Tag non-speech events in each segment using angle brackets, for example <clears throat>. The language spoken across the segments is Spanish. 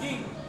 Marquinhos.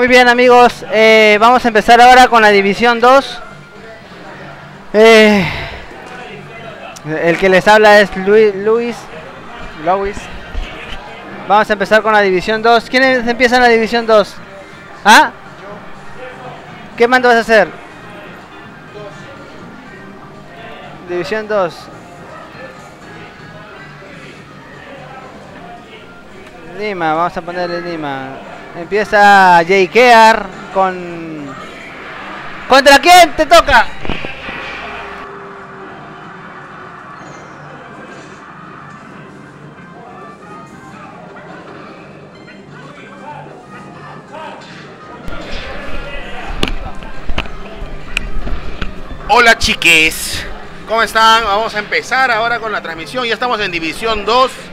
Muy bien amigos, eh, vamos a empezar ahora con la división 2. Eh, el que les habla es Luis, Luis. Vamos a empezar con la división 2. ¿Quiénes empiezan la división 2? ¿Ah? ¿Qué mando vas a hacer? División 2. Lima, vamos a ponerle Lima. Empieza Kear con... ¿Contra quién te toca? Hola chiques, ¿cómo están? Vamos a empezar ahora con la transmisión. Ya estamos en División 2.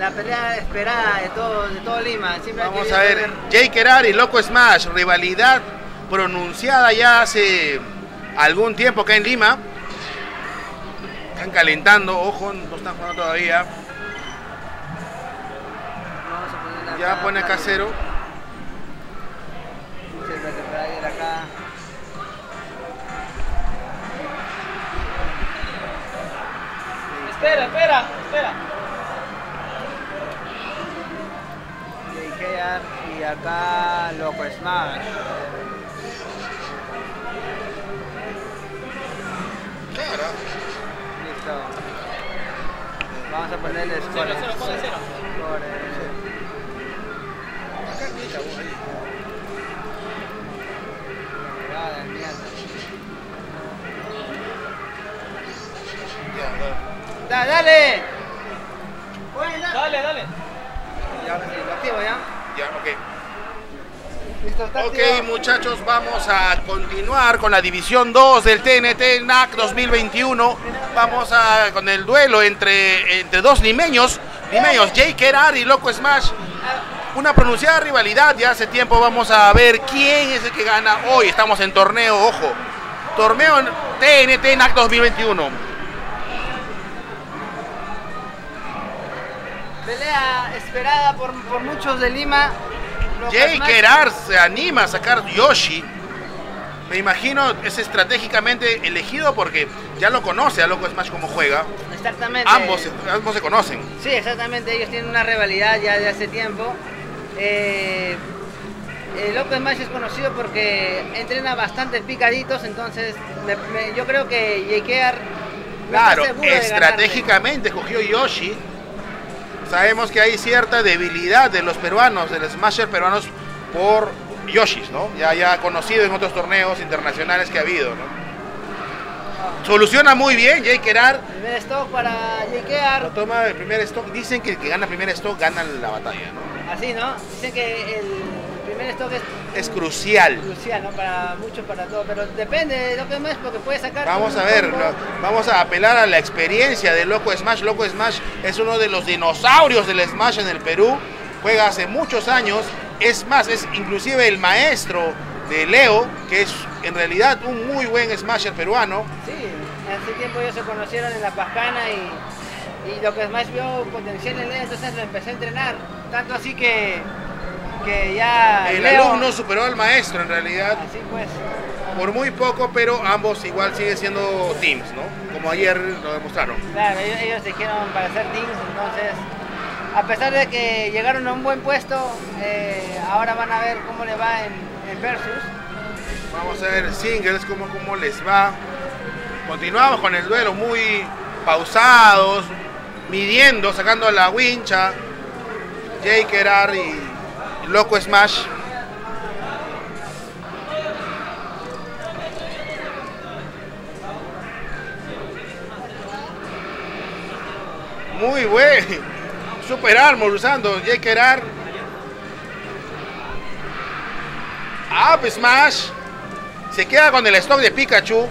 La pelea esperada de todo, de todo Lima. Siempre Vamos a ver, Jake Kerar y Loco Smash, rivalidad pronunciada ya hace algún tiempo acá en Lima. Están calentando, ojo, no están jugando todavía. Vamos a ponerle Ya pone casero. Con la División 2 del TNT NAC 2021. Vamos a con el duelo entre, entre dos limeños, limeños, Jake Kerar y Loco Smash. Una pronunciada rivalidad, ya hace tiempo vamos a ver quién es el que gana hoy. Estamos en torneo, ojo. Torneo TNT NAC 2021. Pelea esperada por, por muchos de Lima. Smash- Kerar se anima a sacar Yoshi. Me imagino es estratégicamente elegido porque ya lo conoce a Loco Smash como juega. Exactamente. Ambos, ambos se conocen. Sí, exactamente. Ellos tienen una rivalidad ya de hace tiempo. Eh, Loco Smash es conocido porque entrena bastante picaditos, entonces me- me- yo creo que Yekear Claro, estratégicamente escogió Yoshi. Sabemos que hay cierta debilidad de los peruanos, de los Smasher peruanos por Yoshis, ¿no? Ya, ya conocido en otros torneos internacionales que ha habido, ¿no? Soluciona muy bien Jake Kerar. Primer stock para Lo Yekear. toma el primer stock. Dicen que el que gana el primer stock gana la batalla, ¿no? Así, ¿no? Dicen que el primer stock es Es crucial. crucial, ¿no? Para muchos, para todos, pero depende de Loco Smash porque puede sacar. Vamos a ver, lo- vamos a apelar a la experiencia de Loco Smash. Loco Smash es uno de los dinosaurios del Smash en el Perú. Juega hace muchos años. Es más, es inclusive el maestro de Leo, que es en realidad un muy buen Smasher peruano. Sí, hace tiempo ellos se conocieron en la Pascana y, y lo que más vio potencial en Leo, entonces lo empecé a entrenar. Tanto así que, que ya. El Leo- alumno superó al maestro en realidad Así pues. por muy poco, pero ambos igual siguen siendo teams, ¿no? Como ayer lo demostraron. Claro, ellos, ellos dijeron para hacer teams, entonces. A pesar de que llegaron a un buen puesto, eh, ahora van a ver cómo le va en, en Versus. Vamos a ver singles, cómo, cómo les va. Continuamos con el duelo muy pausados, midiendo, sacando la wincha. Jake Kerar y Loco Smash. Muy buen. Super Armor usando Jake Kerar. Up Smash. Se queda con el stock de Pikachu.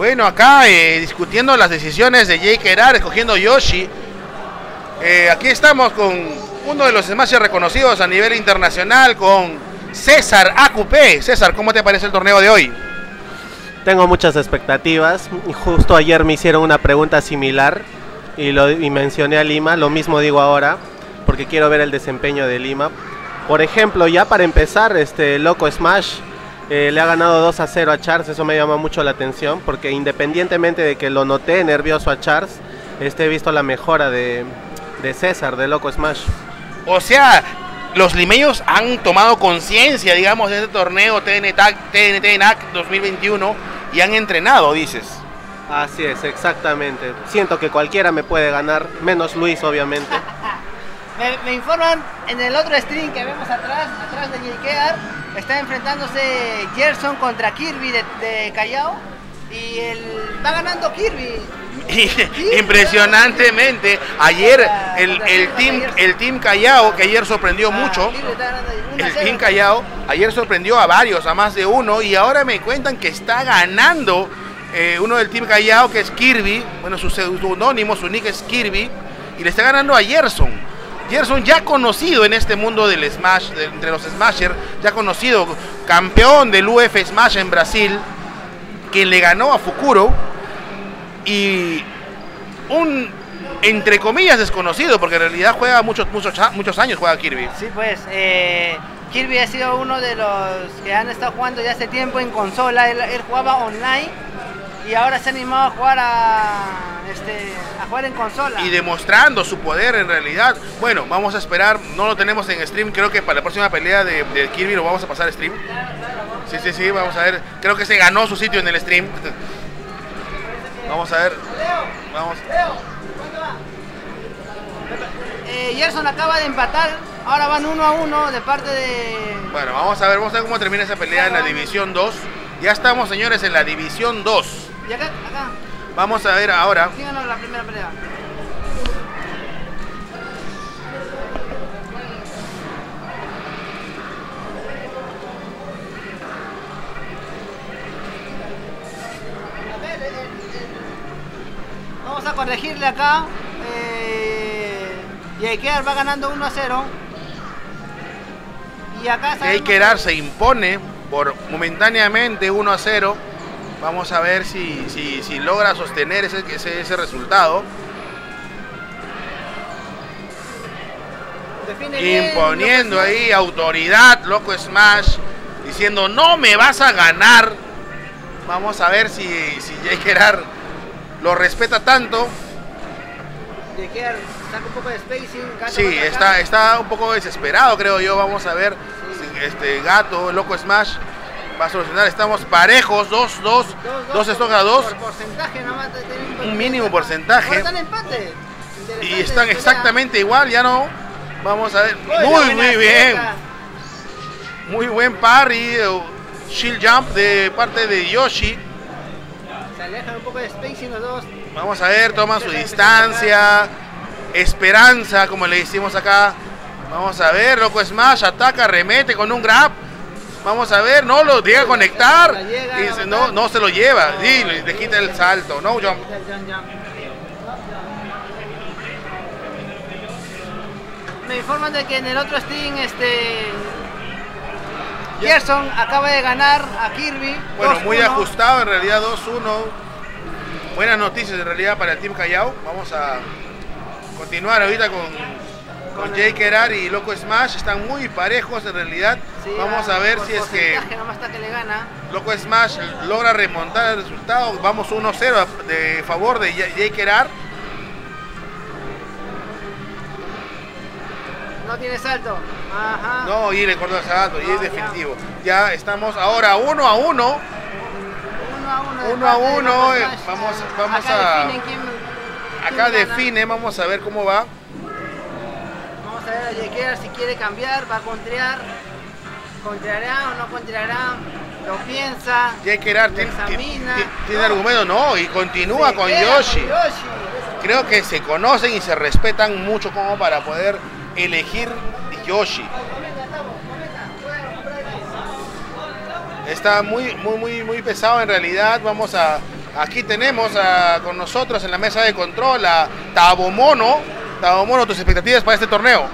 Bueno, acá eh, discutiendo las decisiones de Jake Erar, escogiendo Yoshi. Eh, aquí estamos con uno de los Smashers reconocidos a nivel internacional, con César AQP. César, ¿cómo te parece el torneo de hoy? Tengo muchas expectativas. Justo ayer me hicieron una pregunta similar y, lo, y mencioné a Lima. Lo mismo digo ahora porque quiero ver el desempeño de Lima. Por ejemplo, ya para empezar, este Loco Smash eh, le ha ganado 2 a 0 a Charles. Eso me llama mucho la atención porque independientemente de que lo noté nervioso a Charles, este, he visto la mejora de, de César, de Loco Smash. O sea, los limeños han tomado conciencia, digamos, de este torneo TNT, TNT NAC 2021 y han entrenado, dices. Así es, exactamente. Siento que cualquiera me puede ganar, menos Luis, obviamente. <laughs> Me, me informan en el otro stream que vemos atrás, atrás de JKR, está enfrentándose Gerson contra Kirby de, de Callao y el, va ganando Kirby. <laughs> Impresionantemente, ayer el, el team, el team Callao, que ayer sorprendió Ah, mucho, Kirby está ganando 1 a el 0. Team Callao ayer sorprendió a varios, a más de uno, y ahora me cuentan que está ganando eh, uno del Team Callao, que es Kirby, bueno, su seudónimo, su nick es Kirby, y le está ganando a Gerson. Gerson ya conocido en este mundo del Smash, entre los Smashers, ya conocido, campeón del UF Smash en Brasil, quien le ganó a Fukuro, y un, entre comillas, desconocido, porque en realidad juega muchos, muchos, muchos años, juega Kirby. Sí, pues eh, Kirby ha sido uno de los que han estado jugando ya hace tiempo en consola. Él jugaba online y ahora se ha animado a jugar a, este, a jugar en consola. y demostrando su poder en realidad. Bueno, vamos a esperar, no lo tenemos en stream, creo que para la próxima pelea de, de Kirby lo vamos a pasar a stream. Sí, sí, sí, vamos a ver, creo que se ganó su sitio en el stream. Vamos a ver, vamos. Eh, Gerson acaba de empatar, ahora van uno a uno de parte de... Bueno, vamos a ver, vamos a ver cómo termina esa pelea en la División 2. Ya estamos, señores, en la División 2. Y acá, acá, Vamos a ver ahora. Vamos a corregirle acá. Eh, Jakear va ganando 1 a 0. Y acá se impone por momentáneamente 1 a 0. Vamos a ver si, si, si logra sostener ese, ese, ese resultado. bien, imponiendo ahí autoridad, loco Smash, diciendo no me vas a ganar. Vamos a ver si, si Jake Gerard lo respeta tanto. Saca un poco de spacing. Gato Sí, está, está un poco desesperado, creo yo. Vamos a ver este gato, loco Smash, va a solucionar. Estamos parejos, 2, 2, Dos, 2 por- stocks a 2. Por porcentaje nada más. te- te- Un mínimo porcentaje. Están empate. Y están exactamente igual, ya no. Vamos a ver. Muy, muy bien. Muy buen parry. eh, Shield jump de parte de Yoshi. Se alejan un poco de spacing los dos. Vamos a ver, toma su distancia. Esperanza, como le hicimos acá. Vamos a ver, loco Smash, ataca, remete con un grab. Vamos a ver, no lo llega a conectar. Llega Y dice, no, no se lo lleva. Sí, le, quita el salto. No jump. Me informan de que en el otro stream este Gerson acaba de ganar a Kirby. Bueno, muy 2-1. ajustado, en realidad 2-1. Buenas noticias en realidad para el Team Callao. Vamos a continuar ahorita con, con Jake Kerar y Loco Smash. Están muy parejos en realidad. Sí, Vamos ah, a ver si es que que le gana. Loco Smash logra remontar el resultado. Vamos 1-0 a- de favor de Ja- Jake Kerar. No tiene salto. Ajá. No, y recordó el salto, y No, es ya. definitivo. Ya estamos ahora 1 a 1. Uno a uno. de Uno a parte de uno, Loco eh, Smash. vamos- vamos Acá a- definen quién- quién Acá gana. define, vamos a ver cómo va. Vamos a si quiere cambiar, va a contrariar. ¿Contrará o no contrará? Lo piensa. Lo tiene, examina. tiene- tiene argumento, no, y continúa con Yoshi. Yoshi. Creo que se conocen y se respetan mucho como para poder elegir Yoshi. Está muy, muy, muy, muy pesado en realidad. Vamos a, Aquí tenemos a- con nosotros en la mesa de control a Tabomono. Tabomono, tus expectativas para este torneo.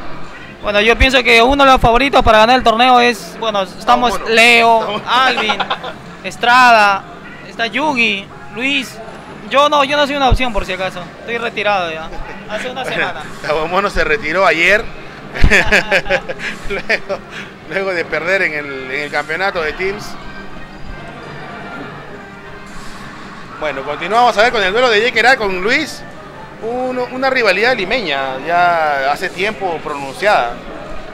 Bueno, yo pienso que uno de los favoritos para ganar el torneo es, bueno, estamos. Leo, Alvin, Estrada, está Yugi, Luis. Yo no, yo no soy una opción por si acaso. Estoy retirado ya. Hace una semana. <laughs> Tabomono se retiró ayer. <laughs> luego, luego de perder en el, en el campeonato de Teams. Bueno, continuamos a ver con el duelo de Herar con Luis. Una rivalidad limeña, ya hace tiempo pronunciada.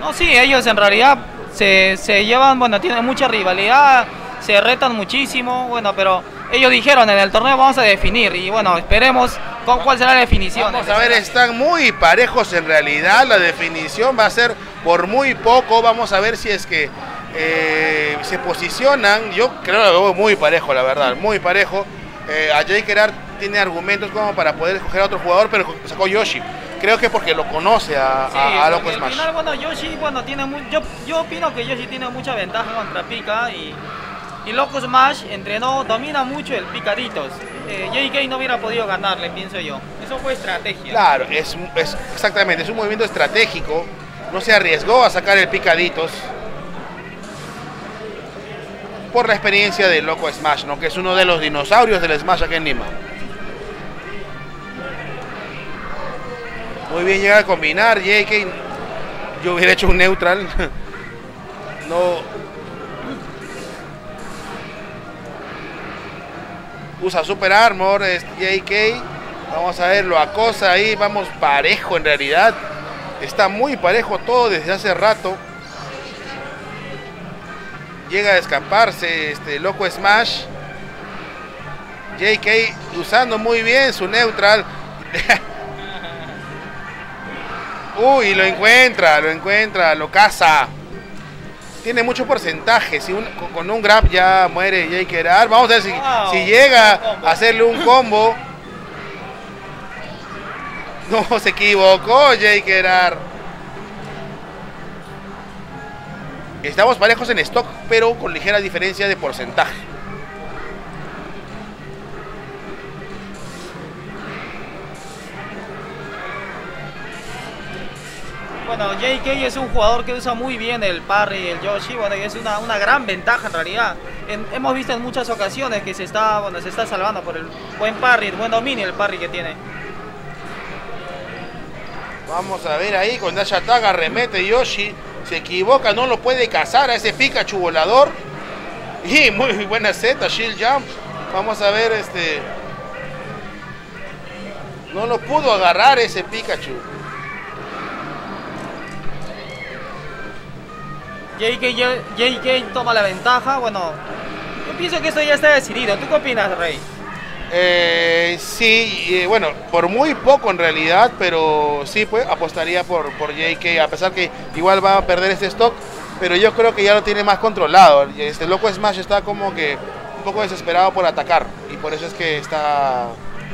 No, sí, ellos en realidad se, se llevan, bueno, tienen mucha rivalidad, se retan muchísimo, bueno, pero ellos dijeron en el torneo vamos a definir y bueno, esperemos con cuál será la definición. Vamos a ver, están muy parejos en realidad. La definición va a ser por muy poco. Vamos a ver si es que eh, se posicionan. Yo creo que lo veo muy parejo, la verdad, muy parejo. Eh, a Jake Gerard tiene argumentos como para poder escoger a otro jugador, pero sacó Yoshi. Creo que porque lo conoce a, Sí, a, a Loco al Smash. final, bueno, Yoshi, bueno, tiene yo, yo opino que Yoshi tiene mucha ventaja contra Pika y, y Loco Smash entrenó, domina mucho el Picaditos. Eh, JK no hubiera podido ganarle, pienso yo. Eso fue estrategia. Claro, es, es- exactamente, es un movimiento estratégico. No se arriesgó a sacar el picaditos. Por la experiencia del Loco Smash, ¿no? Que es uno de los dinosaurios del Smash aquí en Lima. Muy bien llega a combinar, JK. Yo hubiera hecho un neutral. <laughs> No. Usa Super Armor, JK. Vamos a ver, lo acosa ahí, vamos parejo en realidad. Está muy parejo todo desde hace rato. Llega a escaparse este loco Smash. JK usando muy bien su neutral. <laughs> Uy, lo encuentra, lo encuentra, lo caza. Tiene mucho porcentaje. Si un- con, un grab ya muere Jake Gerard. Vamos a ver si, Wow, si llega a hacerle un combo. <laughs> No, se equivocó Jake Gerard. Estamos parejos en stock, pero con ligera diferencia de porcentaje. Bueno, JK es un jugador que usa muy bien el parry y el Yoshi, bueno, y es una, una gran ventaja en realidad. Hemos visto en muchas ocasiones que se está, bueno, se está salvando por el buen parry, el buen dominio el parry que tiene. Vamos a ver ahí con Dash Attack arremete Yoshi. Se equivoca, no lo puede cazar a ese Pikachu volador. Y muy buena Z, Shield Jump. Vamos a ver este. No lo pudo agarrar ese Pikachu. JK, JK toma la ventaja, bueno, yo pienso que esto ya está decidido. ¿Tú qué opinas, Rey? Eh, sí, eh, bueno, por muy poco en realidad, pero sí, pues apostaría por, por JK, a pesar que igual va a perder este stock, pero yo creo que ya lo tiene más controlado. Este loco Smash está como que un poco desesperado por atacar y por eso es que está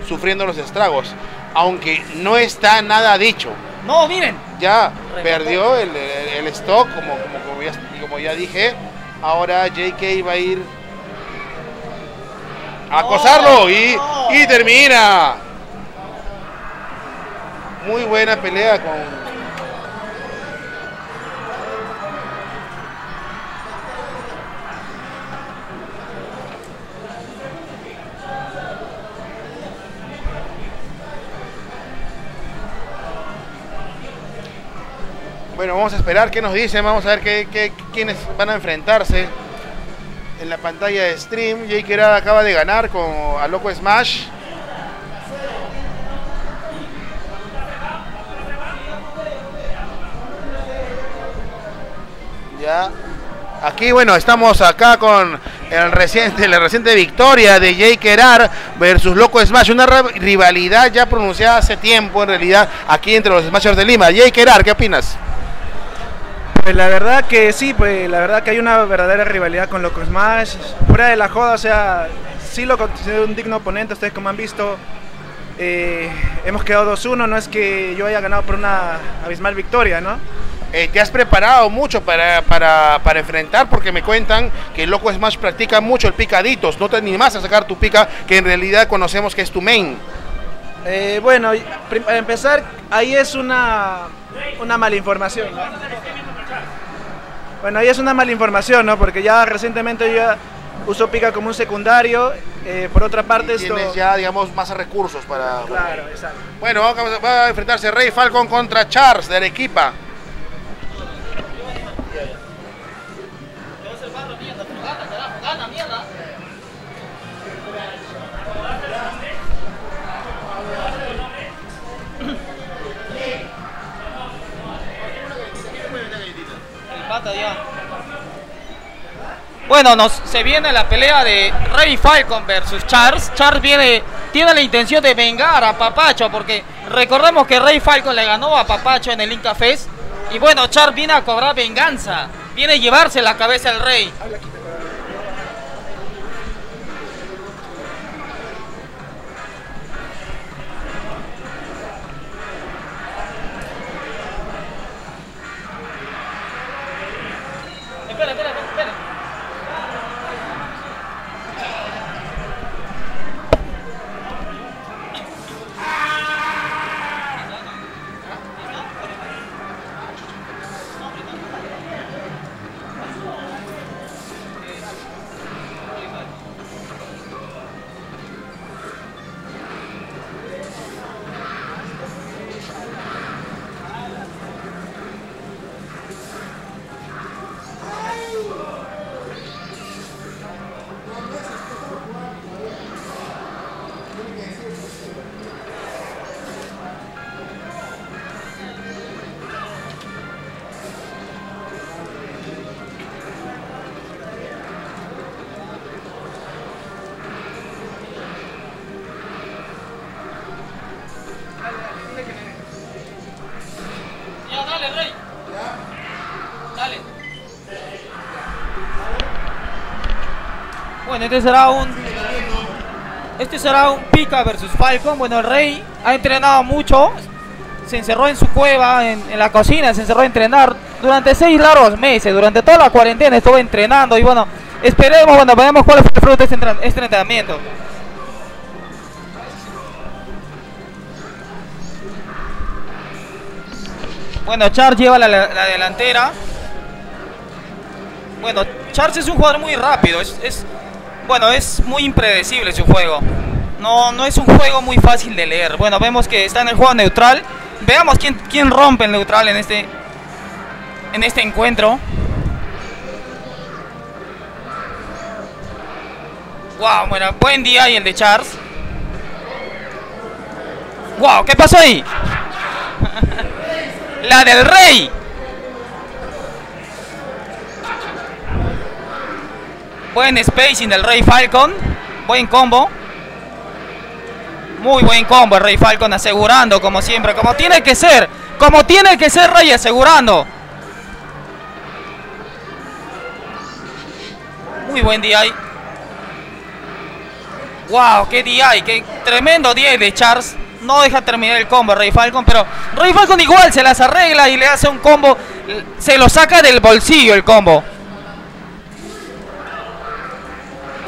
sufriendo los estragos, aunque no está nada dicho. No, miren. Ya Remató. perdió el, el- el stock, como, como, como, ya, como ya dije. Ahora JK va a ir a acosarlo y, no. y termina. Muy buena pelea con. Bueno, vamos a esperar qué nos dicen, vamos a ver qué, qué- quiénes van a enfrentarse en la pantalla de stream. Jake Herrera acaba de ganar con a Loco Smash. Ya. Aquí, bueno, estamos acá con el reciente, la reciente victoria de Jake Gerard versus Loco Smash. Una rivalidad ya pronunciada hace tiempo, en realidad, aquí entre los Smashers de Lima. Jake Gerard, ¿qué opinas? Pues la verdad que sí, pues la verdad que hay una verdadera rivalidad con Loco Smash. Fuera de la joda, o sea, sí lo considero un digno oponente. Ustedes como han visto, eh, hemos quedado 2-1. No es que yo haya ganado por una abismal victoria, ¿no? eh, te has preparado mucho para, para, para enfrentar, porque me cuentan que el Loco Smash practica mucho el picaditos. No te animas a sacar tu pica, que en realidad conocemos que es tu main. Eh, bueno, para empezar, ahí es una, una mala información. ¿no? Bueno, ahí es una mala información, ¿no? Porque ya recientemente yo ya uso pica como un secundario. eh, por otra parte, esto... Tienes ya, digamos, más recursos para... Claro, exacto. Bueno, vamos a- va a enfrentarse Rey Falcon contra Charles de Arequipa. Bueno, nos, se viene la pelea de Rey Falcon versus Charles. Charles viene, tiene la intención de vengar a Papacho porque recordemos que Rey Falcon le ganó a Papacho en el Inca Fest. Y bueno, Charles viene a cobrar venganza. Viene a llevarse la cabeza al rey. Espera, espera, espera. Ya, este será un. Este será un Pica versus Falcon. Bueno, el rey ha entrenado mucho. Se encerró en su cueva, en, en la cocina, se encerró a entrenar durante seis largos meses. Durante toda la cuarentena estuvo entrenando. Y bueno, esperemos, bueno, veamos cuál es el fruto de este, este entrenamiento. Bueno, Charles lleva la, la- la delantera. Bueno, Charles es un jugador muy rápido. Es- bueno, es muy impredecible su juego. No, no es un juego muy fácil de leer. Bueno, vemos que está en el juego neutral. Veamos quién, quién rompe el neutral en este, en este encuentro. Wow, bueno, buen día y el de Charles. Wow, ¿qué pasó ahí? <laughs> La del rey. Buen spacing del Rey Falcon. Buen combo. Muy buen combo el Rey Falcon asegurando como siempre. Como tiene que ser. Como tiene que ser Rey asegurando. Muy buen DI. Wow, qué DI. Qué tremendo DI de Charles. No deja terminar el combo Rey Falcon. Pero Rey Falcon igual se las arregla y le hace un combo. Se lo saca del bolsillo el combo.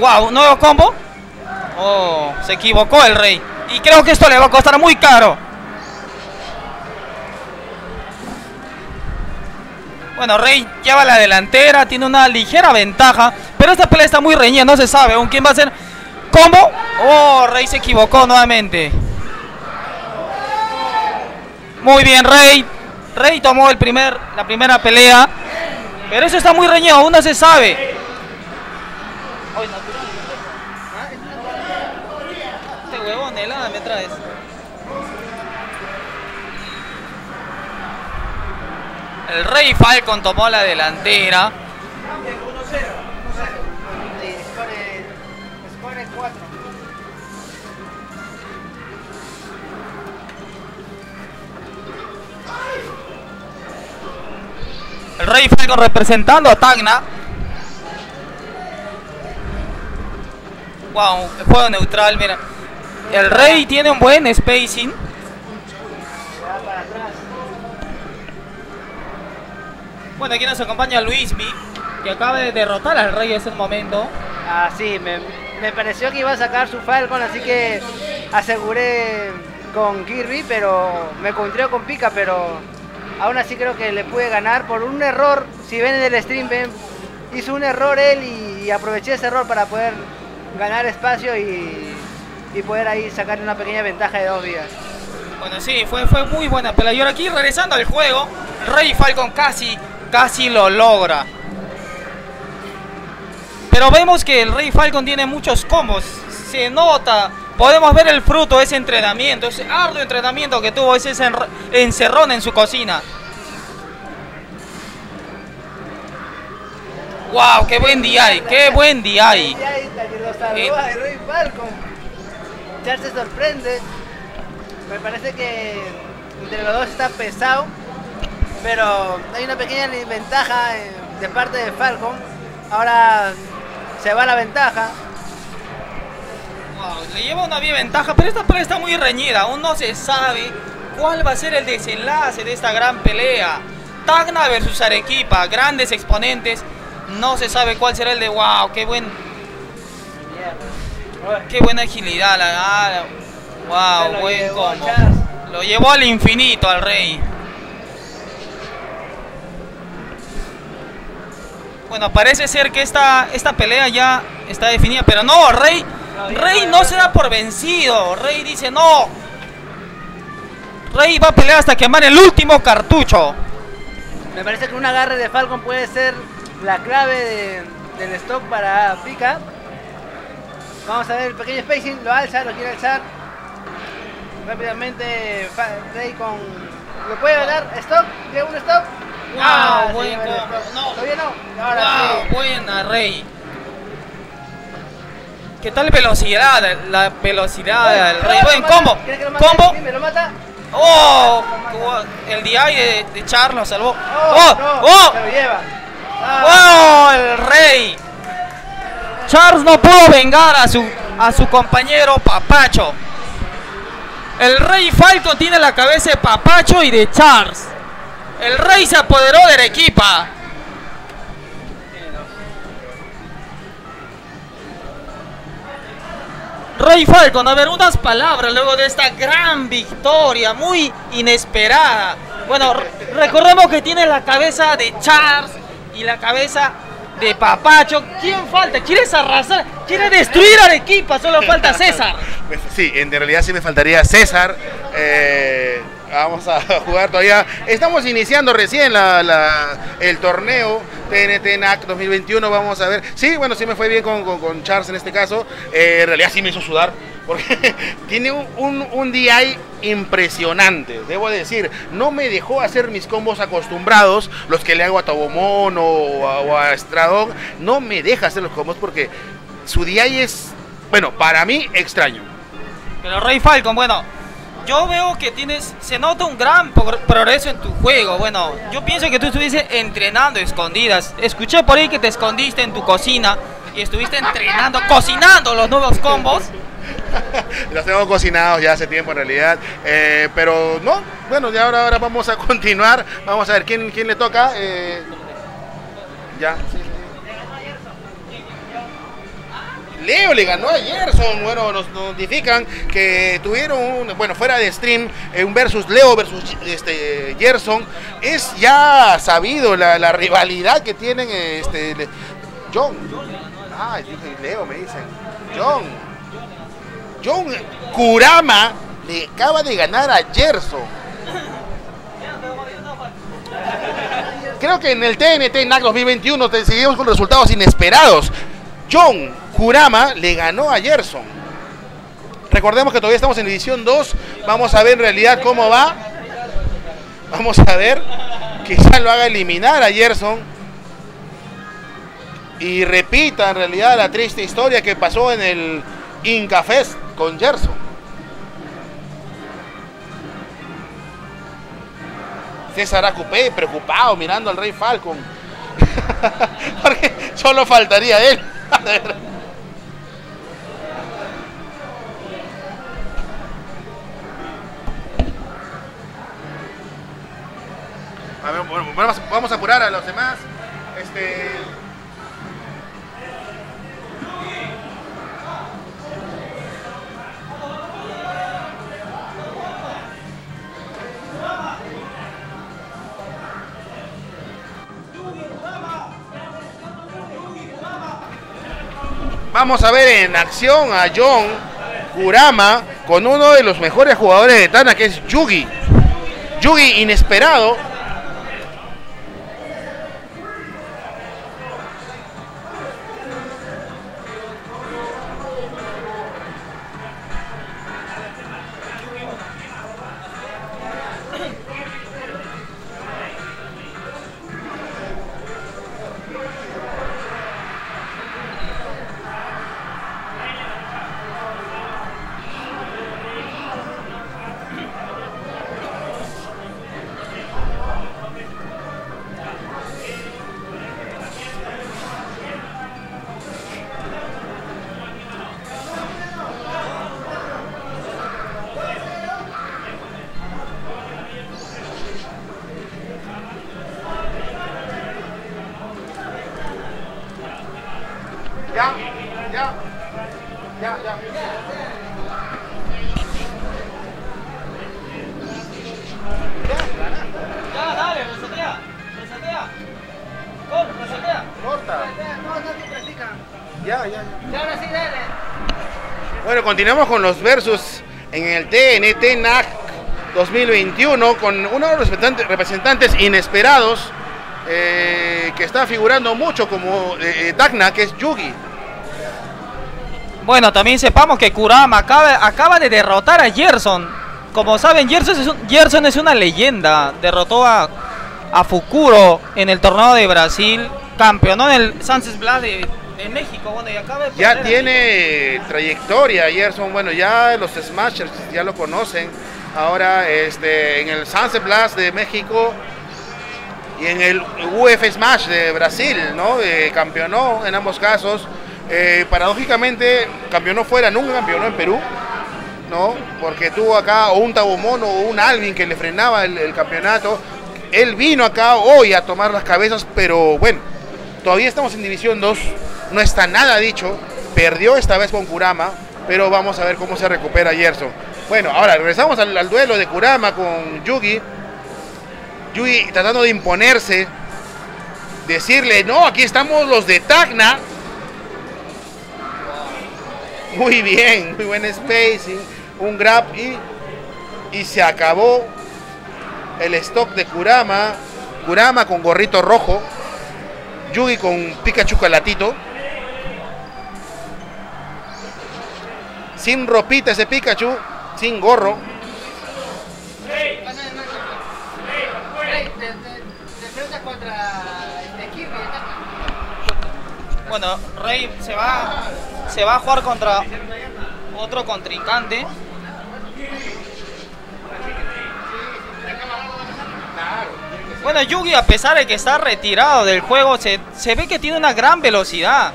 Wow, nuevo combo. Oh, se equivocó el rey. Y creo que esto le va a costar muy caro. Bueno, Rey lleva la delantera, tiene una ligera ventaja. Pero esta pelea está muy reñida, no se sabe aún quién va a ser. ¿Combo? Oh, Rey se equivocó nuevamente. Muy bien, Rey. Rey tomó el primer, la primera pelea. Pero eso está muy reñido, aún no se sabe. El Rey Falcon tomó la delantera. Score 4. El Rey Falcon representando a Tacna. Wow, el juego neutral, mira. El Rey tiene un buen spacing. Bueno, aquí nos acompaña Luismi, que acaba de derrotar al rey en ese momento. Ah, sí, me, me pareció que iba a sacar su Falcon, así que aseguré con Kirby, pero me encontré con Pika, pero aún así creo que le pude ganar por un error. Si ven en el stream, ven, hizo un error él y aproveché ese error para poder ganar espacio y, y poder ahí sacar una pequeña ventaja de dos vidas. Bueno, sí, fue, fue muy buena pelea. Y ahora aquí regresando al juego, Rey Falcon casi, casi lo logra. Pero vemos que el Rey Falcon tiene muchos combos. Se nota, podemos ver el fruto de ese entrenamiento, ese arduo entrenamiento que tuvo ese encer- encerrón en su cocina. ¡Wow! ¡Qué buen DI! ¡Qué buen! Y ahí está, que lo Eh. a Rey Falcon. Charles se sorprende. Me parece que entre los dos está pesado. Pero hay una pequeña ventaja eh, de parte de Falcon. Ahora se va la ventaja. Wow, le lleva una bien ventaja, pero esta pelea está muy reñida. Aún no se sabe cuál va a ser el desenlace de esta gran pelea. Tacna versus Arequipa, grandes exponentes. No se sabe cuál será el de wow, qué buen, qué buena agilidad. La, la- Se wow, lo buen llevó combo. Lo llevó al infinito al rey. Bueno, parece ser que esta, esta pelea ya está definida, pero no, Rey, Rey no se da por vencido. Rey dice no. Rey va a pelear hasta quemar el último cartucho. Me parece que un agarre de Falcon puede ser la clave de- del stock para Pika. Vamos a ver el pequeño spacing, lo alza, lo quiere alzar. Rápidamente Rey con... ¿Lo puede dar? ¿Stop? ¿Lleva un stop? Wow, Ah, se buen lleva el combo. stop. No. ¿Todavía no? Ahora Wow, sí. buena Rey. ¿Qué tal velocidad? La velocidad del Rey. ¿Lo Buen combo. Combo. Dime, ¿Lo mata? Oh, el DI de, de Charles lo salvó. Oh, Oh, oh, Se lo lleva. Ah, ¡Oh! El rey. Charles no pudo vengar a su, a su compañero Papacho. El rey Falcon tiene la cabeza de Papacho y de Charles. El rey se apoderó de Arequipa. Rey Falcon, a ver, unas palabras luego de esta gran victoria, muy inesperada. Bueno, re- recordemos que tiene la cabeza de Charles y la cabeza de Papacho. ¿Quién falta? ¿Quieres arrasar? ¿Quiere destruir Arequipa? Solo falta César. <laughs> Pues Sí, en realidad sí me faltaría César. Eh, vamos a <laughs> jugar todavía. Estamos iniciando recién la- el torneo TNT NAC 2021. Vamos a ver. Sí, bueno, sí me fue bien con, con- Charles en este caso. Eh, en realidad sí me hizo sudar. Porque <laughs> tiene un, un, un DI impresionante, debo decir. No me dejó hacer mis combos acostumbrados, los que le hago a Tobomón o, a- o. No me deja hacer los combos porque su DI es, bueno, para mí extraño. Pero Rey Falcon, bueno, yo veo que tienes, se nota un gran progr- progreso en tu juego. Bueno, yo pienso que tú estuviste entrenando escondidas. Escuché por ahí que te escondiste en tu cocina y estuviste entrenando, cocinando los nuevos combos. <laughs> Los tengo cocinados ya hace tiempo en realidad. Eh, pero no, bueno, ya ahora, ahora vamos a <laughs> continuar. Vamos a ver quién, quién le toca. Eh, ya. sí, Leo le ganó a Gerson. Bueno, nos notifican que tuvieron un, bueno, fuera de stream, eh, un versus Leo versus este, Gerson. Es ya sabido la, rivalidad que tienen este, John. Ah, dije Leo, me dicen. John. John Kurama le acaba de ganar a Gerson. Creo que en el TNT NAC 2021 te seguimos con resultados inesperados. John Kurama le ganó a Gerson. Recordemos que todavía estamos en edición 2. Vamos a ver en realidad cómo va. Vamos a ver. Quizá lo haga eliminar a Gerson. Y repita en realidad la triste historia que pasó en el Inca Fest con Gerson. César Acupé preocupado mirando al Rey Falcon. <laughs> Porque solo faltaría él. <laughs> A ver, bueno, vamos, a apurar a los demás. Este, Vamos a ver en acción a John Kurama con uno de los mejores jugadores de Tana, que es Yugi. Yugi inesperado. Continuamos con los versus en el TNT NAC 2021 con uno de los representantes, inesperados eh, que está figurando mucho como eh, eh, que es Yugi. Bueno, también sepamos que Kurama acaba, de derrotar a Gerson. Como saben, Gerson es, un- Gerson es una leyenda. Derrotó a, a Fukuro en el torneo de Brasil. Campeonó en el Sunset Blast de, de México. Bueno, y acaba de Ya tiene trayectoria Gerson, bueno, ya los Smashers ya lo conocen. Ahora este, en el Sunset Blast de México y en el UF Smash de Brasil, ¿no? Eh, campeonó en ambos casos. Eh, paradójicamente, campeonó fuera, nunca campeonó en Perú, ¿no? Porque tuvo acá o un Tabomono o un Alvin que le frenaba el, el campeonato. Él vino acá hoy a tomar las cabezas, pero bueno, todavía estamos en División 2, no está nada dicho. Perdió esta vez con Kurama, pero vamos a ver cómo se recupera Gerson. Bueno, ahora regresamos al, duelo de Kurama con Yugi. Yugi tratando de imponerse, decirle, no, aquí estamos los de Tacna. Muy bien, muy buen spacing, un grab y, y se acabó el stock de Kurama. Kurama con gorrito rojo, Yugi con Pikachu calatito. Sin ropita ese Pikachu, sin gorro. Bueno, Rey se va, se va a jugar contra otro contrincante. Bueno, Yugi, a pesar de que está retirado del juego, se, se ve que tiene una gran velocidad.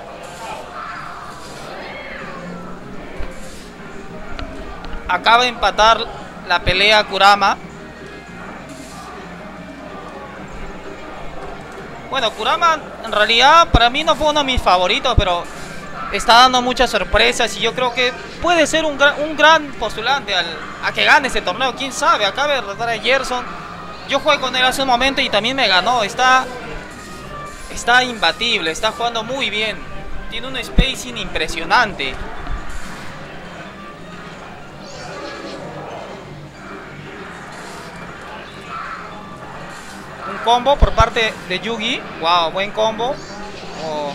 Acaba de empatar la pelea Kurama. Bueno, Kurama en realidad para mí no fue uno de mis favoritos, pero está dando muchas sorpresas y yo creo que puede ser un, gran- un gran postulante al- a que gane ese torneo. Quién sabe, acaba de derrotar a Gerson. Yo jugué con él hace un momento y también me ganó. Está, está imbatible, está jugando muy bien. Tiene un spacing impresionante. Combo por parte de Yugi. Wow, buen combo. Oh.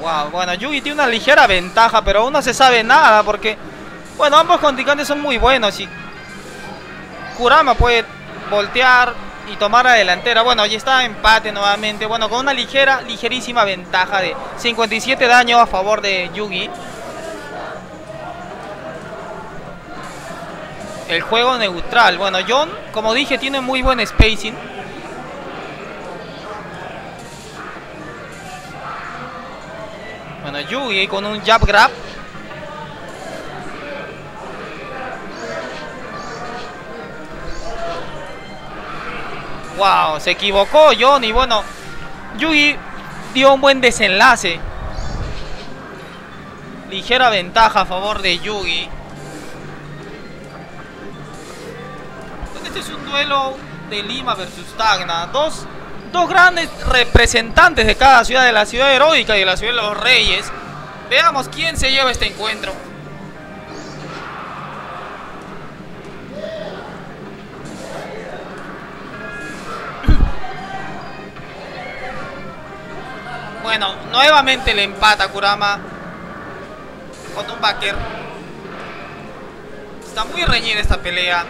Wow, bueno, Yugi tiene una ligera ventaja, pero aún no se sabe nada porque, bueno, ambos contrincantes son muy buenos y Kurama puede voltear y tomar la delantera. Bueno, ya está empate nuevamente. Bueno, con una ligera, ligerísima ventaja de 57 daño a favor de Yugi. El juego neutral. Bueno, John, como dije, tiene muy buen spacing. Bueno, Yugi con un jab grab. Wow, se equivocó John y bueno, Yugi dio un buen desenlace. Ligera ventaja a favor de Yugi. Este es un duelo de Lima versus Tacna. Dos, dos grandes representantes de cada ciudad, de la ciudad heroica y de la ciudad de los reyes. Veamos quién se lleva este encuentro. <coughs> Bueno, nuevamente le empata Kurama con un backer. Está muy reñida esta pelea.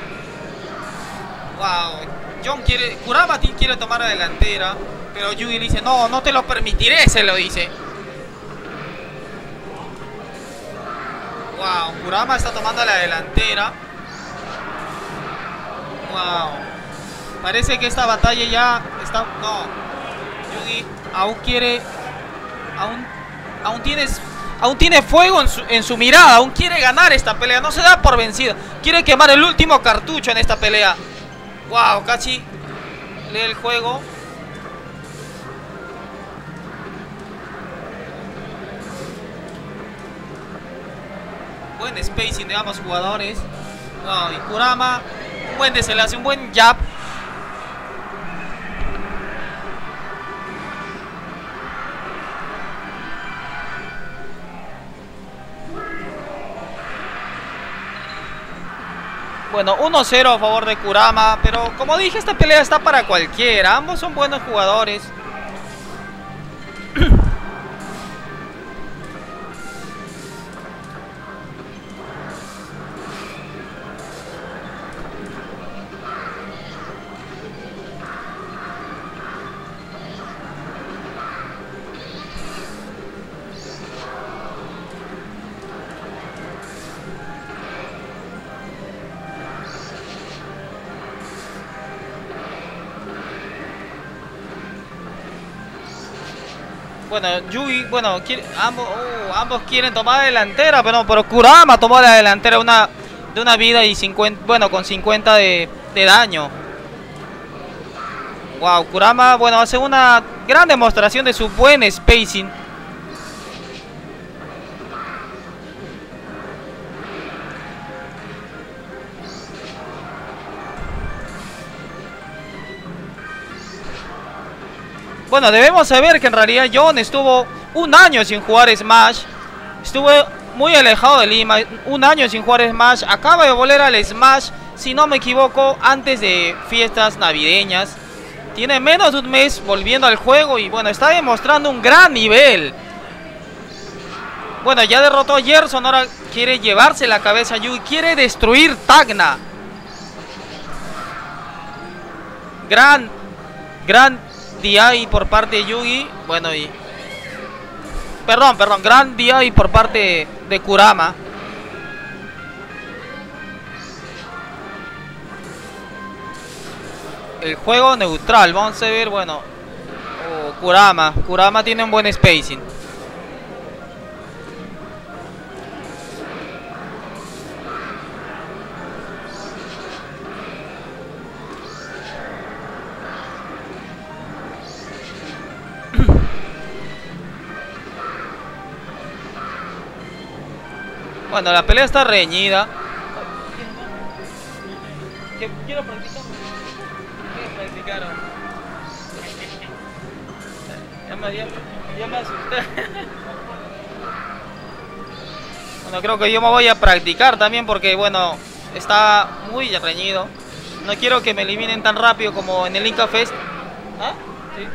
Wow. John quiere. Kurama ti- quiere tomar la delantera. Pero Yugi dice, no, no te lo permitiré, se lo dice. Wow, Kurama está tomando la delantera. Wow. Parece que esta batalla ya está. No. Yugi aún quiere. Aún. Aún tienes. Aún tiene fuego en su, en su mirada. Aún quiere ganar esta pelea. No se da por vencido. Quiere quemar el último cartucho en esta pelea. Wow, casi lee el juego. Buen spacing de ambos jugadores. Wow, y Kurama, un buen desenlace, un buen jab. Bueno, 1-0 a favor de Kurama, pero como dije, esta pelea está para cualquiera. Ambos son buenos jugadores. <clears throat> Bueno, Yugi, bueno, quiere- ambos, quieren tomar la delantera, pero, pero Kurama tomó la delantera una, de una vida y 50, bueno, con 50 de, de daño. Wow, Kurama, bueno, hace una gran demostración de su buen spacing. Bueno, debemos saber que en realidad John estuvo un año sin jugar Smash. Estuvo muy alejado de Lima, un año sin jugar Smash. Acaba de volver al Smash, si no me equivoco, antes de fiestas navideñas. Tiene menos de un mes volviendo al juego y bueno, está demostrando un gran nivel. Bueno, ya derrotó a Gerson, ahora quiere llevarse la cabeza a Yugi, quiere destruir Tacna. Gran, gran DI por parte de Yugi. Bueno, y. Perdón, perdón, gran DI por parte de Kurama. El juego neutral, vamos a ver, bueno. oh, Kurama, Kurama tiene un buen spacing. Bueno, la pelea está reñida. Quiero practicar. Quiero practicar. Ya me, ya, ya me asusté. Bueno, creo que yo me voy a practicar también porque, bueno, está muy reñido. No quiero que me eliminen tan rápido como en el Inca Fest. ¿Ah? Sí.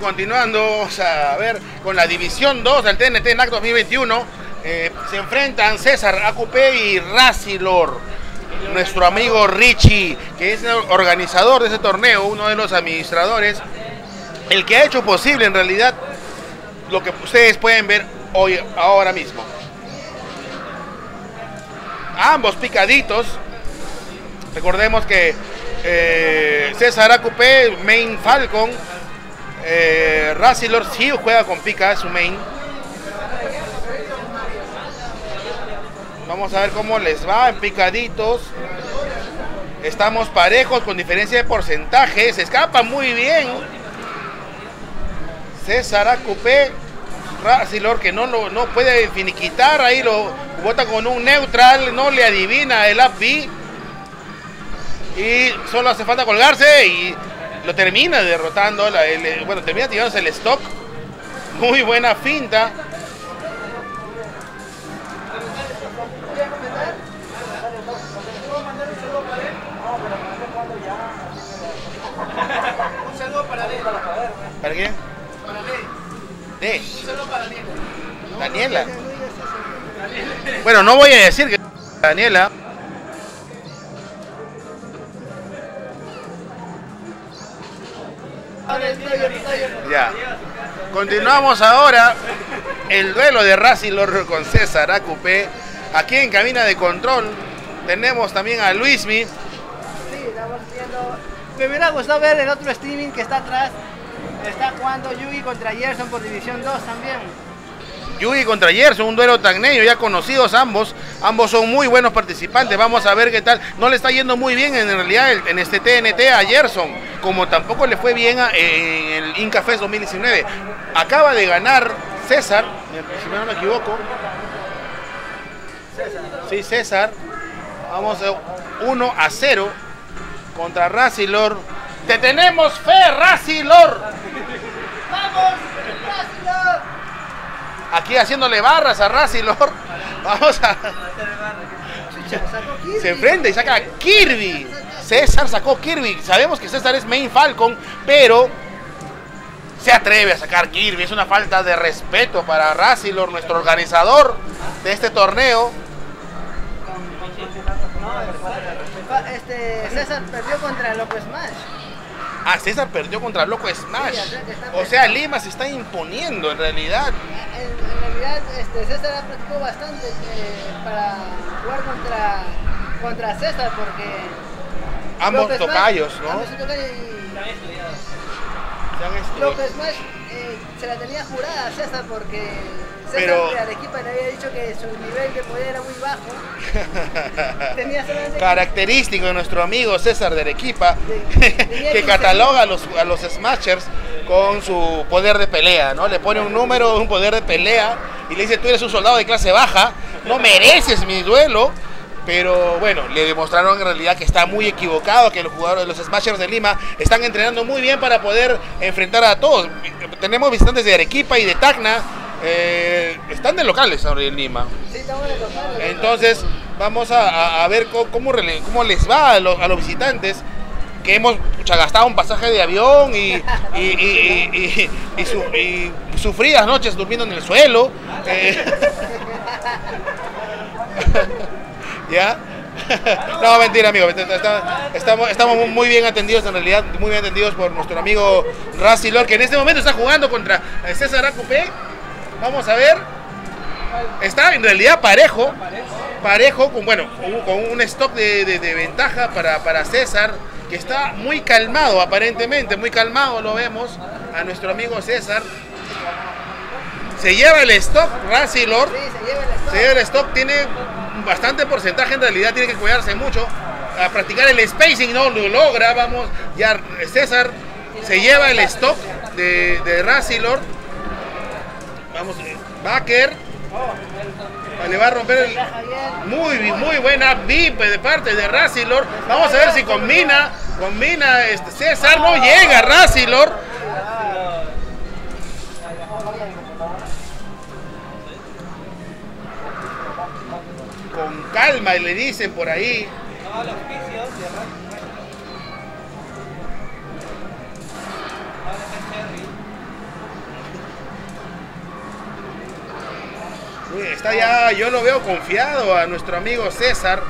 Continuando, vamos a ver con la División 2 del TNT NAC 2021. eh, se enfrentan César Acupe y Racilor. Nuestro amigo Richie, que es el organizador de ese torneo, uno de los administradores, el que ha hecho posible en realidad lo que ustedes pueden ver hoy, ahora mismo. Ambos picaditos. Recordemos que eh, César Acupe, Main Falcon, eh, Racilor sí juega con pica, es su main. Vamos a ver cómo les va en picaditos. Estamos parejos con diferencia de porcentaje. Se escapa muy bien. César Acupé. Racilor que no, lo, no puede finiquitar. Ahí lo bota con un neutral. No le adivina el up. Y solo hace falta colgarse y lo termina derrotando. la- el- bueno, termina tirándose el stock. Muy buena finta. Un saludo para Leo. ¿Para qué? Para Leo. De Un saludo para Leo. Daniela. Bueno, no voy a decir que Daniela. Continuamos ahora el duelo de Racilor con César Acupé. Aquí en cabina de control tenemos también a Luismi. Sí, estamos viendo. Me hubiera gustado ver el otro streaming que está atrás. Está jugando Yugi contra Gerson por División 2 también. Yugi contra Gerson, un duelo tagneño, ya conocidos ambos. Ambos son muy buenos participantes. Vamos a ver qué tal. No le está yendo muy bien en realidad en este TNT a Gerson, como tampoco le fue bien en el Inca Fest 2019. Acaba de ganar César, si no me equivoco. Sí, César. Vamos 1 a 0 contra Racilor. ¡Te tenemos fe, Racilor! ¡Vamos! Aquí haciéndole barras a Racilor. <laughs> Vamos a. Se enfrenta y saca a Kirby. César sacó Kirby. Sabemos que César es Main Falcon, pero se atreve a sacar Kirby. Es una falta de respeto para Racilor, nuestro organizador de este torneo. Este, César perdió contra Loco Smash. Ah, César perdió contra Loco Smash. O sea, Lima se está imponiendo en realidad. En, en realidad, este, César ha practicado bastante eh, para jugar contra, contra César porque. Ambos Loco Smash- tocayos, ¿no? ambos son tocayos y Se han estu- Loco Smash se la tenía jurada a César porque César Pero- de Arequipa le había dicho que su nivel de poder era muy bajo. <laughs> Tenía solamente Característico de nuestro amigo César de Arequipa, De- <laughs> tenía que que cataloga a los, a los Smashers con su poder de pelea, ¿no? Le pone un número, un poder de pelea y le dice, tú eres un soldado de clase baja, no mereces mi duelo, pero bueno, le demostraron en realidad que está muy equivocado, que los jugadores, los Smashers de Lima están entrenando muy bien para poder enfrentar a todos. Tenemos visitantes de Arequipa y de Tacna, eh, están de locales ahora en Lima. Entonces, vamos a, ver cómo, cómo les va a los, a los visitantes que hemos pucha, gastado un pasaje de avión y, y- y- y- y- y su- y sufridas noches durmiendo en el suelo. eh. <laughs> ¿Ya? <laughs> No, mentira, amigo. Estamos, estamos muy bien atendidos, en realidad, muy bien atendidos por nuestro amigo Rassilor, que en este momento está jugando contra eh, César Acupé. Vamos a ver. Está en realidad parejo. Parejo, con, bueno, con- un stock de, de- de ventaja para, para César, que está muy calmado, aparentemente, muy calmado lo vemos a nuestro amigo César. Se lleva el stock, Rassilor. Se lleva el stock, tiene bastante porcentaje en realidad, tiene que cuidarse mucho. A practicar el spacing no lo logra, vamos. Ya César se lleva el stock de, de Rassilor. Vamos, eh, Baker. Le va a romper el. Muy, muy buena VIP de parte de Rassilor. Vamos a ver si combina. Combina este César. No llega Rassilor. Con calma, le dicen por ahí. Está ya, yo lo veo confiado a nuestro amigo César.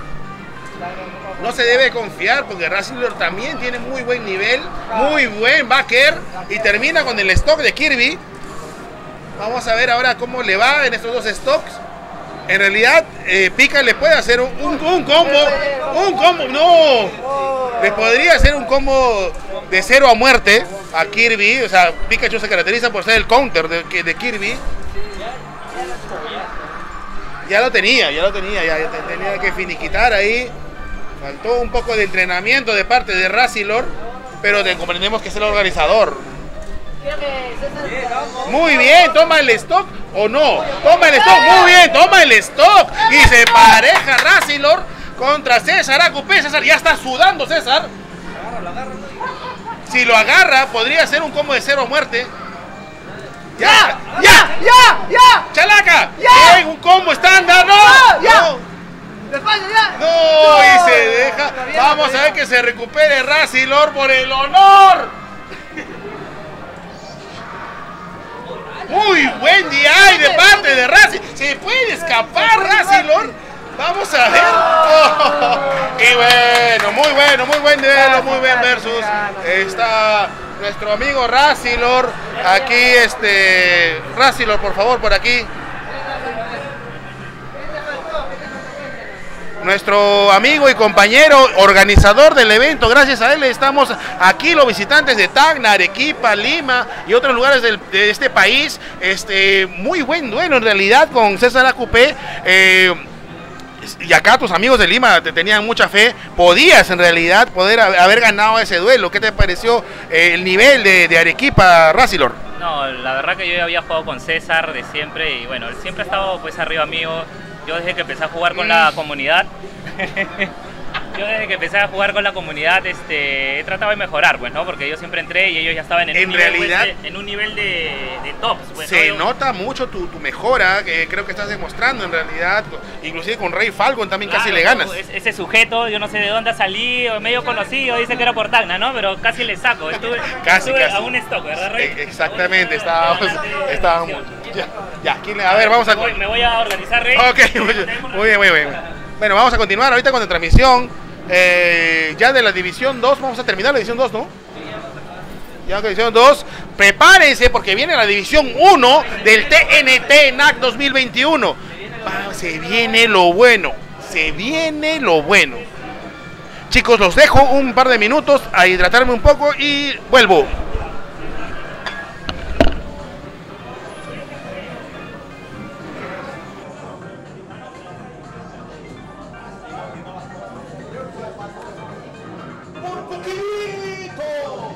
No se debe confiar porque Rassler también tiene muy buen nivel, muy buen backer y termina con el stock de Kirby. Vamos a ver ahora cómo le va en estos dos stocks. En realidad, eh, le puede hacer un, combo. Un combo, no. Le podría hacer un combo de cero a muerte a Kirby. O sea, Pikachu se caracteriza por ser el counter de, de Kirby. Ya lo tenía, ya lo tenía, ya, ya te- tenía que finiquitar ahí. Faltó un poco de entrenamiento de parte de Rassilor, pero comprendemos que es el organizador. Muy bien, toma el stock o no. Toma el stock, muy bien, toma el stock. Y se pareja Rassilor contra César Acupé. César ya está sudando, César. Si lo agarra, podría ser un combo de cero muerte. ¡Ya! ¡Ya! ¡Ya! ¡Ya! ¡Chalaca! ¡Ya! Un combo estándar, ¡no! ¡Ya! ¡No! ¡Despacio, ya! ¡No! Y se deja. Vamos a ver que se recupere Rassilor por el honor. Muy buen día de parte de Rassi. ¿Se puede escapar Rassilor? Vamos a ver. Oh, y bueno, muy bueno, muy buen duelo, muy buen versus. Está nuestro amigo Rassilor. Aquí, este. Rassilor, por favor, por aquí. Nuestro amigo y compañero organizador del evento. Gracias a él estamos aquí los visitantes de Tacna, Arequipa, Lima y otros lugares del- de este país. Este muy buen duelo en realidad con César Acupé. Eh, y acá tus amigos de Lima te tenían mucha fe. Podías en realidad poder ha- haber ganado ese duelo. ¿Qué te pareció eh, el nivel de, Arequipa, Rassilor? No, la verdad que yo había jugado con César de siempre y bueno, siempre ha estado pues arriba mío. Yo desde que empecé a jugar con la comunidad, <laughs> yo desde que empecé a jugar con la comunidad, este, he tratado de mejorar, pues, ¿no? Porque yo siempre entré y ellos ya estaban en, En un nivel, pues, de, en un nivel de, de tops, pues, Se nota mucho tu, tu mejora, que creo que estás demostrando en realidad. Inclusive con Rey Falcon también casi le ganas. es- Ese sujeto, yo no sé de dónde ha salido, medio conocido, dice que era por Tacna, ¿no? Pero casi le saco. Estuve, Casi, estuve casi. a un stock, ¿verdad, Rey? E- Exactamente, estábamos, <laughs> estábamos. Ya, ya, ¿quién le- a ver, vamos a. Me voy, me voy a organizar, Rey. Ok, <laughs> muy bien, muy bien, muy bien. Bueno, vamos a continuar ahorita con la transmisión. eh, ya de la división 2, vamos a terminar la división 2, ¿no? Ya la división 2, prepárense porque viene la división 1 del TNT NAC 2021. Va, se viene lo bueno, se viene lo bueno. Chicos, los dejo un par de minutos a hidratarme un poco y vuelvo. Espíritu.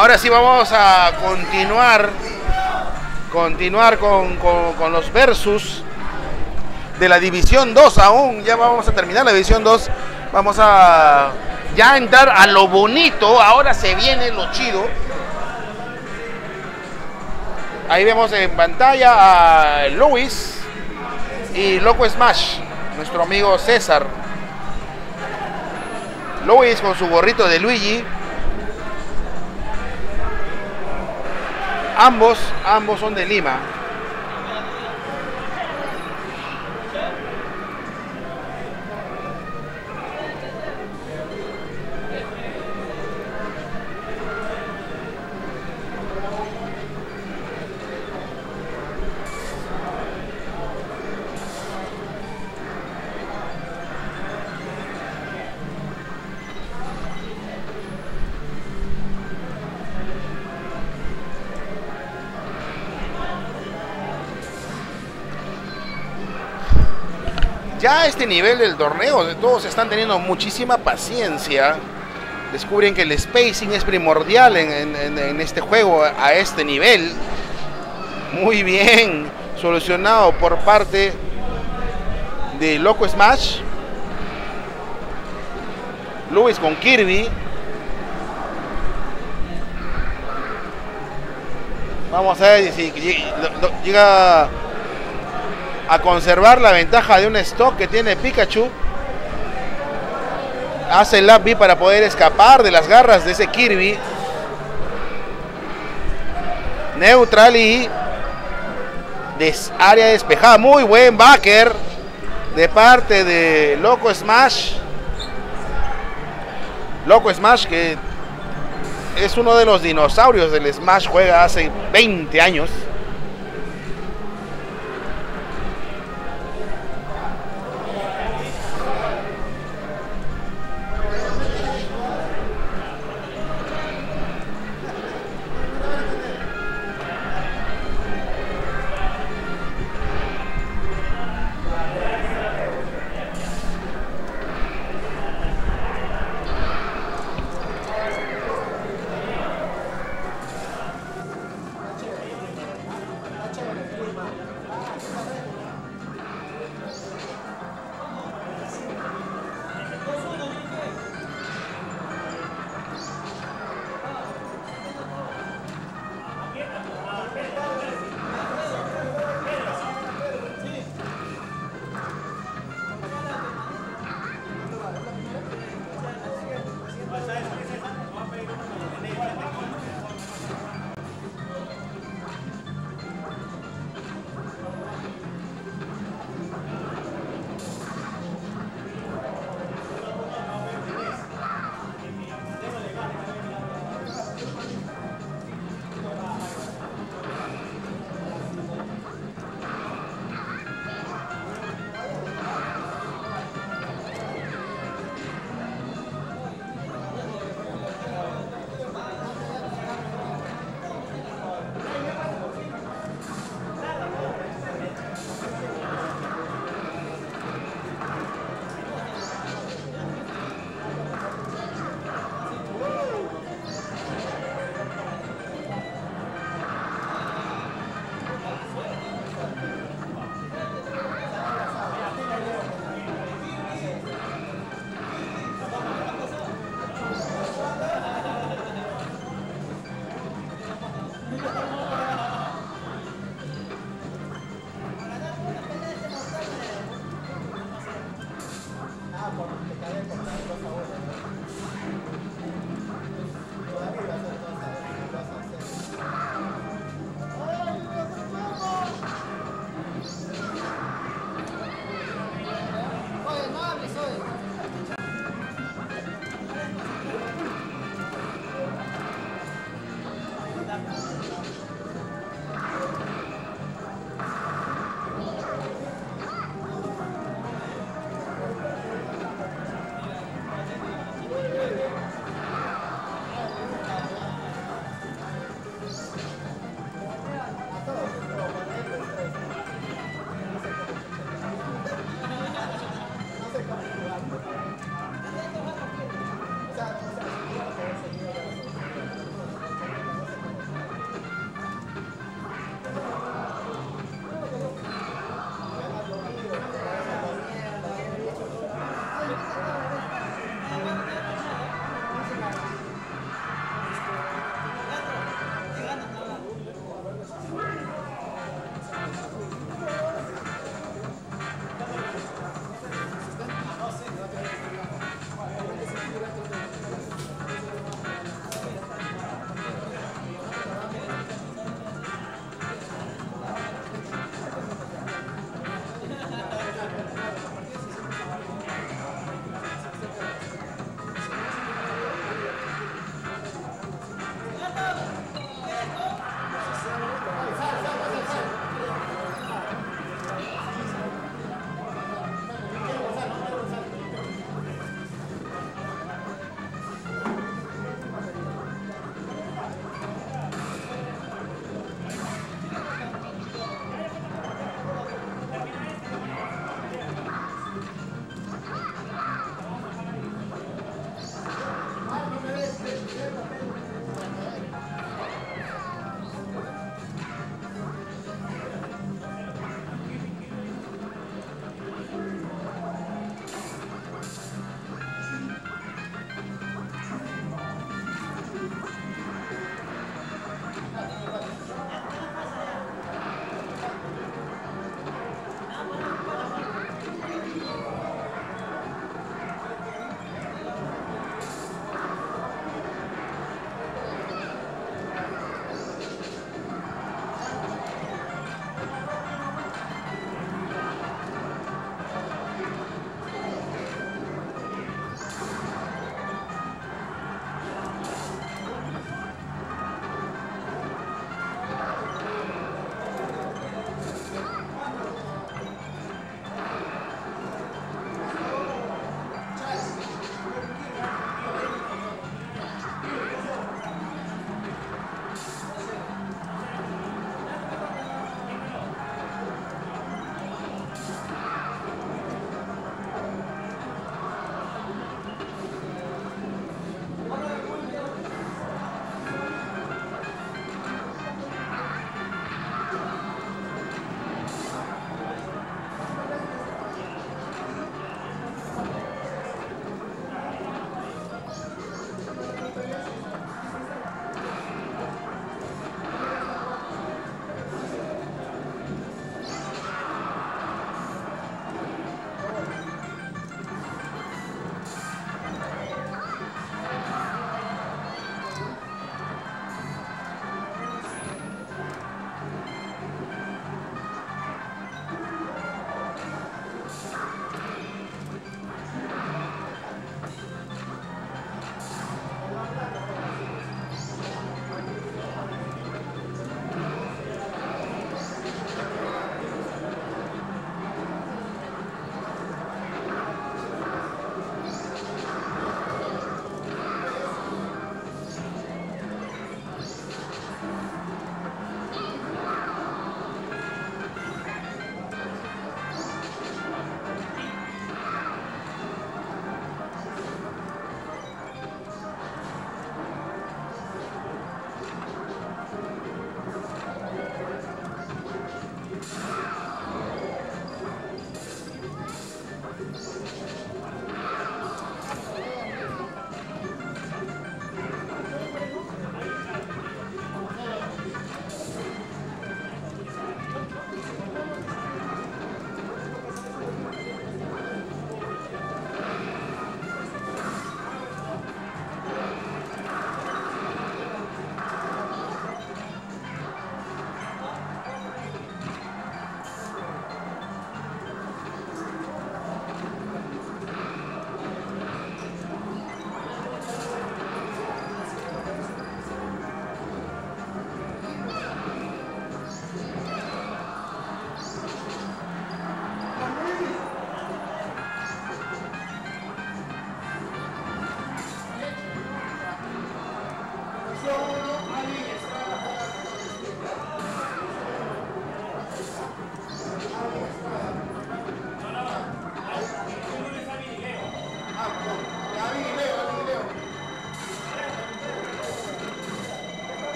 Ahora sí vamos a continuar, continuar con, con- los versus de la División 2 aún. Ya vamos a terminar la División 2. Vamos a ya entrar a lo bonito. Ahora se viene lo chido. Ahí vemos en pantalla a Luis y Loco Smash, nuestro amigo César. Luis con su gorrito de Luigi. Ambos, ambos son de Lima. Este nivel del torneo, todos están teniendo muchísima paciencia. Descubren que el spacing es primordial en, en- este juego a este nivel. Muy bien solucionado por parte de Loco Smash. Luis con Kirby. Vamos a ver si llega a conservar la ventaja de un stock que tiene Pikachu. Hace el B para poder escapar de las garras de ese Kirby. Neutral y área despejada. Muy buen backer de parte de Loco Smash. Loco Smash que es uno de los dinosaurios del Smash, juega hace 20 años.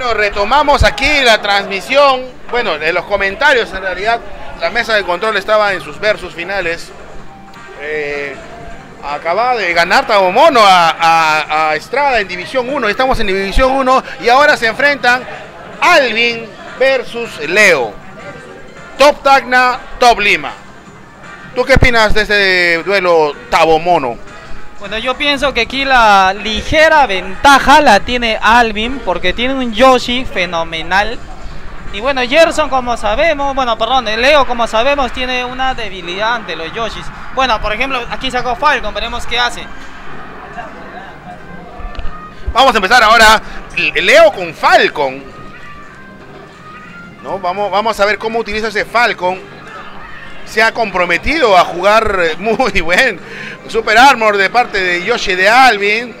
Bueno, retomamos aquí la transmisión. Bueno, en los comentarios en realidad la mesa de control estaba en sus versos finales. Eh, acaba de ganar Tabomono a, a, a Estrada en División 1. Estamos en División 1 y ahora se enfrentan Alvin versus Leo. Top Tacna, Top Lima. ¿Tú qué opinas de este duelo Tabomono? Bueno, yo pienso que aquí la ligera ventaja la tiene Alvin porque tiene un Yoshi fenomenal. Y bueno, Gerson como sabemos, bueno, perdón, Leo como sabemos tiene una debilidad ante los Yoshis. Bueno, por ejemplo, aquí sacó Falcon, veremos qué hace. Vamos a empezar ahora Leo con Falcon. ¿No? Vamos, vamos a ver cómo utiliza ese Falcon. Se ha comprometido a jugar eh, <laughs> muy buen Super Armor de parte de Yoshi de Alvin.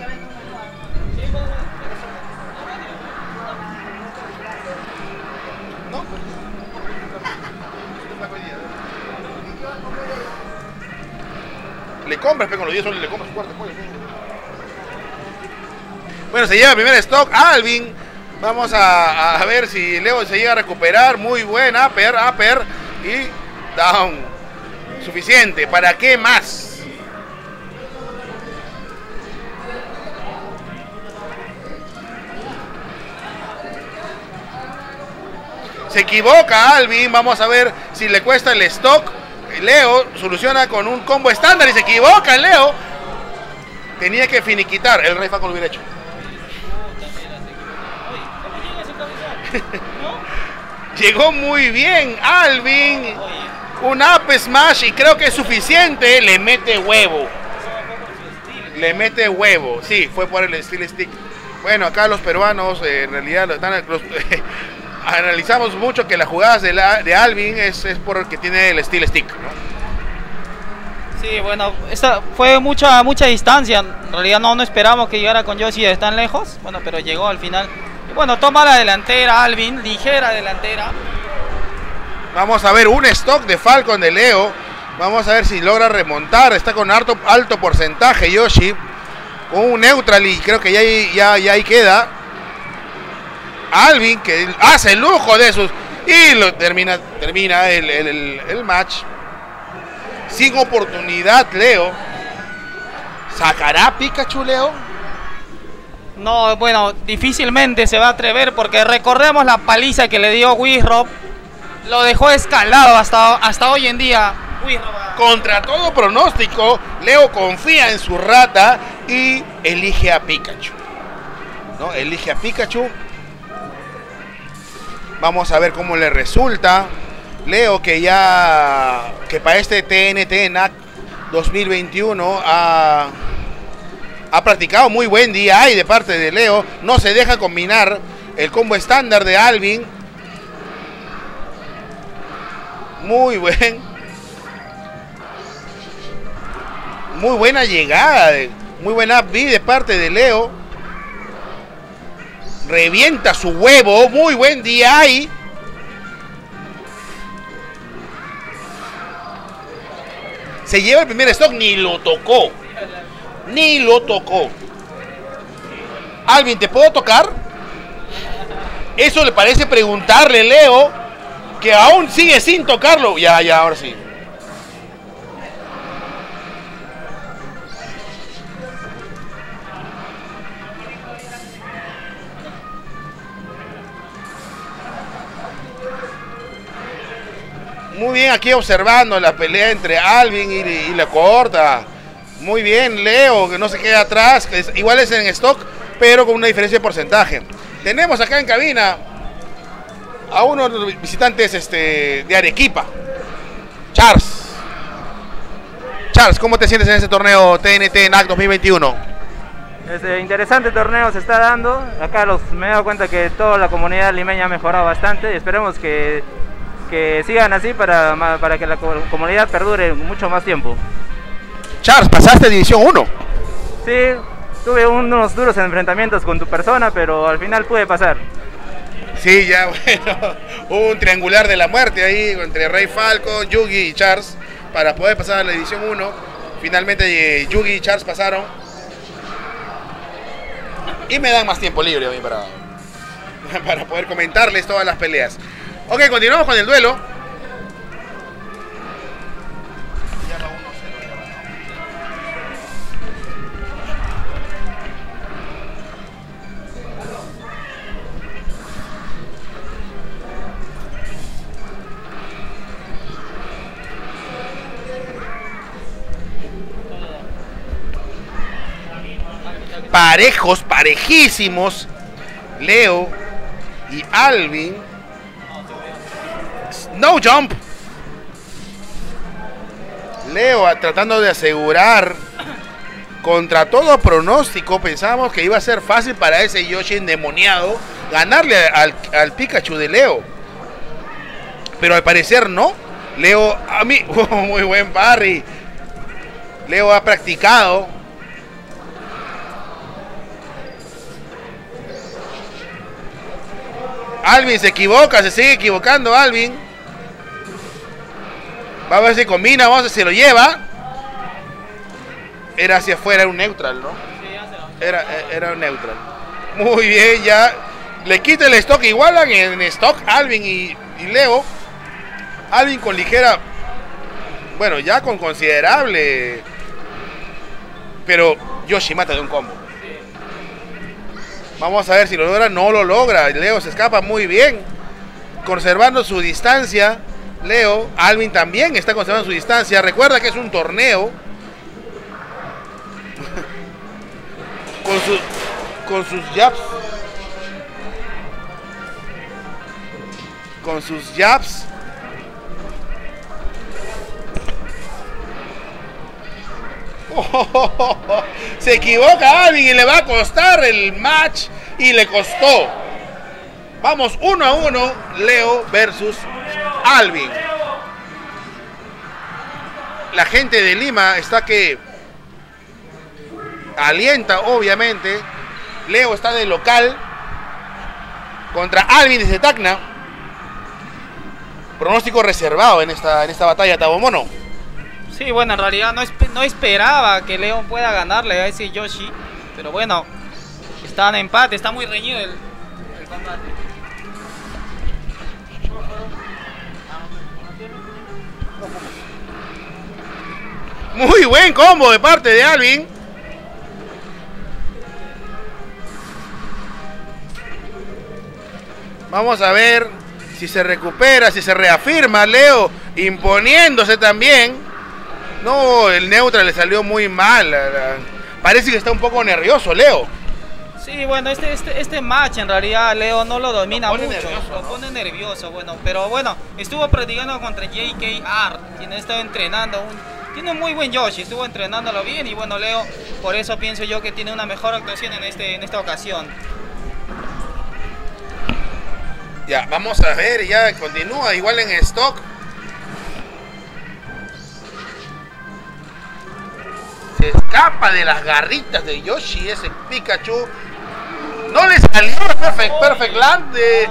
Le compras, con los 10 soles le compras cuarto. Bueno, se lleva el primer stock Alvin. Vamos a, a ver si Leo se llega a recuperar. Muy buen upper, upper y down. Suficiente. ¿Para qué más? Se equivoca Alvin. Vamos a ver si le cuesta el stock. Leo soluciona con un combo estándar y se equivoca Leo. Tenía que finiquitar. El rey Faco lo hubiera hecho. <laughs> Llegó muy bien Alvin. Un up smash y creo que es suficiente. Le mete huevo. Le mete huevo. Sí, fue por el steel stick. Bueno, acá los peruanos eh, en realidad están, los- <laughs> analizamos mucho que las jugadas de, la- de Alvin es, es porque tiene el steel stick. ¿no? Sí, bueno, esta fue mucha mucha distancia. En realidad no, no esperamos que llegara con Yoshi de tan lejos. Bueno, pero llegó al final. Y bueno, toma la delantera Alvin, ligera delantera. Vamos a ver un stock de Falcon de Leo. Vamos a ver si logra remontar. Está con alto, alto porcentaje Yoshi. Un neutral y creo que ya, ya, ya ahí queda. Alvin que hace lujo de sus. Y lo termina, termina el, el- el- el match. Sin oportunidad Leo. ¿Sacará Pikachu, Leo? No, bueno, difícilmente se va a atrever porque recordemos la paliza que le dio Wizrob. Lo dejó escalado hasta, hasta hoy en día. Contra todo pronóstico, Leo confía en su rata y elige a Pikachu. ¿No? Elige a Pikachu. Vamos a ver cómo le resulta. Leo que ya que para este TNT NAC 2021 ha, ha practicado muy buen DI de parte de Leo. No se deja combinar el combo estándar de Alvin. Muy buen. Muy buena llegada. muy buena B de parte de Leo. Revienta su huevo. Muy buen DI. Se lleva el primer stock, ni lo tocó. Ni lo tocó. Alvin, ¿te puedo tocar? Eso le parece preguntarle, Leo, que aún sigue sin tocarlo. Ya, ya, ahora sí. Muy bien aquí observando la pelea entre Alvin y, la corta. Muy bien, Leo, que no se queda atrás. igual es en stock, pero con una diferencia de porcentaje. Tenemos acá en cabina a uno de los visitantes este, de Arequipa, Charles. Charles, ¿cómo te sientes en este torneo TNT NAC 2021? Este interesante torneo se está dando. Acá los, me he dado cuenta que toda la comunidad limeña ha mejorado bastante y esperemos que, que sigan así para, para que la co- comunidad perdure mucho más tiempo. Charles, pasaste a División 1. Sí, tuve unos duros enfrentamientos con tu persona, pero al final pude pasar. Sí, ya, <laughs> bueno, hubo un triangular de la muerte ahí entre Rey Falco, Yugi y Charles para poder pasar a la División 1. Finalmente eh, Yugi y Charles pasaron. Y me dan más tiempo libre a mí para, <laughs> para poder comentarles todas las peleas. Ok, continuamos con el duelo. Parejos, parejísimos. Leo y Alvin. No jump. Leo a- tratando de asegurar contra todo pronóstico. Pensábamos que iba a ser fácil para ese Yoshi endemoniado ganarle al, al Pikachu de Leo. Pero al parecer no. Leo, a mí, <laughs> muy buen parry. Leo ha practicado. Alvin se equivoca, se sigue equivocando Alvin. Vamos a ver si combina, vamos a ver si lo lleva. Era hacia afuera, era un neutral, ¿no? Era, era un neutral. Muy bien, ya. Le quita el stock, igualan en stock Alvin y, y Leo. Alvin con ligera. Bueno, ya con considerable. Pero Yoshi mata de un combo. Vamos a ver si lo logra. No lo logra. Leo se escapa muy bien. Conservando su distancia. Leo. Alvin también está conservando su distancia. Recuerda que es un torneo. <laughs> con, sus con sus jabs. Con sus jabs. <laughs> Se equivoca Alvin y le va a costar el match y le costó. Vamos uno a uno, Leo versus Alvin. La gente de Lima está que alienta, obviamente. Leo está de local contra Alvin desde Tacna. Pronóstico reservado en esta, en esta batalla, Tabomono. Sí, bueno, en realidad no, no esperaba que León pueda ganarle a ese Yoshi. Pero bueno, está en empate, está muy reñido el combate. Muy buen combo de parte de Alvin. Vamos a ver si se recupera, si se reafirma Leo, imponiéndose también. No, el neutral le salió muy mal. Parece que está un poco nervioso Leo. Sí, bueno, este, este, este match en realidad Leo no lo domina Lo mucho, nervioso, lo ¿no? pone nervioso, bueno, pero bueno, estuvo practicando contra JKR, quien ha estado entrenando, un- tiene un muy buen Yoshi, estuvo entrenándolo bien y bueno, Leo, por eso pienso yo que tiene una mejor actuación en, este, en esta ocasión. Ya, vamos a ver, ya continúa igual en stock. Se escapa de las garritas de Yoshi ese Pikachu. No le salió Perfect, perfect Land de...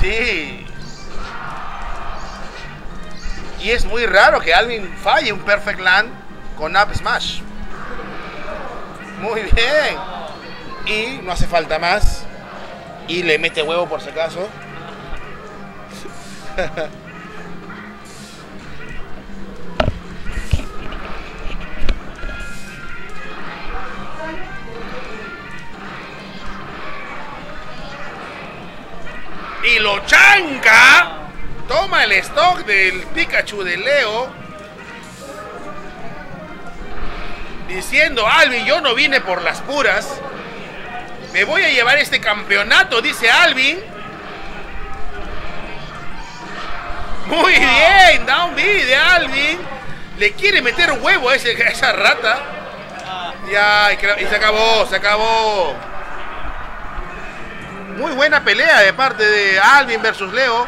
Sí. Y es muy raro que Alvin falle un Perfect Land con Up Smash. Muy bien. Y no hace falta más. Y le mete huevo por si acaso. <laughs> y lo chanca. Toma el stock del Pikachu de Leo. Diciendo, Alvin, yo no vine por las puras. Me voy a llevar este campeonato, dice Alvin. Muy bien, down B de Alvin. Le quiere meter huevo a, ese- a esa rata. Ya, y creo- y se acabó, se acabó. Muy buena pelea de parte de Alvin versus Leo.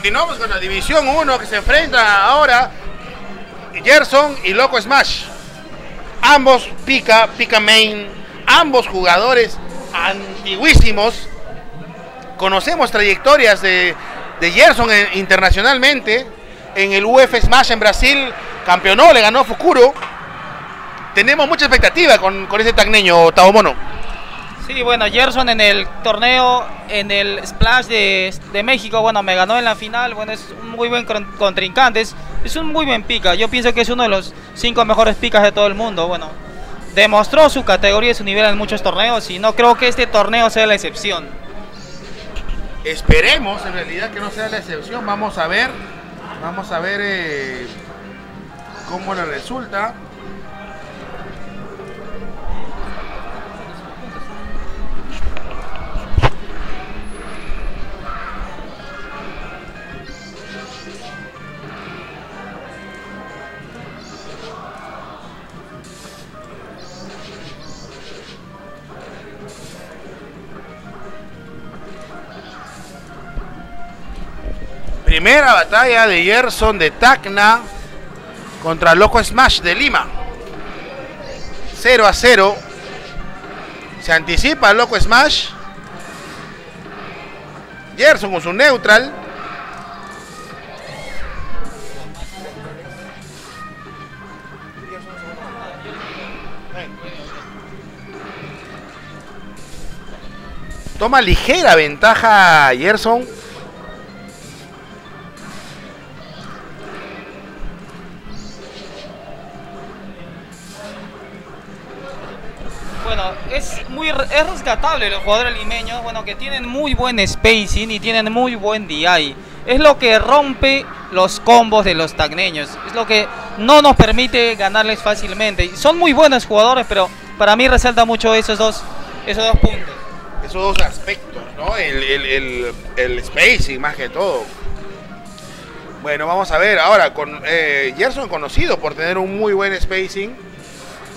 Continuamos con la División 1 que se enfrenta ahora Gerson y Loco Smash. Ambos pica, pica main, ambos jugadores antiguísimos. Conocemos trayectorias de, de Gerson en- internacionalmente. En el UF Smash en Brasil campeonó, le ganó Fukuro. Tenemos mucha expectativa con, con ese tagneño, Taomono. Sí, bueno, Gerson en el torneo, en el De, México, bueno, me ganó en la final, bueno, es un muy buen con- contrincante, es, es un muy buen pica, yo pienso que es uno de los cinco mejores picas de todo el mundo, bueno, demostró su categoría y su nivel en muchos torneos y no creo que este torneo sea la excepción. Esperemos en realidad que no sea la excepción. Vamos a ver. Vamos a ver eh, cómo le resulta. Primera batalla de Gerson de Tacna contra Loco Smash de Lima. 0 a 0. Se anticipa Loco Smash. Gerson con su neutral. Toma ligera ventaja Gerson. Bueno, es muy es rescatable los jugadores limeños, bueno, que tienen muy buen spacing y tienen muy buen DI. Es lo que rompe los combos de los tagneños. Es lo que no nos permite ganarles fácilmente. Son muy buenos jugadores, pero para mí resalta mucho esos dos, esos dos puntos. Esos dos aspectos, ¿no? El, el, el, el spacing más que todo. Bueno, vamos a ver ahora con eh, Gerson conocido por tener un muy buen spacing.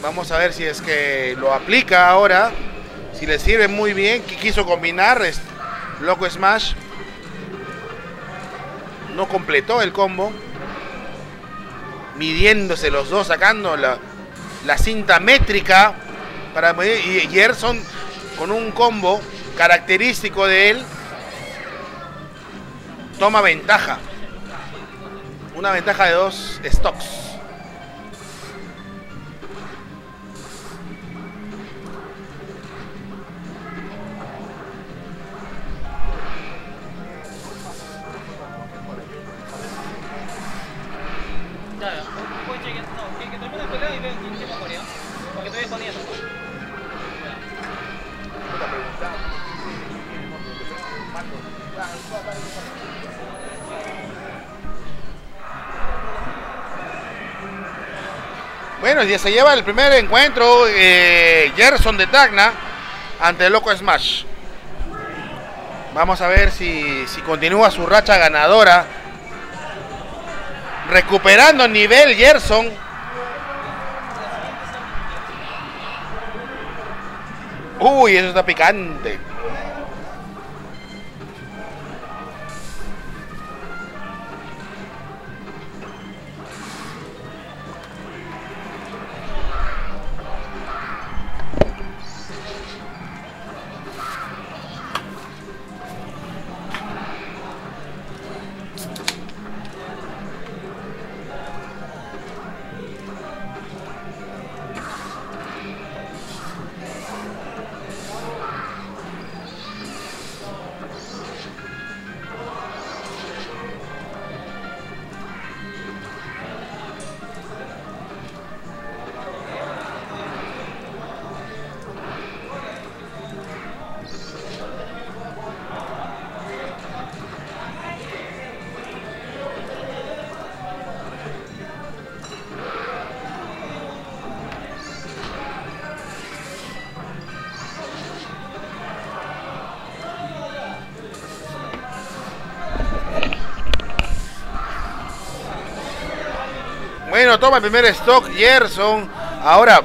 Vamos a ver si es que lo aplica ahora. Si le sirve muy bien. Quiso combinar. Loco Smash. No completó el combo. Midiéndose los dos, sacando la, la cinta métrica. Para medir. Y Gerson con un combo característico de él. Toma ventaja. Una ventaja de dos stocks. Bueno, y se lleva el primer encuentro eh, Gerson de Tacna ante el Loco Smash. Vamos a ver si, si continúa su racha ganadora. Recuperando nivel Gerson. Uy, eso está picante. Toma el primer stock Gerson. Ahora,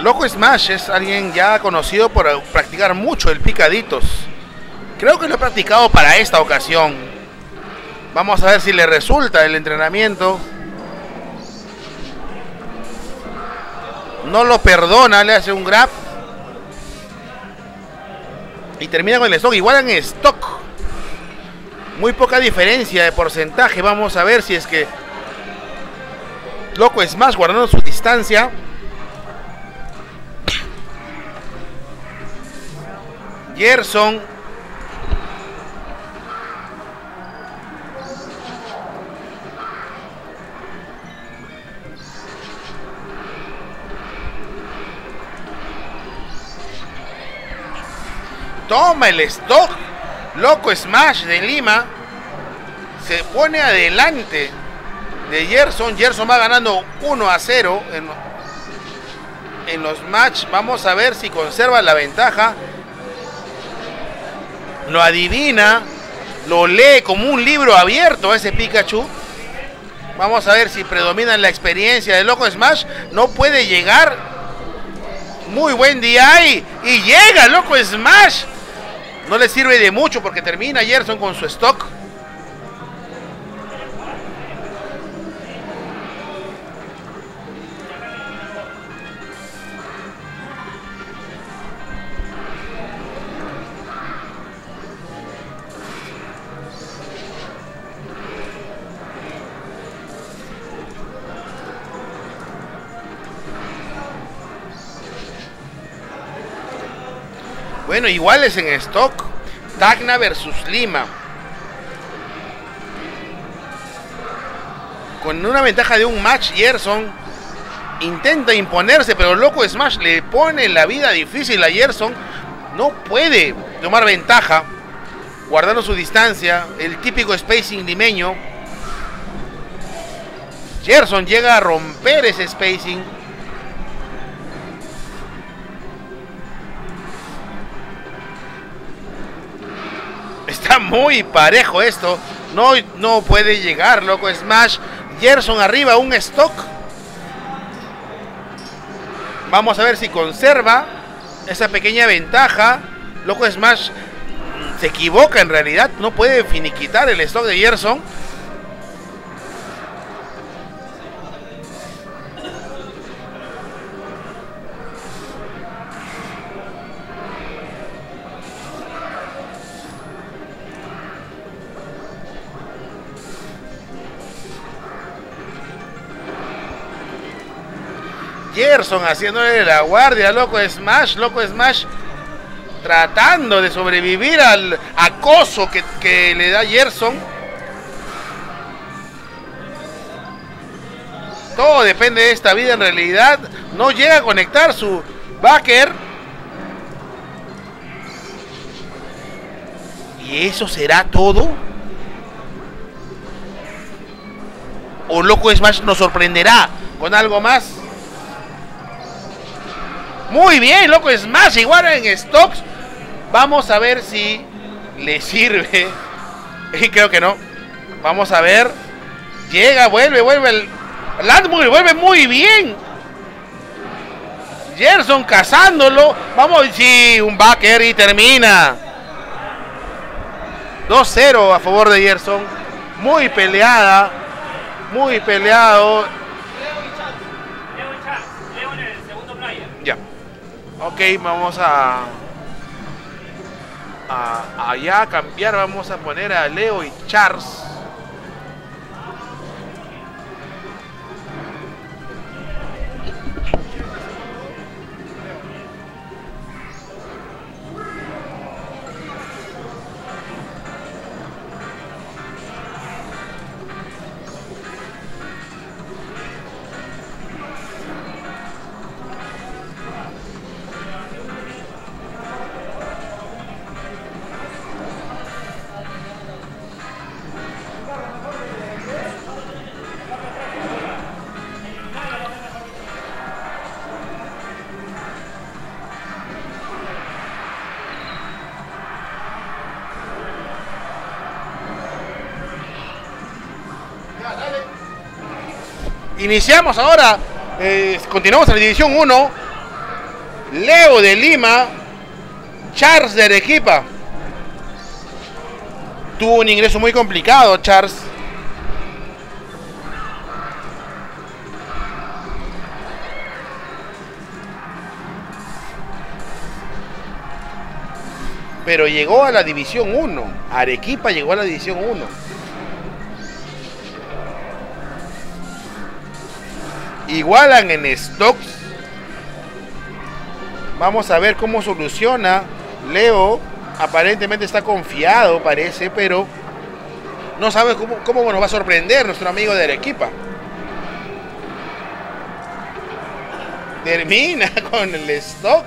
Loco Smash es alguien ya conocido por practicar mucho el picaditos. Creo que lo he practicado para esta ocasión. Vamos a ver si le resulta el entrenamiento. No lo perdona, le hace un grab. Y termina con el stock. Igual en stock. Muy poca diferencia de porcentaje. Vamos a ver si es que Loco Smash guardando su distancia. Gerson. Toma el stock. Loco Smash de Lima. Se pone adelante de Gerson. Gerson va ganando 1 a 0 en, en los match. Vamos a ver si conserva la ventaja. Lo adivina. Lo lee como un libro abierto ese Pikachu. Vamos a ver si predomina la experiencia de Loco Smash. No puede llegar. Muy buen DI. Y llega Loco Smash. No le sirve de mucho porque termina Gerson con su stock. Iguales en stock. Tacna versus Lima. Con una ventaja de un match, Gerson intenta imponerse, pero loco Smash le pone la vida difícil a Gerson. No puede tomar ventaja, guardando su distancia. El típico spacing limeño. Gerson llega a romper ese spacing. Está muy parejo esto. No, no puede llegar, loco. Smash. Gerson arriba, un stock. Vamos a ver si conserva esa pequeña ventaja. Loco Smash se equivoca en realidad. No puede finiquitar el stock de Gerson. Haciéndole la guardia, loco Smash, loco Smash, tratando de sobrevivir al acoso que, que le da Gerson. Todo depende de esta vida en realidad. No llega a conectar su backer. ¿Y eso será todo? ¿O Loco Smash nos sorprenderá con algo más? Muy bien, loco Smash, igual en stocks. Vamos a ver si le sirve. <laughs> Y creo que no. Vamos a ver. Llega, vuelve, vuelve el. Landmore vuelve muy bien. Gerson cazándolo. Vamos, sí, un backer y termina. 2-0 a favor de Gerson. Muy peleada. Muy peleado. Ok, vamos a, a allá cambiar. Vamos a poner a Leo y Charles. Iniciamos ahora. eh, continuamos en la división 1. Leo de Lima. Charles de Arequipa. Tuvo un ingreso muy complicado, Charles. Pero llegó a la división 1. Arequipa llegó a la división 1. Igualan en stocks. Vamos a ver cómo soluciona. Leo aparentemente está confiado, parece, pero no sabe cómo, cómo nos va a sorprender nuestro amigo de Arequipa. Termina <laughs> con el stock.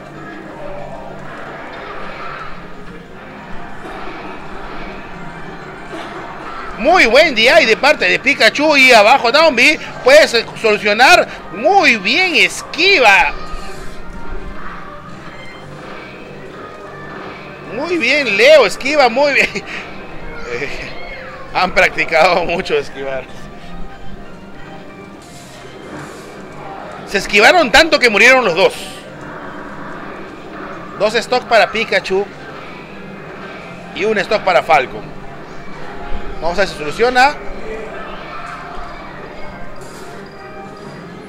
Muy buen DI de parte de Pikachu y abajo Downbeat puede solucionar muy bien esquiva. Muy bien Leo, esquiva muy bien. <laughs> Han practicado mucho esquivar. Se esquivaron tanto que murieron los dos. Dos stock para Pikachu. y un stock para Falcon. Vamos a ver si soluciona.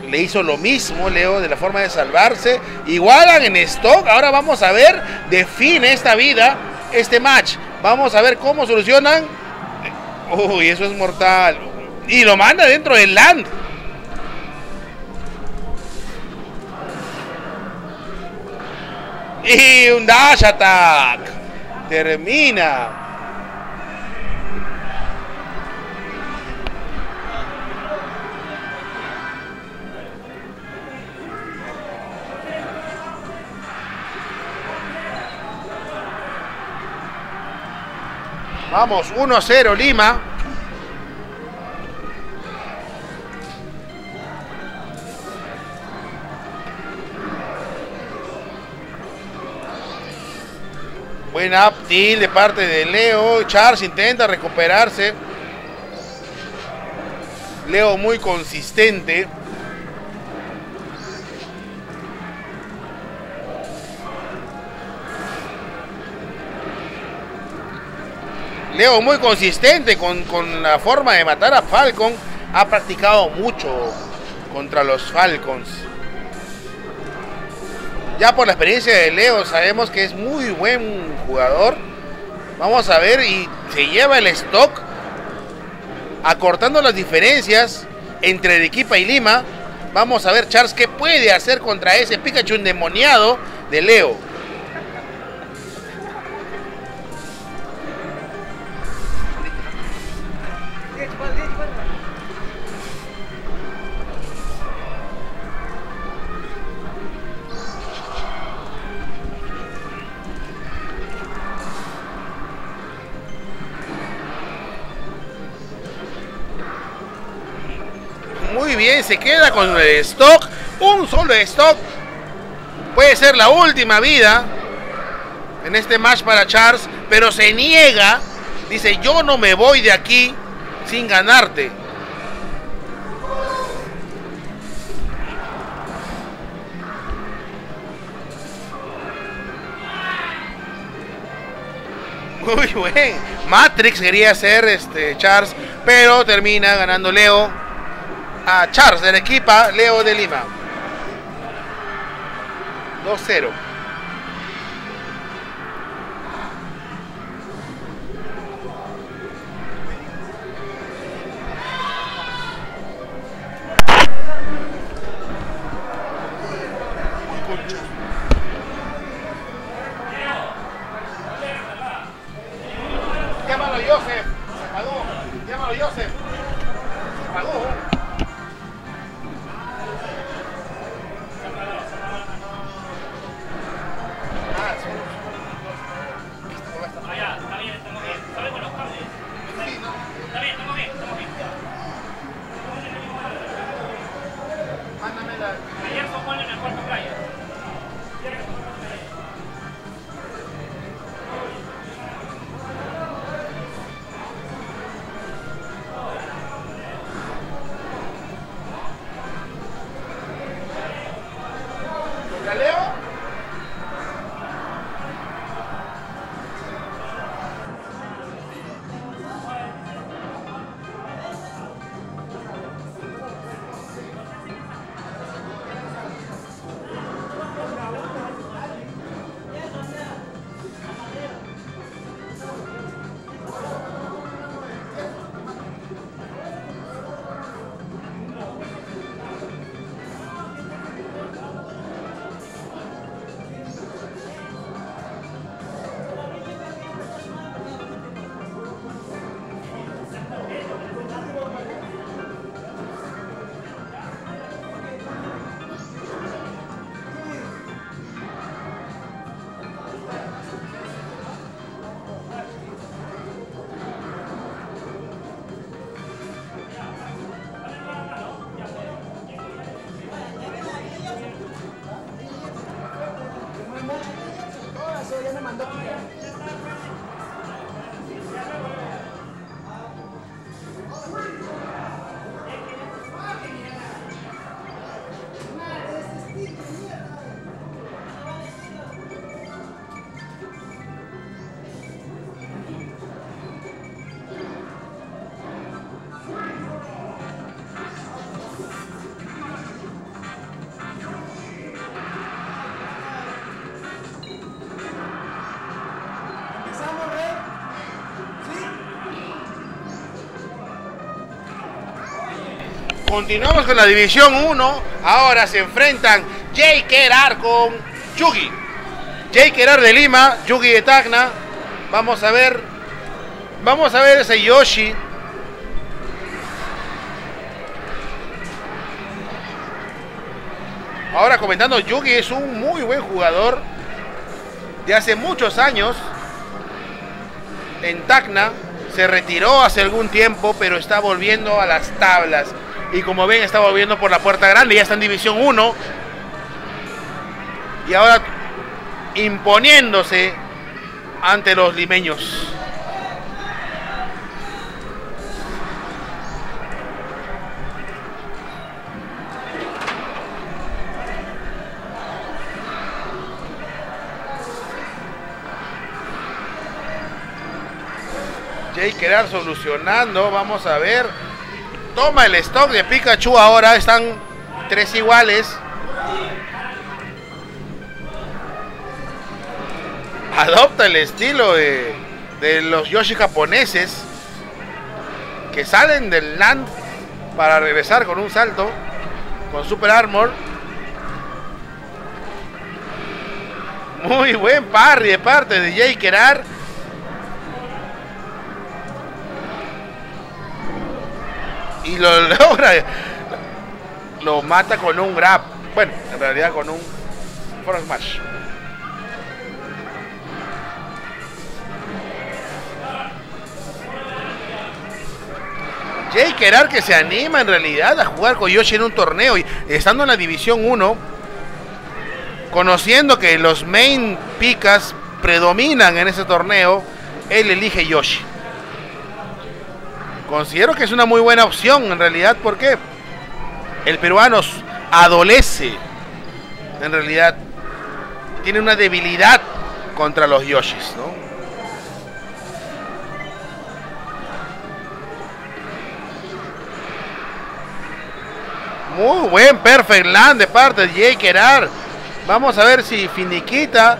Le hizo lo mismo Leo de la forma de salvarse. Igualan en stock. Ahora vamos a ver. Define esta vida, este match. Vamos a ver cómo solucionan. Uy, eso es mortal. Y lo manda dentro del land. Y un dash attack. Termina. Vamos, 1-0 Lima. Buen up tilt de parte de Leo. Charles intenta recuperarse. Leo muy consistente. Leo muy consistente con, con la forma de matar a Falcon. Ha practicado mucho contra los Falcons. Ya por la experiencia de Leo sabemos que es muy buen jugador. Vamos a ver y se lleva el stock acortando las diferencias entre Arequipa y Lima. Vamos a ver Charles qué puede hacer contra ese Pikachu endemoniado de Leo. Muy bien, se queda con el stock. Un solo stock. Puede ser la última vida en este match para Charles, pero se niega. Dice, yo no me voy de aquí sin ganarte. Muy <laughs> buen. Matrix quería ser este Charles, pero termina ganando Leo a Charles del equipo Leo de Lima. 2-0. Llámalo Joseph. Llámalo Joseph. Continuamos con la división 1. Ahora se enfrentan Kerar con Yugi. Jay Kerar de Lima, Yugi de Tacna. Vamos a ver. Vamos a ver ese Yoshi. Ahora comentando, Yugi es un muy buen jugador de hace muchos años en Tacna. Se retiró hace algún tiempo, pero está volviendo a las tablas. Y como ven, está volviendo por la puerta grande. Ya está en División 1. Y ahora imponiéndose ante los limeños. Jay Kerar solucionando. Vamos a ver. Toma el stock de Pikachu ahora. Están tres iguales. Adopta el estilo de, de los Yoshi japoneses. Que salen del land para regresar con un salto. Con Super Armor. Muy buen parry de parte de Jay Kerar. Y lo <laughs> logra. Lo mata con un grab. Bueno, en realidad con un front smash. Jay Kerar que se anima en realidad a jugar con Yoshi en un torneo y estando en la división 1, conociendo que los main picas predominan en ese torneo, él elige Yoshi. Considero que es una muy buena opción en realidad porque el peruano adolece, en realidad tiene una debilidad contra los Yoshis, ¿no? Muy buen perfect land de parte de Jay Kerar. Vamos a ver si finiquita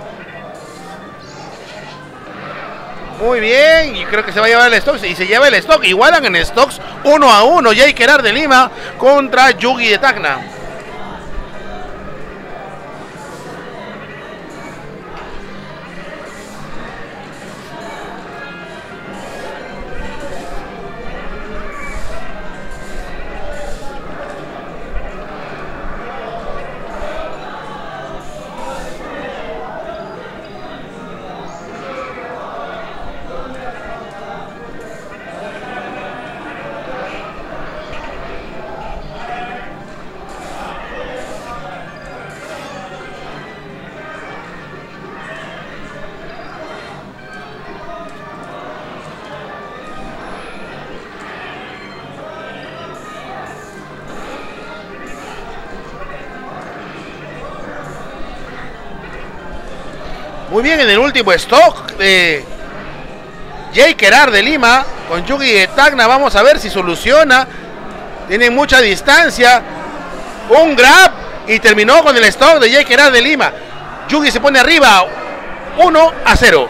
Muy bien, y creo que se va a llevar el stock. Y se lleva el stock. Igualan en stocks uno a uno. Jay Kerar de Lima contra Yugi de Tacna. Muy bien en el último stock de Jay Kerar de Lima con Yugi de Tacna. Vamos a ver si soluciona. Tienen mucha distancia. Un grab y terminó con el stock de Jay Kerar de Lima. Yugi se pone arriba 1 a 0.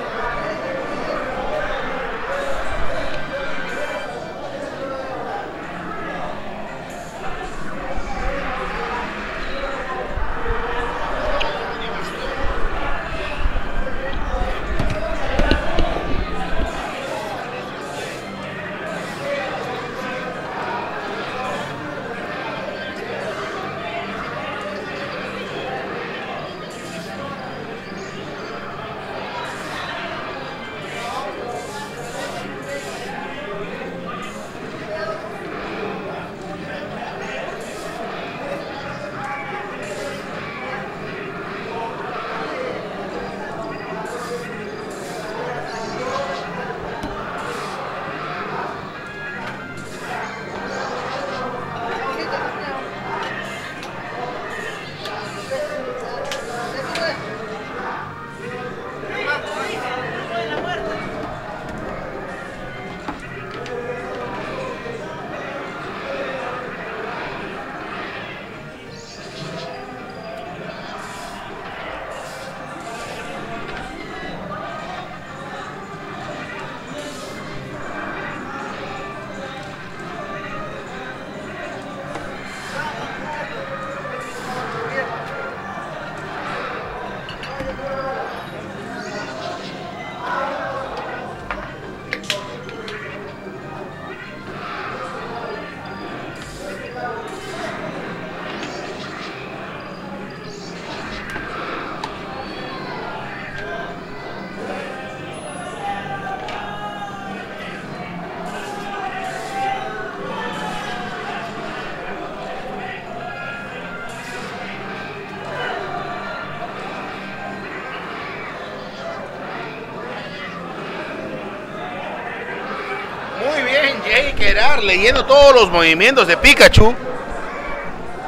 Leyendo todos los movimientos de Pikachu.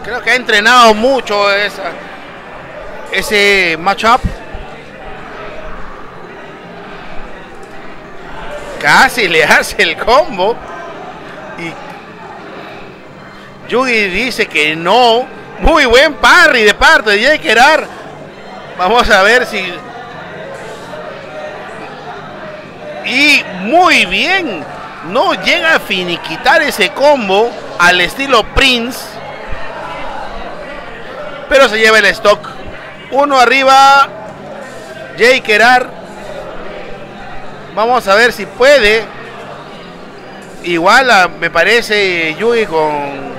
Creo que ha entrenado mucho esa, ese matchup. Casi le <laughs> hace el combo. Y Yugi dice que no. Muy buen parry de parte de Jake Gerard. Vamos a ver si. Y muy bien. No llega a finiquitar ese combo al estilo Prince. Pero se lleva el stock. Uno arriba. Jake Gerard. Vamos a ver si puede. Igual a- me parece Yugi con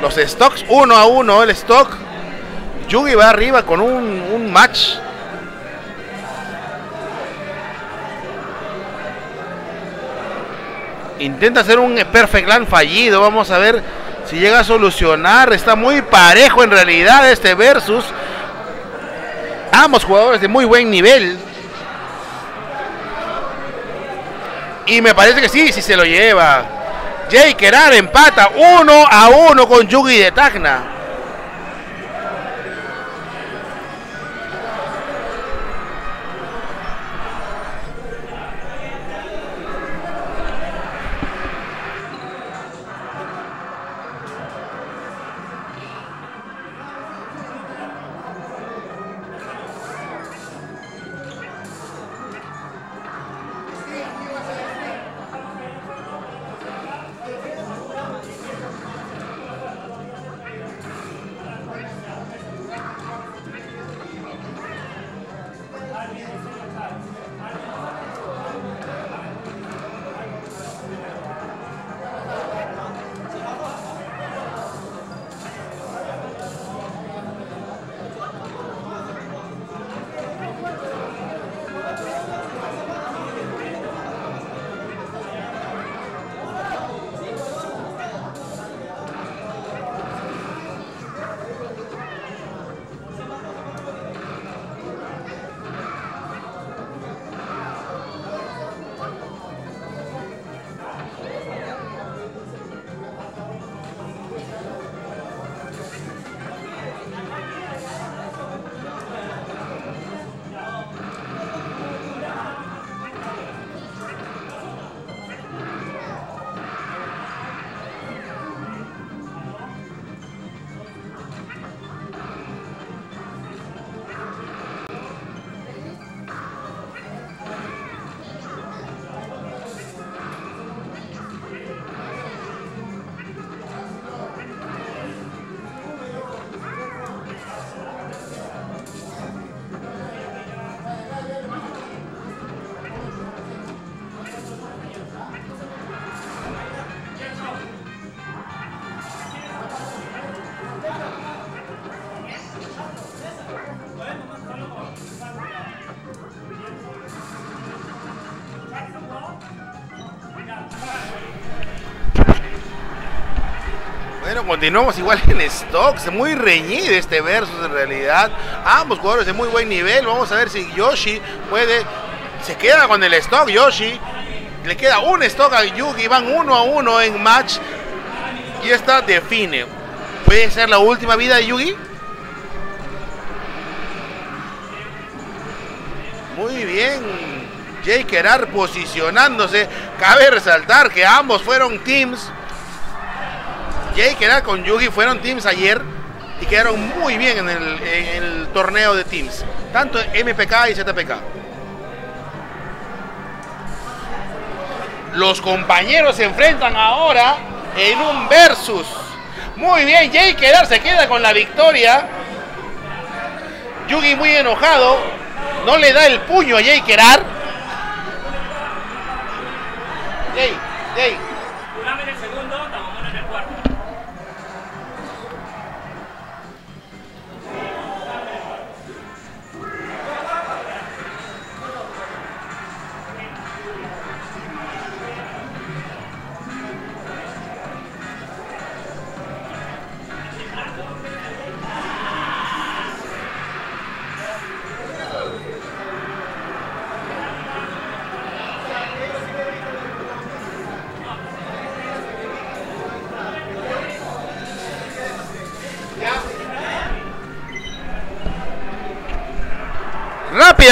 los stocks. Uno a uno el stock. Yugi va arriba con un, un match. Intenta hacer un perfect land fallido. Vamos a ver si llega a solucionar. Está muy parejo en realidad este versus. Ambos jugadores de muy buen nivel. Y me parece que sí, sí se lo lleva. Jay Kerar empata uno a uno con Yugi de Tacna. Continuamos igual en stocks, muy reñido este versus en realidad. Ambos jugadores de muy buen nivel. Vamos a ver si Yoshi puede. Se queda con el stock, Yoshi. Le queda un stock a Yugi, van uno a uno en match. Y esta define. ¿Puede ser la última vida de Yugi? Muy bien. Jay Kerar posicionándose. Cabe resaltar que ambos fueron teams. Jay Kerar con Yugi fueron teams ayer y quedaron muy bien en el, torneo de teams. Tanto MPK y ZPK. Los compañeros se enfrentan ahora en un versus. Muy bien, Jay Kerar se queda con la victoria. Yugi muy enojado. No le da el puño a Jay Kerar.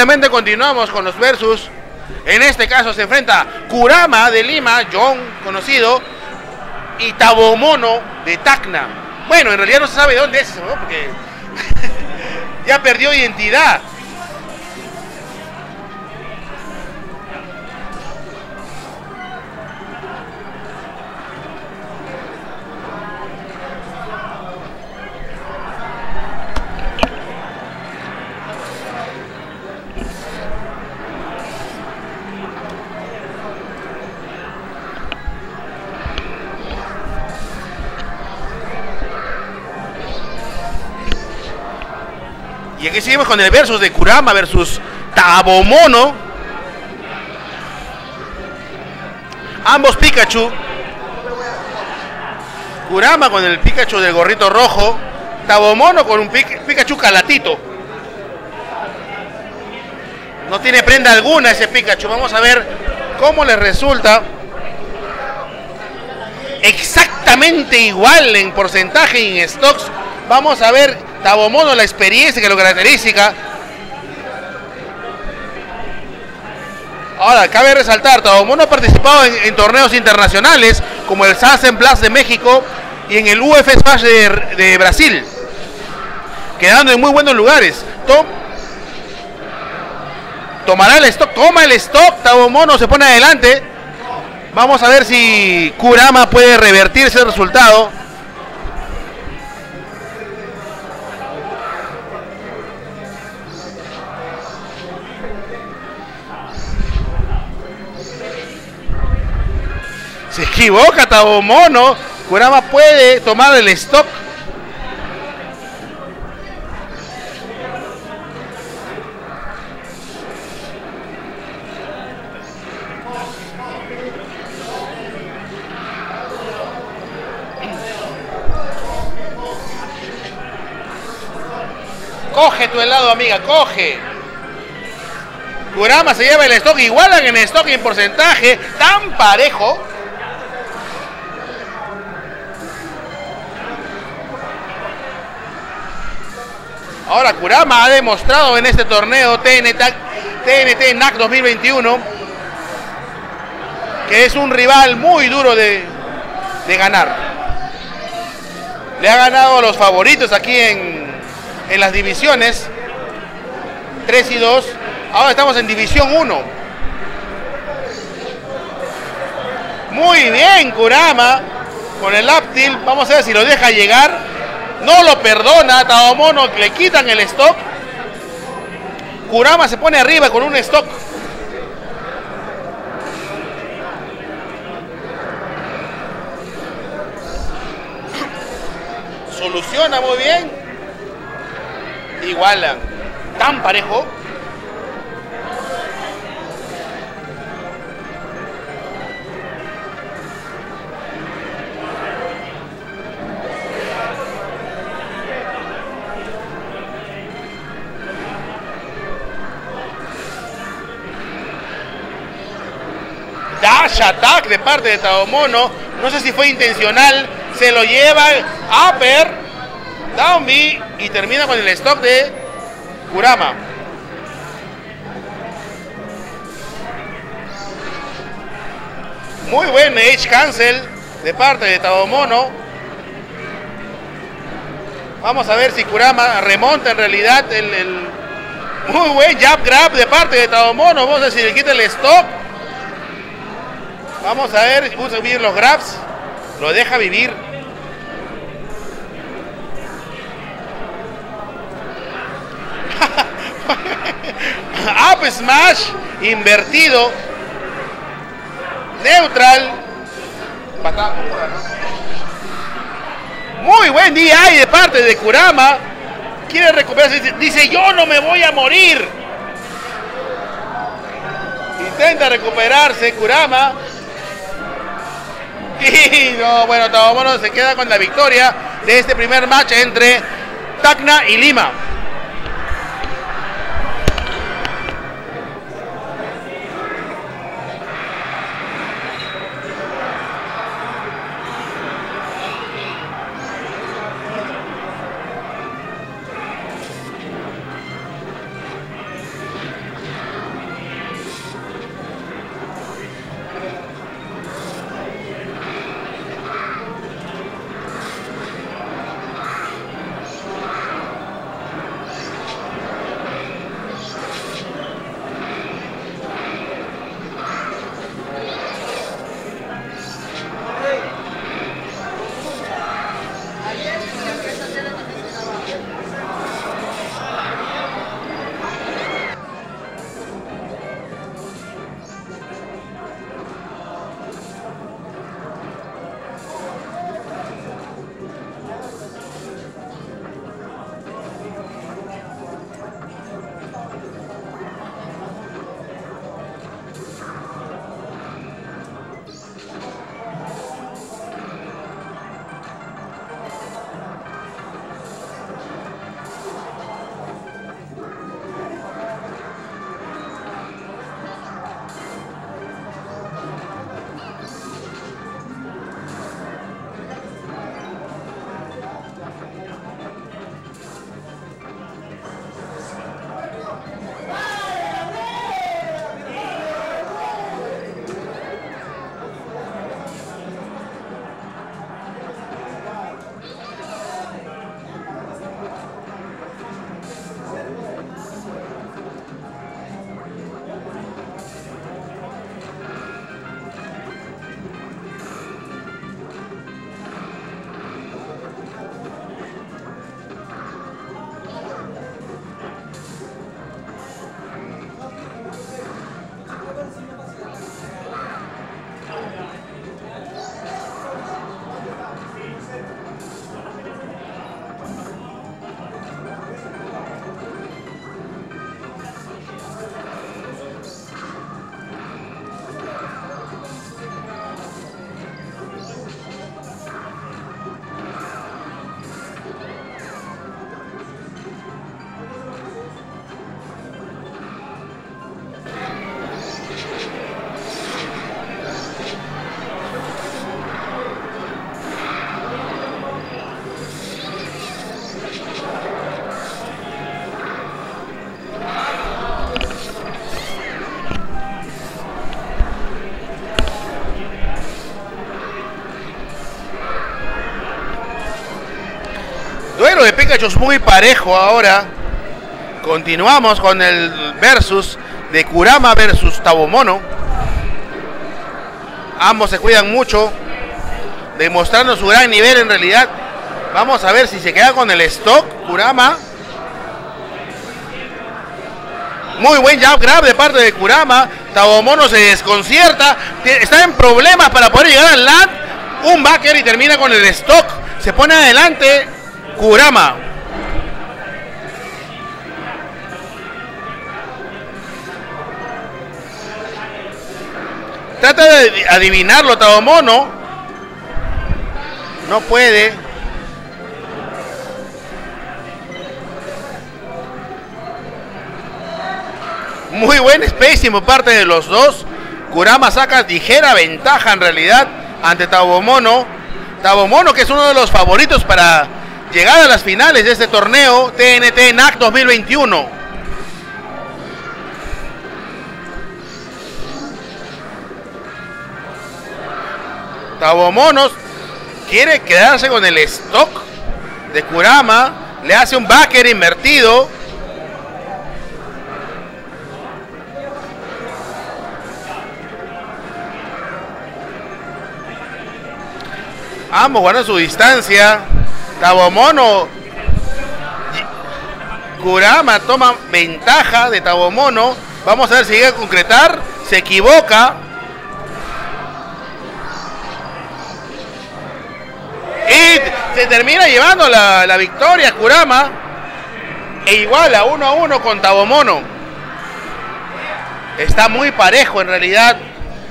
Continuamos con los versus. En este caso se enfrenta Kurama de Lima, John conocido, y Tabomono de Tacna. Bueno, en realidad no se sabe dónde es porque <laughs> ya perdió identidad. Seguimos con el versus de Kurama versus Tabomono. Ambos Pikachu. Kurama con el Pikachu del gorrito rojo. Tabomono con un Pik- Pikachu calatito. No tiene prenda alguna ese Pikachu. Vamos a ver cómo le resulta. Exactamente igual en porcentaje y en stocks. Vamos a ver Tabomono la experiencia que lo caracteriza. Ahora, cabe resaltar, Tabomono ha participado en, torneos internacionales como el Sassen Blast de México y en el UF Smash de, Brasil, quedando en muy buenos lugares. Tom- tomará el stock, toma el stock, Tabomono se pone adelante. Vamos a ver si Kurama puede revertir ese resultado. Equivoca Tabomono. Kurama puede tomar el stock. Coge tu helado, amiga, coge. Kurama se lleva el stock, igualan en stock y en porcentaje, tan parejo. Ahora Kurama ha demostrado en este torneo TNT, TNT NAC 2021 que es un rival muy duro de, de ganar. Le ha ganado a los favoritos aquí en, en las divisiones 3 y 2. Ahora estamos en división 1. Muy bien, Kurama. Con el Aptil. Vamos a ver si lo deja llegar. No lo perdona. Taomono le quitan el stock. Kurama se pone arriba con un stock. Soluciona muy bien. Igualan. Tan parejo. Dash attack de parte de Taomono. No sé si fue intencional. Se lo lleva. Upper. Down B. Y termina con el stock de Kurama. Muy buen Edge Cancel de parte de Taomono. Vamos a ver si Kurama remonta en realidad el, el- muy buen jab grab de parte de Taomono. Vamos a ver si le quita el stop. Vamos a ver si usa bien los grabs. Lo deja vivir. <laughs> Up smash invertido. Neutral. Muy buen DI de parte de Kurama. Quiere recuperarse. Dice, yo no me voy a morir. Intenta recuperarse Kurama. Y no, bueno, Tabomono se queda con la victoria de este primer match entre Tacna y Lima. Pikachu muy parejo ahora. Continuamos con el versus de Kurama versus Tabomono. Ambos se cuidan mucho, demostrando su gran nivel en realidad. Vamos a ver si se queda con el stock Kurama. Muy buen jab grab de parte de Kurama. Tabomono se desconcierta. Está en problemas para poder llegar al land. Un backer y termina con el stock. Se pone adelante Kurama. Trata de adivinarlo Tabomono. No puede. Muy buen spacing por parte de los dos. Kurama saca ligera ventaja en realidad ante Tabomono. Tabomono que es uno de los favoritos para llegar a las finales de este torneo TNT NAC 2021. Tabomonos quiere quedarse con el stock de Kurama. Le hace un backer invertido. Ambos guardan su distancia. Tabomono. Kurama toma ventaja de Tabomono. Vamos a ver si llega a concretar. Se equivoca. Y se termina llevando la, la victoria Kurama. E igual a uno a uno con Tabomono. Está muy parejo en realidad.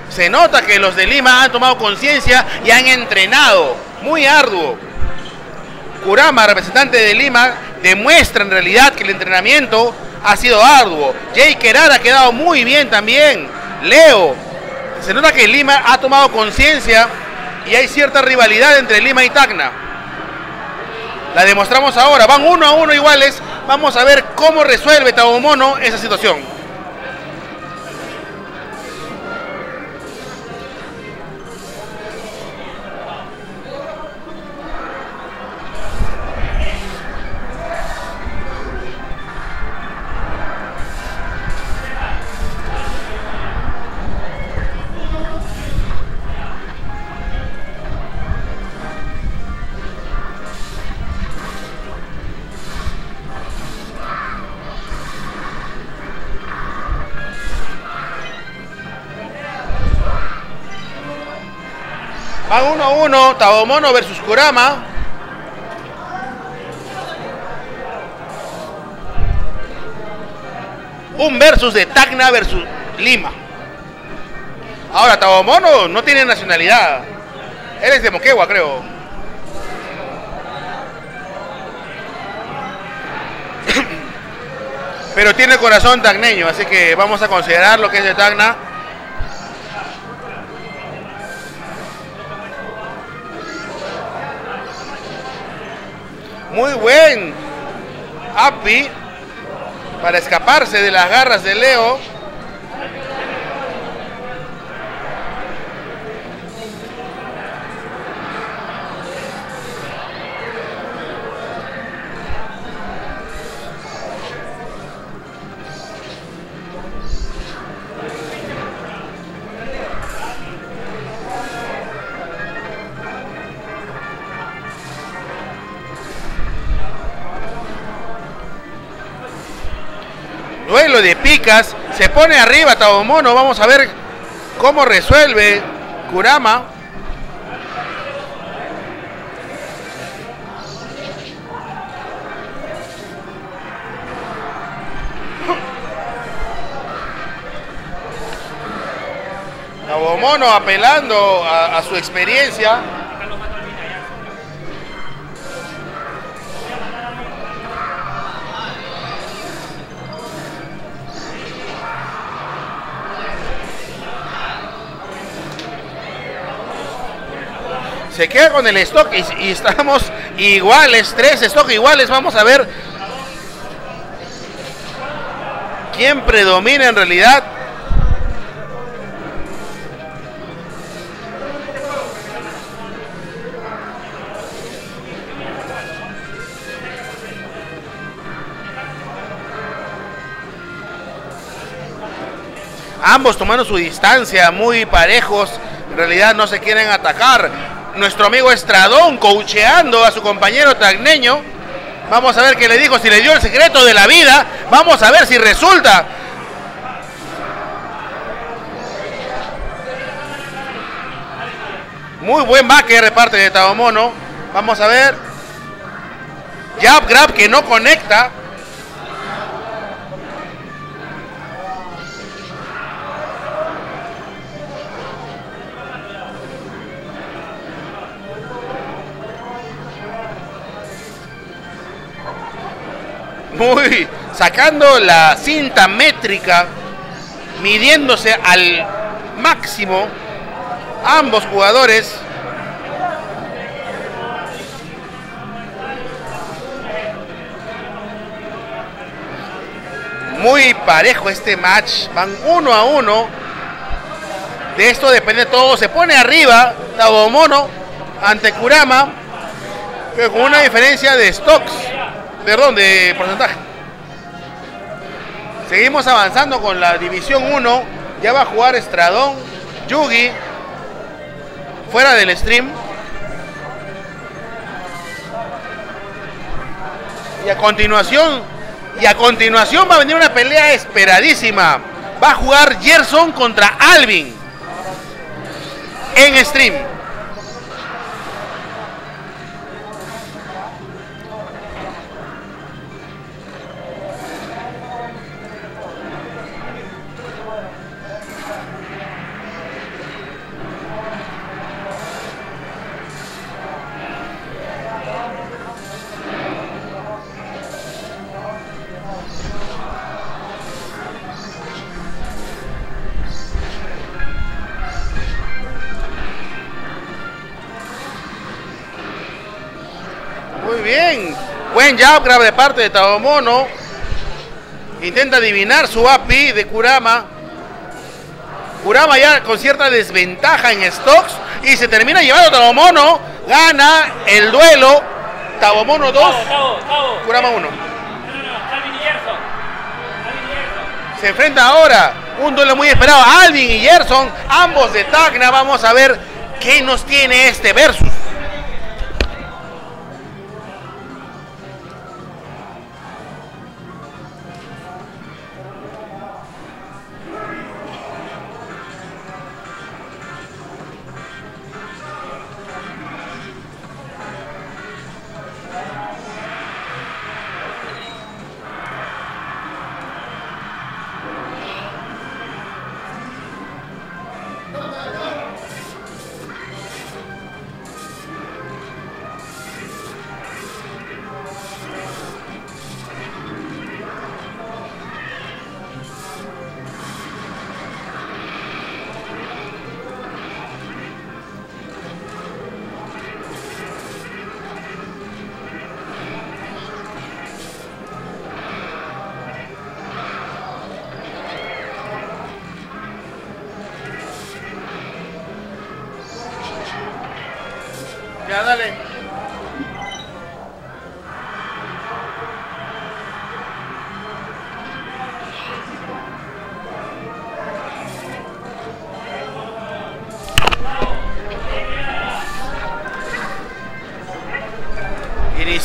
Se nota que los de Lima han tomado conciencia y han entrenado. Muy arduo. Kurama, representante de Lima, demuestra en realidad que el entrenamiento ha sido arduo. Jay Kerara ha quedado muy bien también. Leo, se nota que Lima ha tomado conciencia y hay cierta rivalidad entre Lima y Tacna. La demostramos ahora. Van uno a uno iguales. Vamos a ver cómo resuelve Tabomono esa situación. Van 1 a 1, Tabomono versus Kurama. Un versus de Tacna versus Lima. Ahora, Tabomono no tiene nacionalidad. Él es de Moquegua, creo. <coughs> Pero tiene corazón tacneño, así que vamos a considerar lo que es de Tacna. Muy buen Api para escaparse de las garras de Leo. Duelo de picas. Se pone arriba Tabomono. Vamos a ver cómo resuelve Kurama. Tabomono apelando a, a su experiencia. se queda con el stock y, estamos iguales, tres stock iguales. Vamos a ver quién predomina en realidad. ambos tomando su distancia, muy parejos, en realidad no se quieren atacar. Nuestro amigo Estradón coacheando a su compañero tagneño. Vamos a ver qué le dijo, si le dio el secreto de la vida. Vamos a ver si resulta. Muy buen baque reparte de Tabomono. Vamos a ver. Jab grab que no conecta. Sacando la cinta métrica, midiéndose al máximo ambos jugadores. Muy parejo este match, van uno a uno. De esto depende todo. Se pone arriba Tabomono ante Kurama, con una diferencia de stocks, perdón, de porcentaje. Seguimos avanzando con la división 1. Ya va a jugar Estradón, Yugi, fuera del stream. Y a continuación, y a continuación va a venir una pelea esperadísima. Va a jugar Gerson contra Alvin en stream. Buen jab grab de parte de Tabomono. Intenta adivinar su API de Kurama. Kurama ya con cierta desventaja en stocks. Y se termina llevando Tabomono. Gana el duelo. Tabomono 2, Tavo, Tavo, Tavo. Kurama 1. No, no, no, Alvin y Gerson. Alvin y Gerson. Se enfrenta ahora un duelo muy esperado. Alvin y Gerson, ambos de Tacna. Vamos a ver qué nos tiene este versus.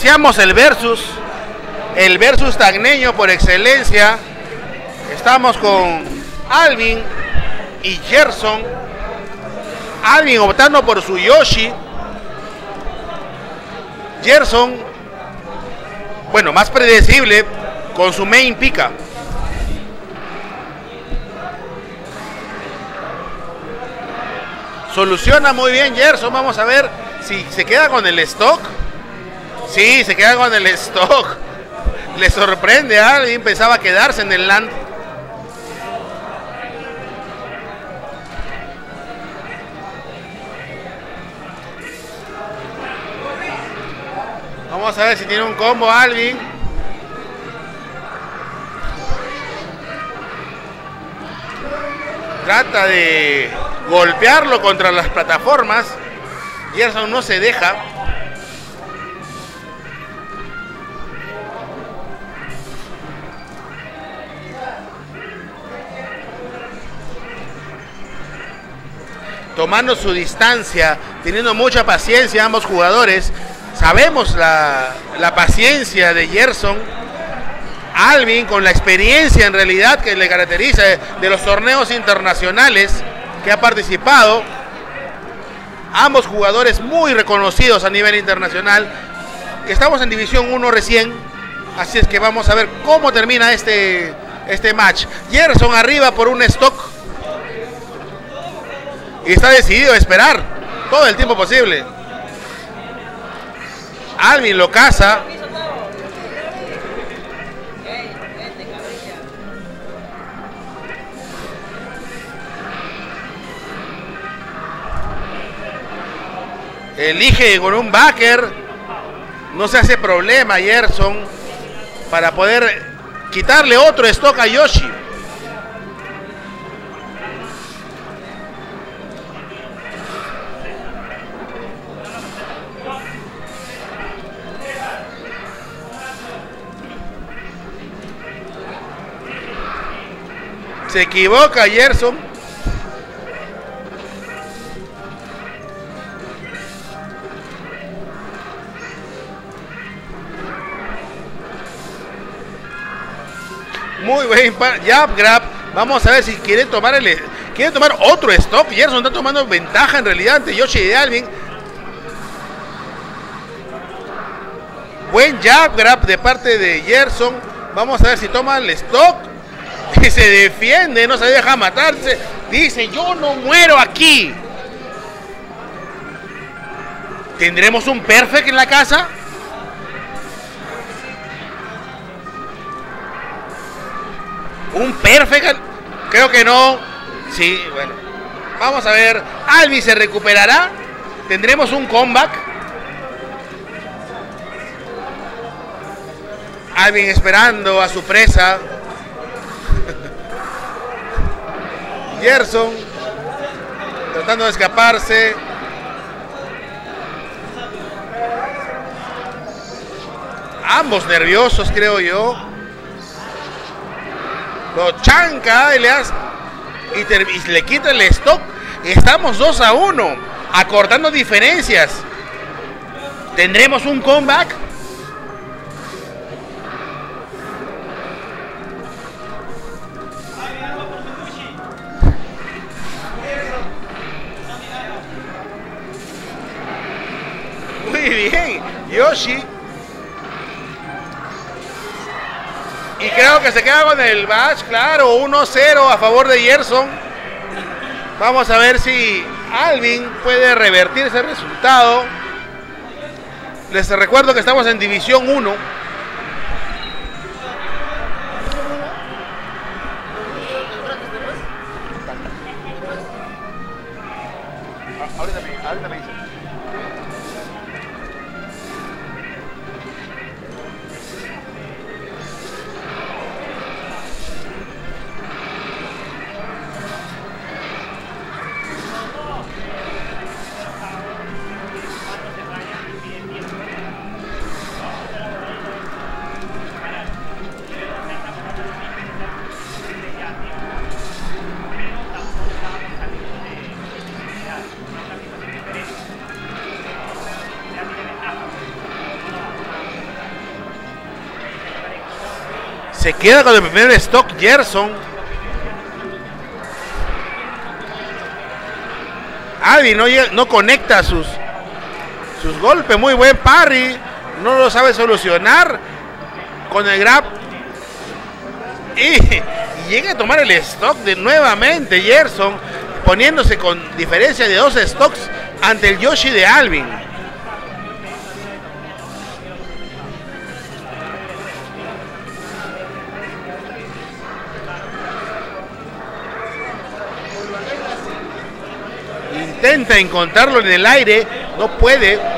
Iniciamos el versus, el versus tagneño por excelencia. Estamos con Alvin y Gerson. Alvin optando por su Yoshi. Gerson, bueno, más predecible con su main pica. Soluciona muy bien Gerson. Vamos a ver si se queda con el stock. Sí, se queda con el stock. Le sorprende a alguien. Pensaba quedarse en el land. Vamos a ver si tiene un combo Alvin. Trata de golpearlo contra las plataformas. Gerson no se deja. Tomando su distancia, teniendo mucha paciencia ambos jugadores. Sabemos la, la paciencia de Gerson. Alvin con la experiencia en realidad que le caracteriza de los torneos internacionales que ha participado. Ambos jugadores muy reconocidos a nivel internacional. Estamos en División 1 recién, así es que vamos a ver cómo termina este, este match. Gerson arriba por un stock y está decidido a esperar todo el tiempo posible. Alvin lo caza. Elige con un backer. No se hace problema Gerson para poder quitarle otro stock a Yoshi. Se equivoca Gerson. Muy buen pa- jab grab. Vamos a ver si quiere tomar el quiere tomar otro stop. Gerson está tomando ventaja en realidad ante Yoshi de Alvin. Buen jab grab de parte de Gerson. Vamos a ver si toma el stop. <laughs> Y se defiende, no se deja matarse. Dice, yo no muero aquí. ¿Tendremos un perfect en la casa? ¿Un perfect? Creo que no. Sí, bueno. Vamos a ver. Albi se recuperará. Tendremos un comeback. Alvin esperando a su presa. Gerson tratando de escaparse. Ambos nerviosos, creo yo. Lo chanca hace- y, y le quita el stock. Estamos 2 a 1, acortando diferencias. ¿Tendremos un comeback? Y creo que se queda con el match, claro, 1-0 a favor de Gerson. Vamos a ver si Alvin puede revertir ese resultado. Les recuerdo que estamos en División 1. Se queda con el primer stock Gerson. Alvin no, conecta sus, sus golpes. Muy buen parry. No lo sabe solucionar con el grab. Y <laughs> llega a tomar el stock de nuevamente Gerson. Poniéndose con diferencia de dos stocks ante el Yoshi de Alvin. Encontrarlo en el aire, no puede.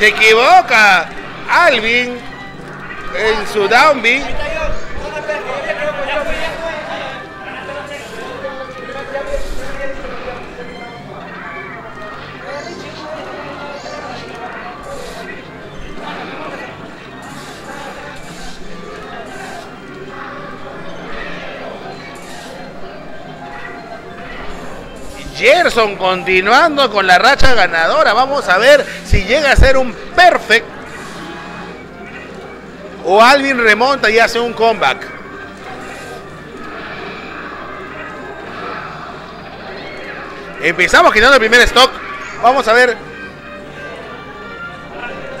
Se equivoca Alvin en su downbeat. Gerson continuando con la racha ganadora. Vamos a ver si llega a ser un perfect. O Alvin remonta y hace un comeback. Empezamos quitando el primer stock. Vamos a ver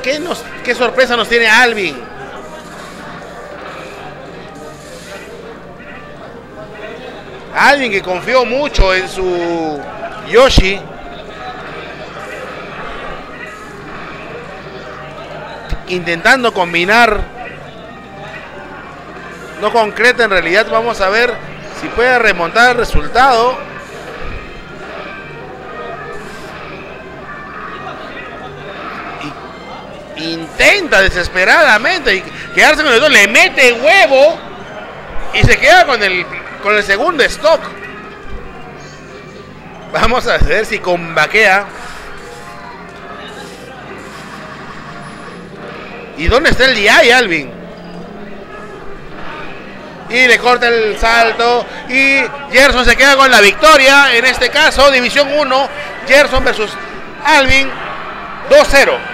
qué, nos, qué sorpresa nos tiene Alvin. Alguien que confió mucho en su Yoshi. Intentando combinar. No concreta en realidad. Vamos a ver si puede remontar el resultado. Intenta desesperadamente quedarse con el dos. Le mete huevo. Y se queda con el con el segundo stock. Vamos a ver si combaquea. ¿Y dónde está el DI, Alvin? Y le corta el salto. Y Gerson se queda con la victoria. En este caso, División 1. Gerson versus Alvin. 2-0.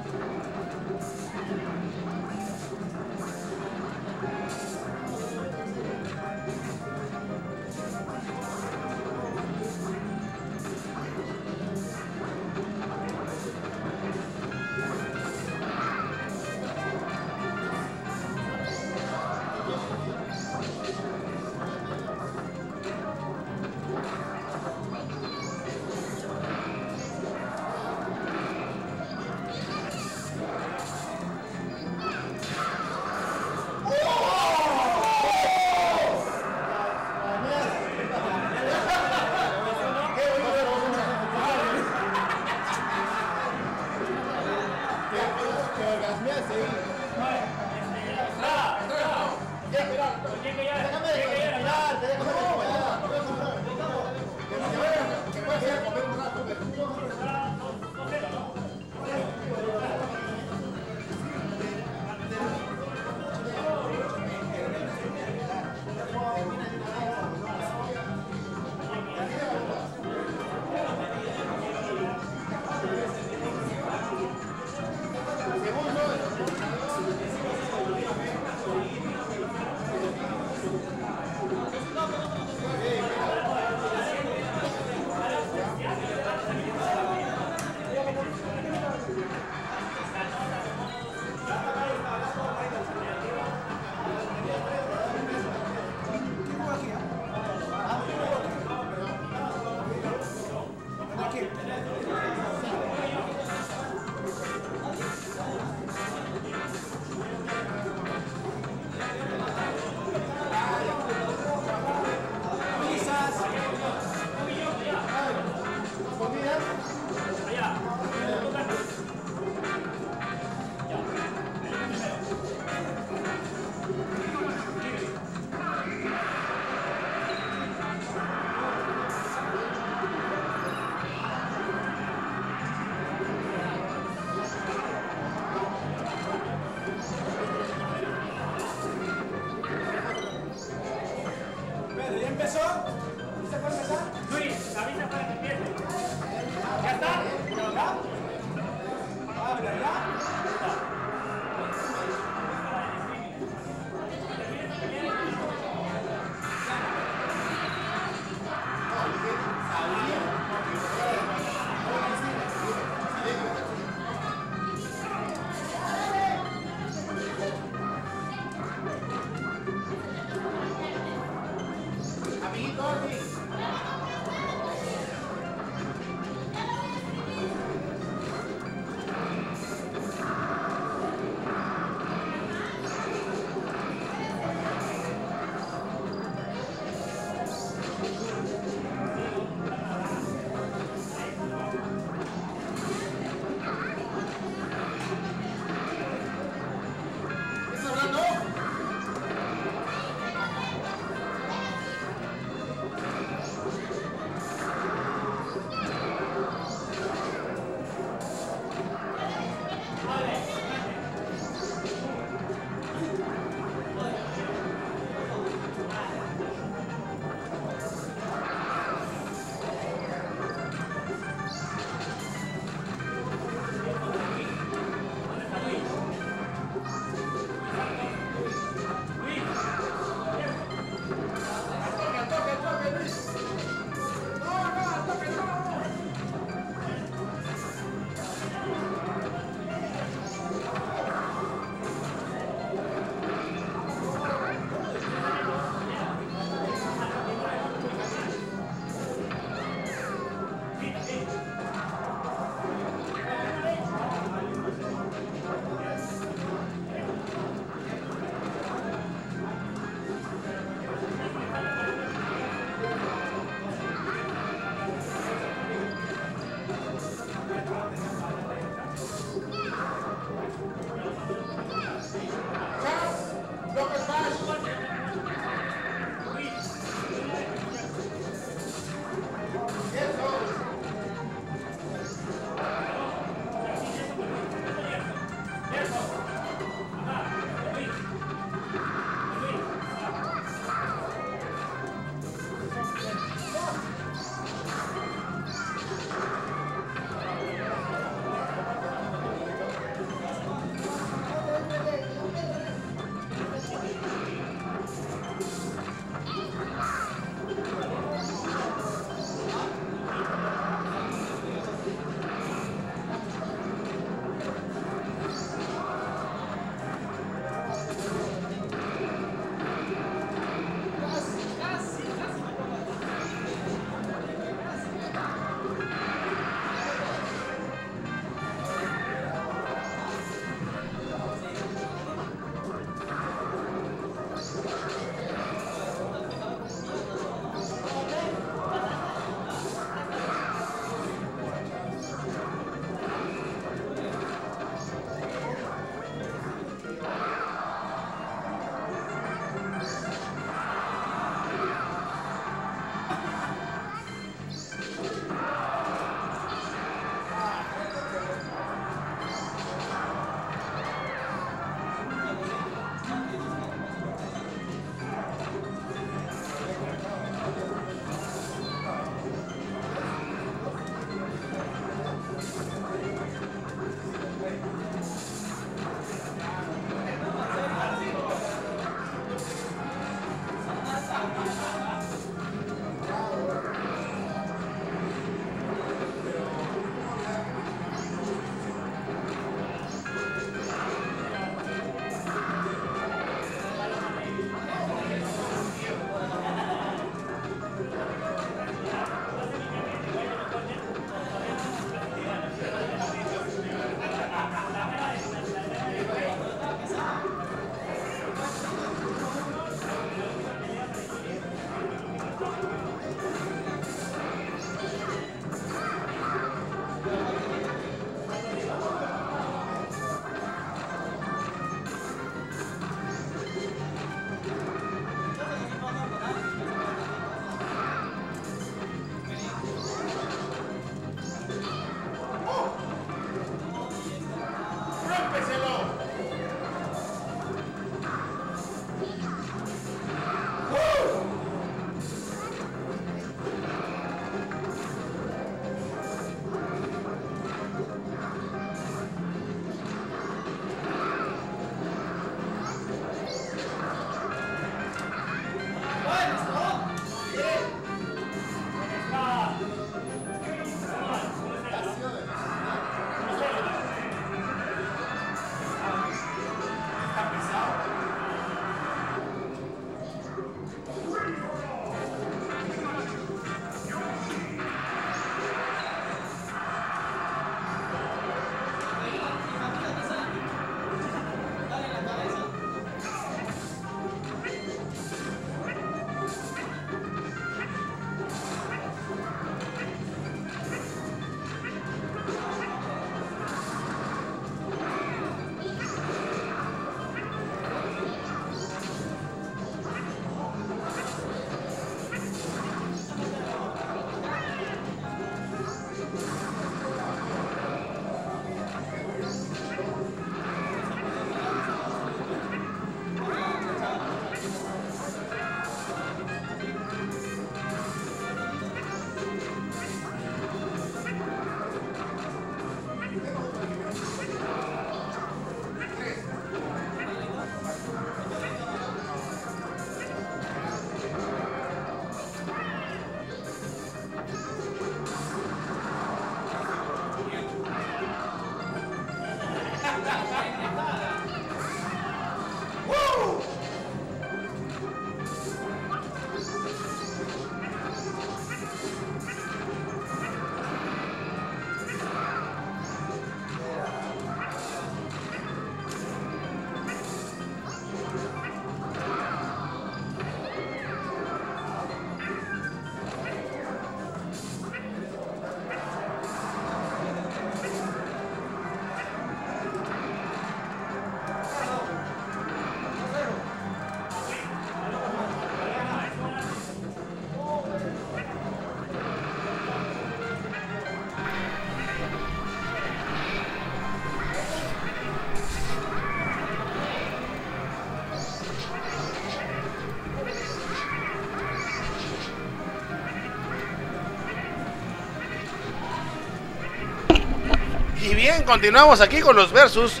Continuamos aquí con los versus.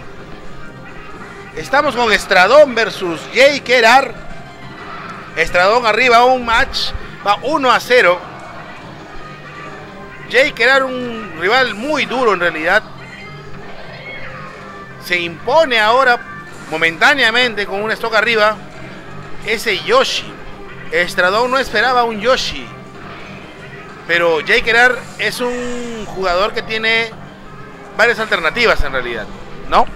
Estamos con Estradón versus Jay Kerar. Estradón arriba un match. Va 1 a 0. Jay Kerar un rival muy duro en realidad. Se impone ahora momentáneamente con un stock arriba. Ese Yoshi. Estradón no esperaba un Yoshi. Pero Jay Kerar es un jugador que tiene varias alternativas en realidad, ¿no?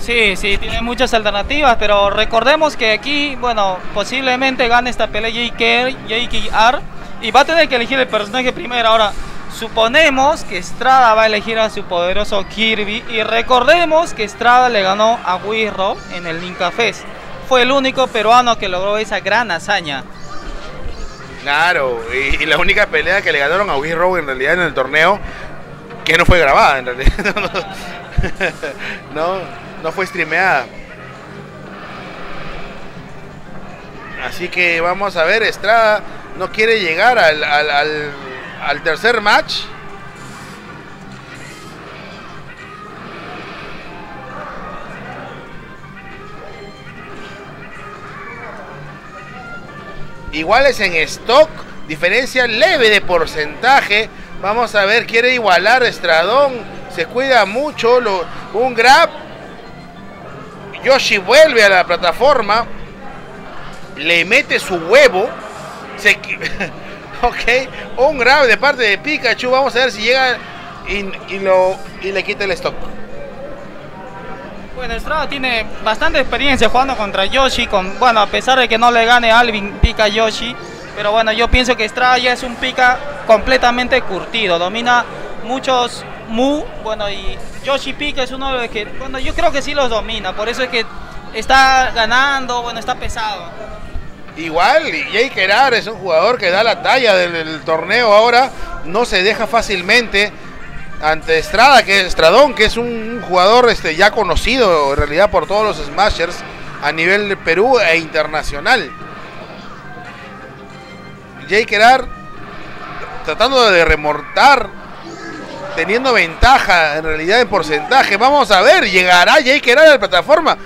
Sí, sí, tiene muchas alternativas, pero recordemos que aquí, bueno, posiblemente gane esta pelea JK, JKR y va a tener que elegir el personaje primero. Ahora, suponemos que Estrada va a elegir a su poderoso Kirby y recordemos que Estrada le ganó a Wirro en el Ninja Fest. Fue el único peruano que logró esa gran hazaña. Claro, y, y la única pelea que le ganaron a Wii en realidad en el torneo, que no fue grabada en realidad. <laughs> no, no fue streameada. Así que vamos a ver, Estrada no quiere llegar al, al- al- al tercer match. Iguales en stock, diferencia leve de porcentaje. Vamos a ver, quiere igualar Estradón, se cuida mucho, un grab. Yoshi vuelve a la plataforma, le mete su huevo. Se, <laughs> ok, un grab de parte de Pikachu. Vamos a ver si llega y, y lo, y le quita el stock. Bueno, Estrada tiene bastante experiencia jugando contra Yoshi, con, bueno, a pesar de que no le gane Alvin, pica Yoshi, pero bueno, yo pienso que Estrada ya es un pica completamente curtido, domina muchos Mu, bueno, y Yoshi Pica es uno de los que, bueno, yo creo que sí los domina, por eso es que está ganando, bueno, está pesado. Igual, Jay Kerar es un jugador que da la talla del, torneo ahora, no se deja fácilmente ante Estrada, que es Estradón, que es un, un jugador este, ya conocido en realidad por todos los Smashers a nivel de Perú e internacional. Jay Kerar tratando de remontar, teniendo ventaja en realidad en porcentaje. Vamos a ver, llegará Jay Kerar a la plataforma.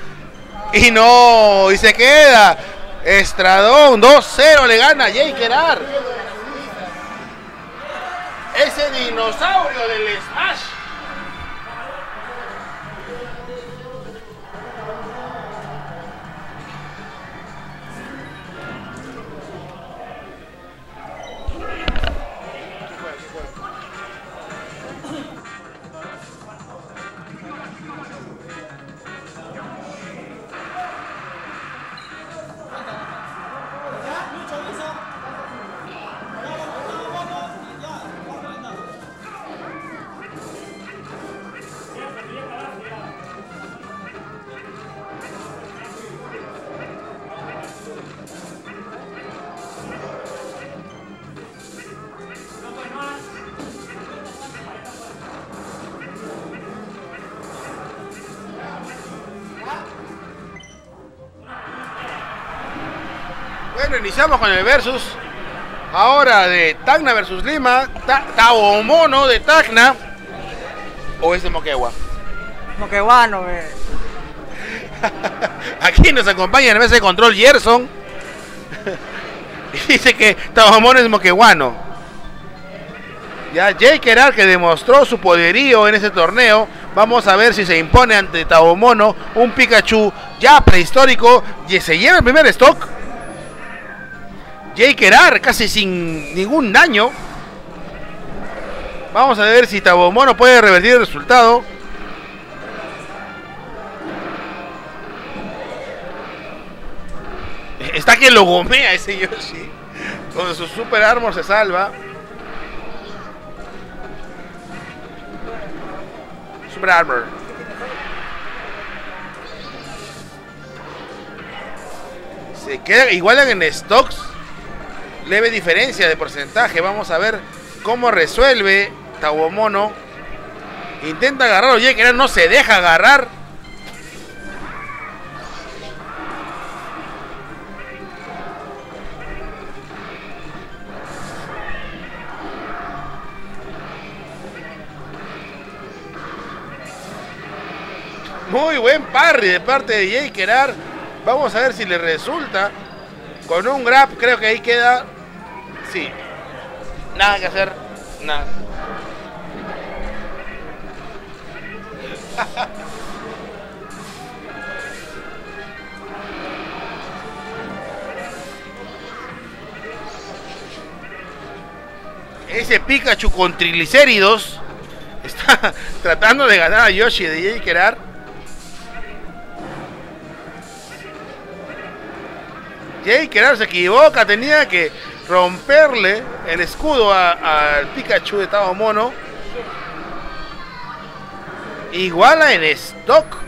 Y no, y se queda. Estradón 2-0 le gana a Jay Kerar. Ese dinosaurio del Smash. Iniciamos con el versus. Ahora de Tacna versus Lima. Ta Tao Mono de Tacna. O es de Moquegua. Moqueguano, ve. <laughs> Aquí nos acompaña en mesa de control Gerson. <laughs> dice que Tao Mono es moqueguano. Ya Jay Kerar que demostró su poderío en ese torneo. Vamos a ver si se impone ante Tao Mono. Un Pikachu ya prehistórico. Y se lleva el primer stock. Jay Kerar casi sin ningún daño. Vamos a ver si Tao Mono puede revertir el resultado. Está que lo gomea ese Yoshi. Con su super armor se salva. Super armor. Se queda igual en stocks. Leve diferencia de porcentaje. Vamos a ver cómo resuelve Tawomono. Intenta agarrarlo. Oye, que no se deja agarrar. Muy buen parry de parte de Jay Kerar. Vamos a ver si le resulta. Con un grab creo que ahí queda. Sí. Nada que hacer. Nada. <laughs> Ese Pikachu con triglicéridos está <laughs> tratando de ganar a Yoshi de Jay Kerar. Se equivoca, tenía que romperle el escudo al Pikachu de Tao Mono. Iguala en stock.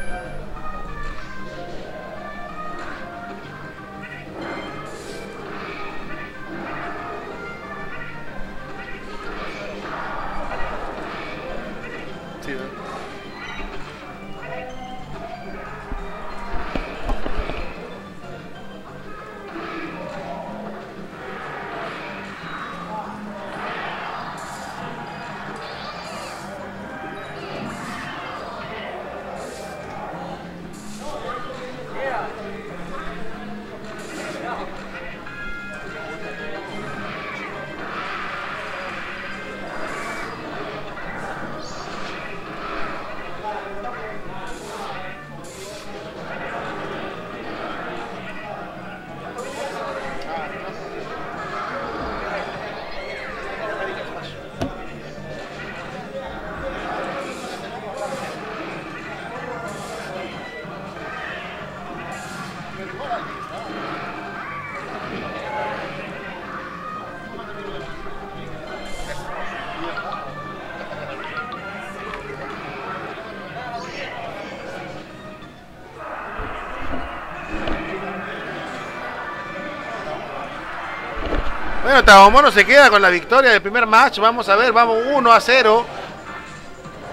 Tabomono se queda con la victoria del primer match. Vamos a ver, vamos 1 a 0.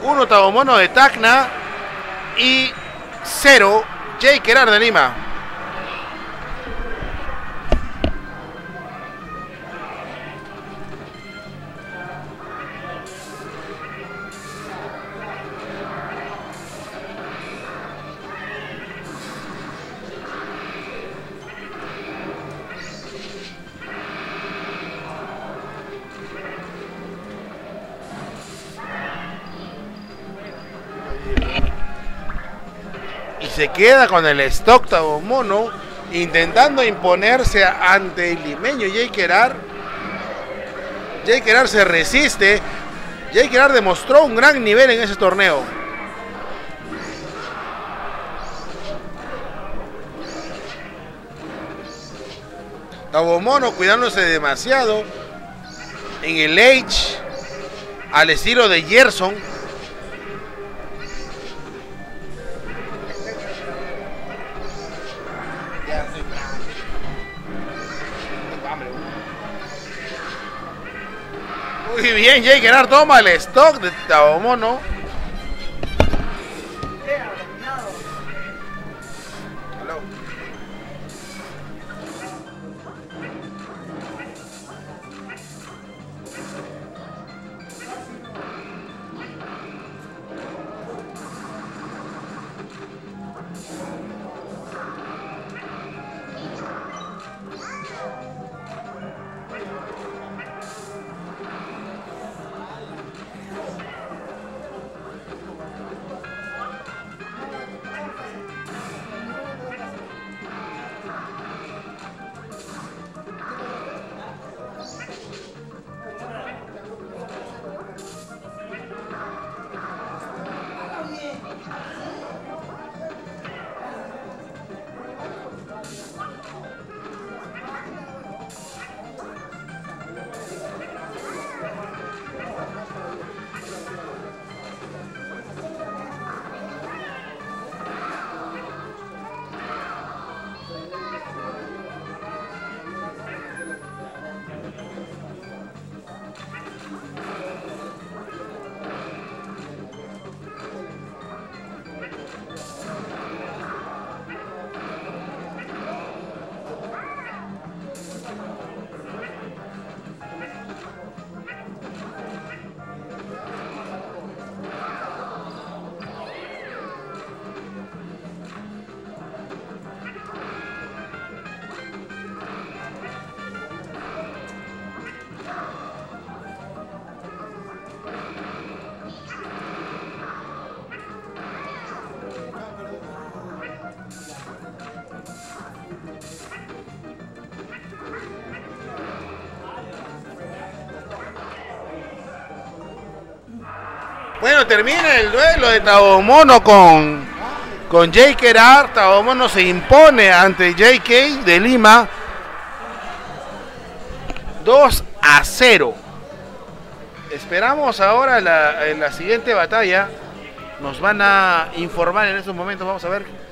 1 Tabomono de Tacna y 0 Jay Kerar de Lima. Queda con el stock Tabomono intentando imponerse ante el limeño Jay Kerar. Jay Kerar se resiste. Jay Kerar demostró un gran nivel en ese torneo. Tabomono cuidándose demasiado en el H al estilo de Gerson. Muy bien, Jay Gerard toma el stock de Tabomono. Termina el duelo de Tabomono con, con Jake Erard. Tabomono se impone ante JK de Lima 2 a 0. Esperamos ahora la, la siguiente batalla. Nos van a informar en estos momentos. Vamos a ver.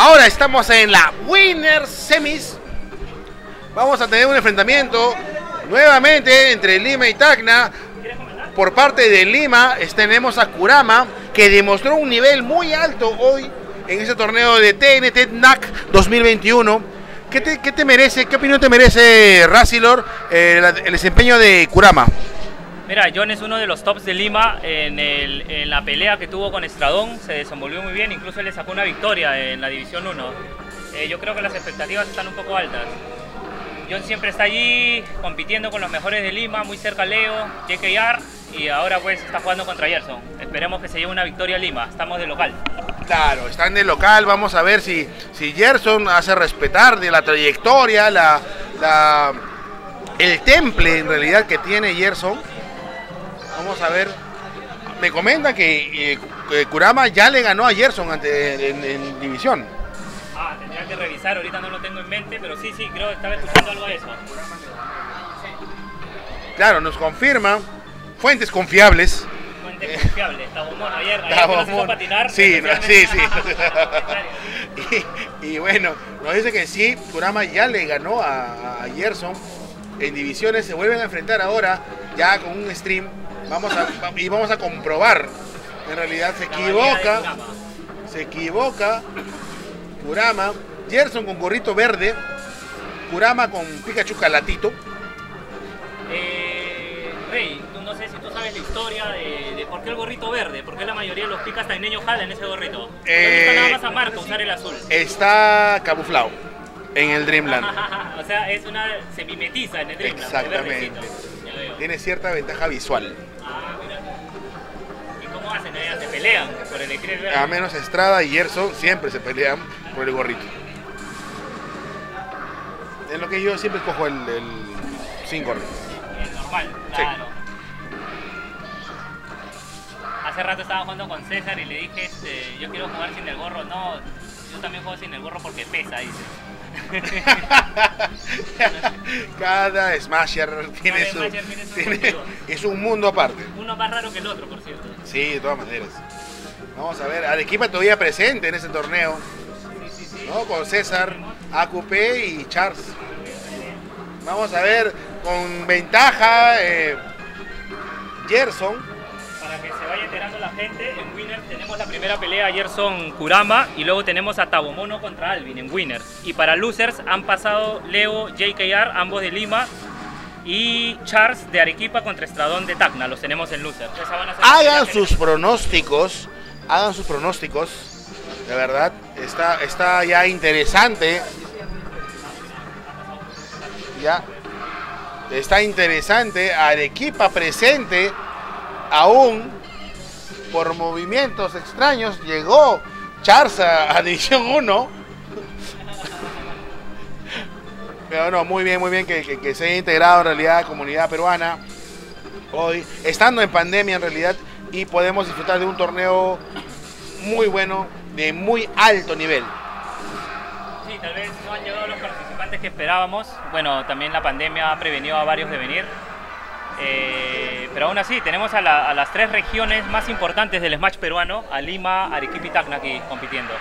Ahora estamos en la Winner Semis. Vamos a tener un enfrentamiento nuevamente entre Lima y Tacna. Por parte de Lima tenemos a Kurama, que demostró un nivel muy alto hoy en ese torneo de TNT NAC 2021. ¿Qué te, merece, qué opinión te merece, Racilor, eh, el desempeño de Kurama? Mira, John es uno de los tops de Lima en, la pelea que tuvo con Estradón, se desenvolvió muy bien, incluso le sacó una victoria en la División 1. Eh, yo creo que las expectativas están un poco altas. John siempre está allí compitiendo con los mejores de Lima, muy cerca Leo, JKR y ahora pues está jugando contra Gerson. Esperemos que se lleve una victoria a Lima, estamos de local. Claro, están de local, vamos a ver si, si Gerson hace respetar de la trayectoria, el temple en realidad que tiene Gerson. Vamos a ver. Me comentan que eh, Kurama ya le ganó a Gerson ante, en, en división. Ah, tendría que revisar, ahorita no lo tengo en mente, pero sí, sí, creo que estaba escuchando algo de eso. Claro, nos confirma fuentes confiables. Fuente confiable, Tabo Mono, ayer, ayer Tabo que nos hizo Mono. patinar. Sí, no, sí, sí. <laughs> y bueno, nos dice que sí, Kurama ya le ganó a, a Gerson en divisiones. Se vuelven a enfrentar ahora ya con un stream. Vamos a, y vamos a comprobar. En realidad se equivoca. Kurama. Se equivoca. Kurama. Gerson con gorrito verde. Kurama con Pikachu calatito. Eh, Rey, no sé si tú sabes la historia de, de por qué el gorrito verde, por qué la mayoría de los picas tañeños jalan ese gorrito. Eh, nada más a Marco usar el azul. Está camuflado en el Dreamland. <laughs> o sea, es una semimetiza en el Dreamland. Exactamente. Tiene cierta ventaja visual. Ah, mira. ¿Y cómo hacen? Se pelean por elegir el verde. A menos Estrada y Gerson siempre se pelean por el gorrito. En lo que yo siempre escojo el, el sin gorro. El normal, Sí. claro. Hace rato estaba jugando con César y le dije, este, yo quiero jugar sin el gorro. No, yo también juego sin el gorro porque pesa, dice. <laughs> Cada Smasher tiene Cada su. Smasher tiene su tiene- es un mundo aparte. Uno más raro que el otro, por cierto. Sí, de todas maneras. Vamos a ver, Arequipa todavía presente en ese torneo. ¿no? Con César, AQP y Charles. Vamos a ver, con ventaja, eh, Gerson. Para que se vaya enterando la gente, en Winner tenemos la primera pelea Gerson Kurama y luego tenemos a Tabomono contra Alvin en Winners. Y para Losers han pasado Leo, JKR, ambos de Lima, y Charles de Arequipa contra Estradón de Tacna, los tenemos en Losers. Hagan sus pronósticos, hagan sus pronósticos. De verdad, está, está ya interesante. Ya. Está interesante. Arequipa presente. Aún por movimientos extraños llegó Charles a, <laughs> División 1. Pero no, muy bien, muy bien que, que- que se haya integrado en realidad a comunidad peruana hoy, estando en pandemia en realidad, y podemos disfrutar de un torneo muy bueno, de muy alto nivel. Sí, tal vez no han llegado los participantes que esperábamos. Bueno, también la pandemia ha prevenido a varios de venir. Eh, pero aún así, tenemos a, la- las tres regiones más importantes del Smash peruano, a Lima, Arequipa y Tacna aquí compitiendo.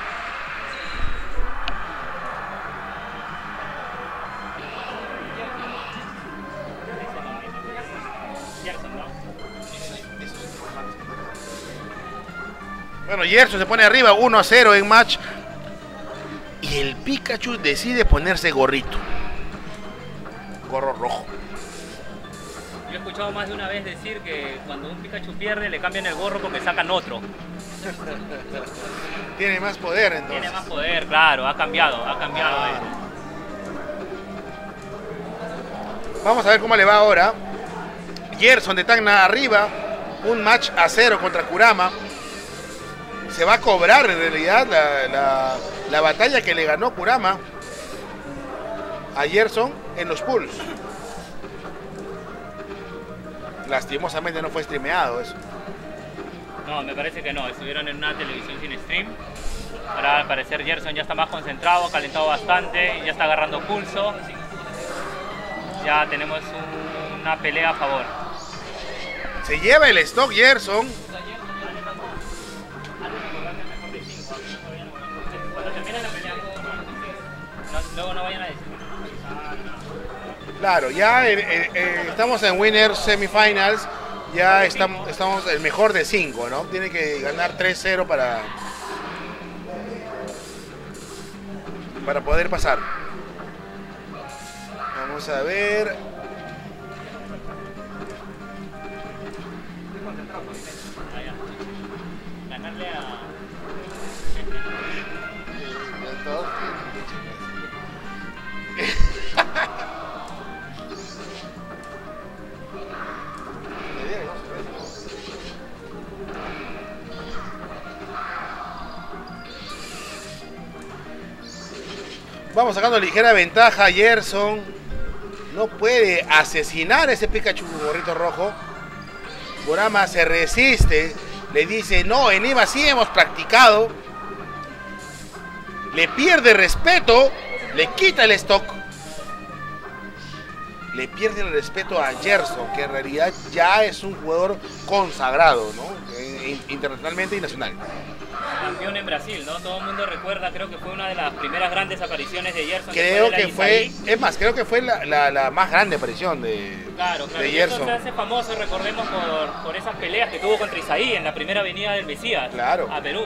Bueno, Gerson se pone arriba 1 a 0 en match. Y el Pikachu decide ponerse gorrito. Gorro rojo. Yo he escuchado más de una vez decir que cuando un Pikachu pierde le cambian el gorro porque sacan otro. <laughs> Tiene más poder entonces. Tiene más poder, claro, ha cambiado, ha cambiado. Ah. Vamos a ver cómo le va ahora. Gerson de Tacna arriba. Un match a cero contra Kurama. Se va a cobrar en realidad la, la- la batalla que le ganó Kurama a Gerson en los pools. Lastimosamente no fue streameado eso. No, me parece que no, estuvieron en una televisión sin stream. Ahora al parecer Gerson ya está más concentrado, ha calentado bastante, ya está agarrando pulso. Ya tenemos un- una pelea a favor. Se lleva el stock Gerson. No- luego no vayan a decir. Claro, ya eh, eh, eh, estamos en Winners Semifinals. Ya estamos, estamos el mejor de 5, ¿no? Tiene que ganar 3-0 para, para poder pasar. Vamos a ver. Ganarle a. Vamos sacando ligera ventaja. Gerson no puede asesinar a ese Pikachu gorrito rojo. Kurama se resiste. Le dice, no, en Iba sí hemos practicado. Le pierde respeto. Le quita el stock. Le pierde el respeto a Gerson, que en realidad ya es un jugador consagrado, ¿no? Eh, in- Internacionalmente y nacional. Campeón en Brasil, ¿no? Todo el mundo recuerda, creo que fue una de las primeras grandes apariciones de Gerson. Creo que fue, es más, creo que fue la, la- la más grande aparición de, Claro, claro. de Gerson. se hace famoso, recordemos, por, por esas peleas que tuvo contra Isaí en la primera avenida del Mesías. Claro. A Perú.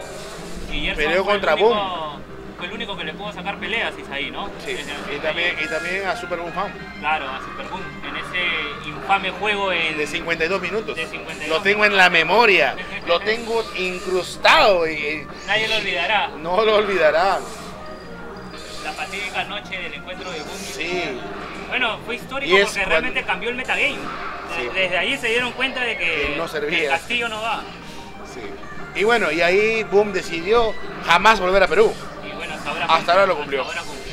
Y Gerson Peleó contra único, el único que le pudo sacar peleas a Isaí, ¿no? Sí, y también, y también a Super Boom Fan. Claro, a Super Boom, en ese infame juego en... De 52 minutos. De 52 Lo tengo en la memoria. Lo <laughs> tengo incrustado. Y, Nadie lo olvidará. no lo olvidará. La fatídica noche del encuentro de Boom. Sí. Bueno, fue histórico es porque cuando- realmente cambió el metagame. Sí. Desde ahí se dieron cuenta de que, Que no servía. que el castillo no va. Sí. Y bueno, y ahí Boom decidió jamás volver a Perú. Hasta ahora, Hasta ahora lo cumplió. hasta ahora cumplió.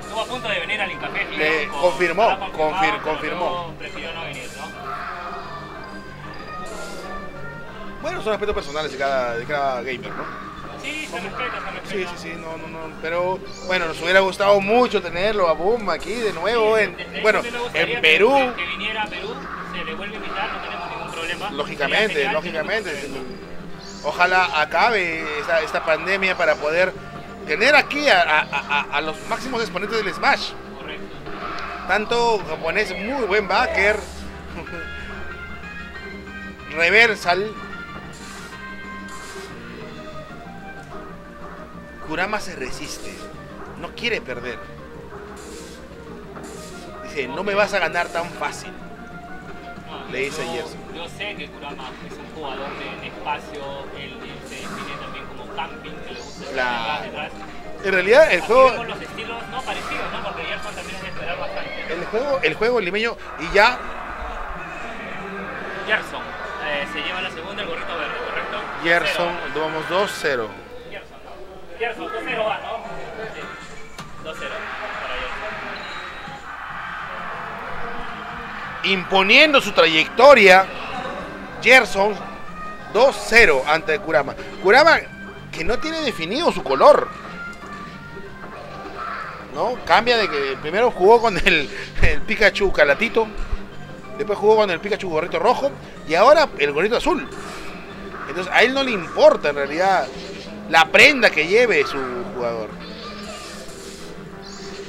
Estuvo a punto de venir al Incafé. Le con- confirmó, confir- confirmó. Prefirió no venir, ¿no? Bueno, son aspectos personales de cada, de cada gamer, ¿no? Sí, se respeta, se respeta. Sí, sí, sí, no, no, no. Pero bueno, nos hubiera gustado mucho tenerlo a Boom aquí de nuevo en, De- de hecho, bueno, en Perú. Que, que viniera a Perú, se le vuelve a invitar, no tenemos ningún problema. Lógicamente, lógicamente. Ojalá acabe esta, esta pandemia para poder tener aquí a, a- a- a los máximos exponentes del Smash. Correcto. Tanto japonés, muy buen backer. Reversal. Kurama se resiste. No quiere perder. Dice, no me vas a ganar tan fácil. No, Le dice yo- Gerson. Yo sé que Kurama es un jugador de, espacio, él, él se define también como camping, La-. En realidad el juego, los estilos no parecidos, ¿no? Porque Gerson también es de esperar bastante. el juego, el juego limeño y ya Gerson eh, se lleva la segunda, el gorrito verde, ¿correcto? Gerson, vamos 2-0. Gerson, ¿no? Gerson, 2-0 va, ¿no? Sí. 2-0 para Gerson. imponiendo su trayectoria, Gerson 2-0 ante Kurama. Kurama que no tiene definido su color. ¿No? Cambia de que primero jugó con el, Pikachu calatito, después jugó con el Pikachu gorrito rojo y ahora el gorrito azul. Entonces a él no le importa en realidad la prenda que lleve su jugador.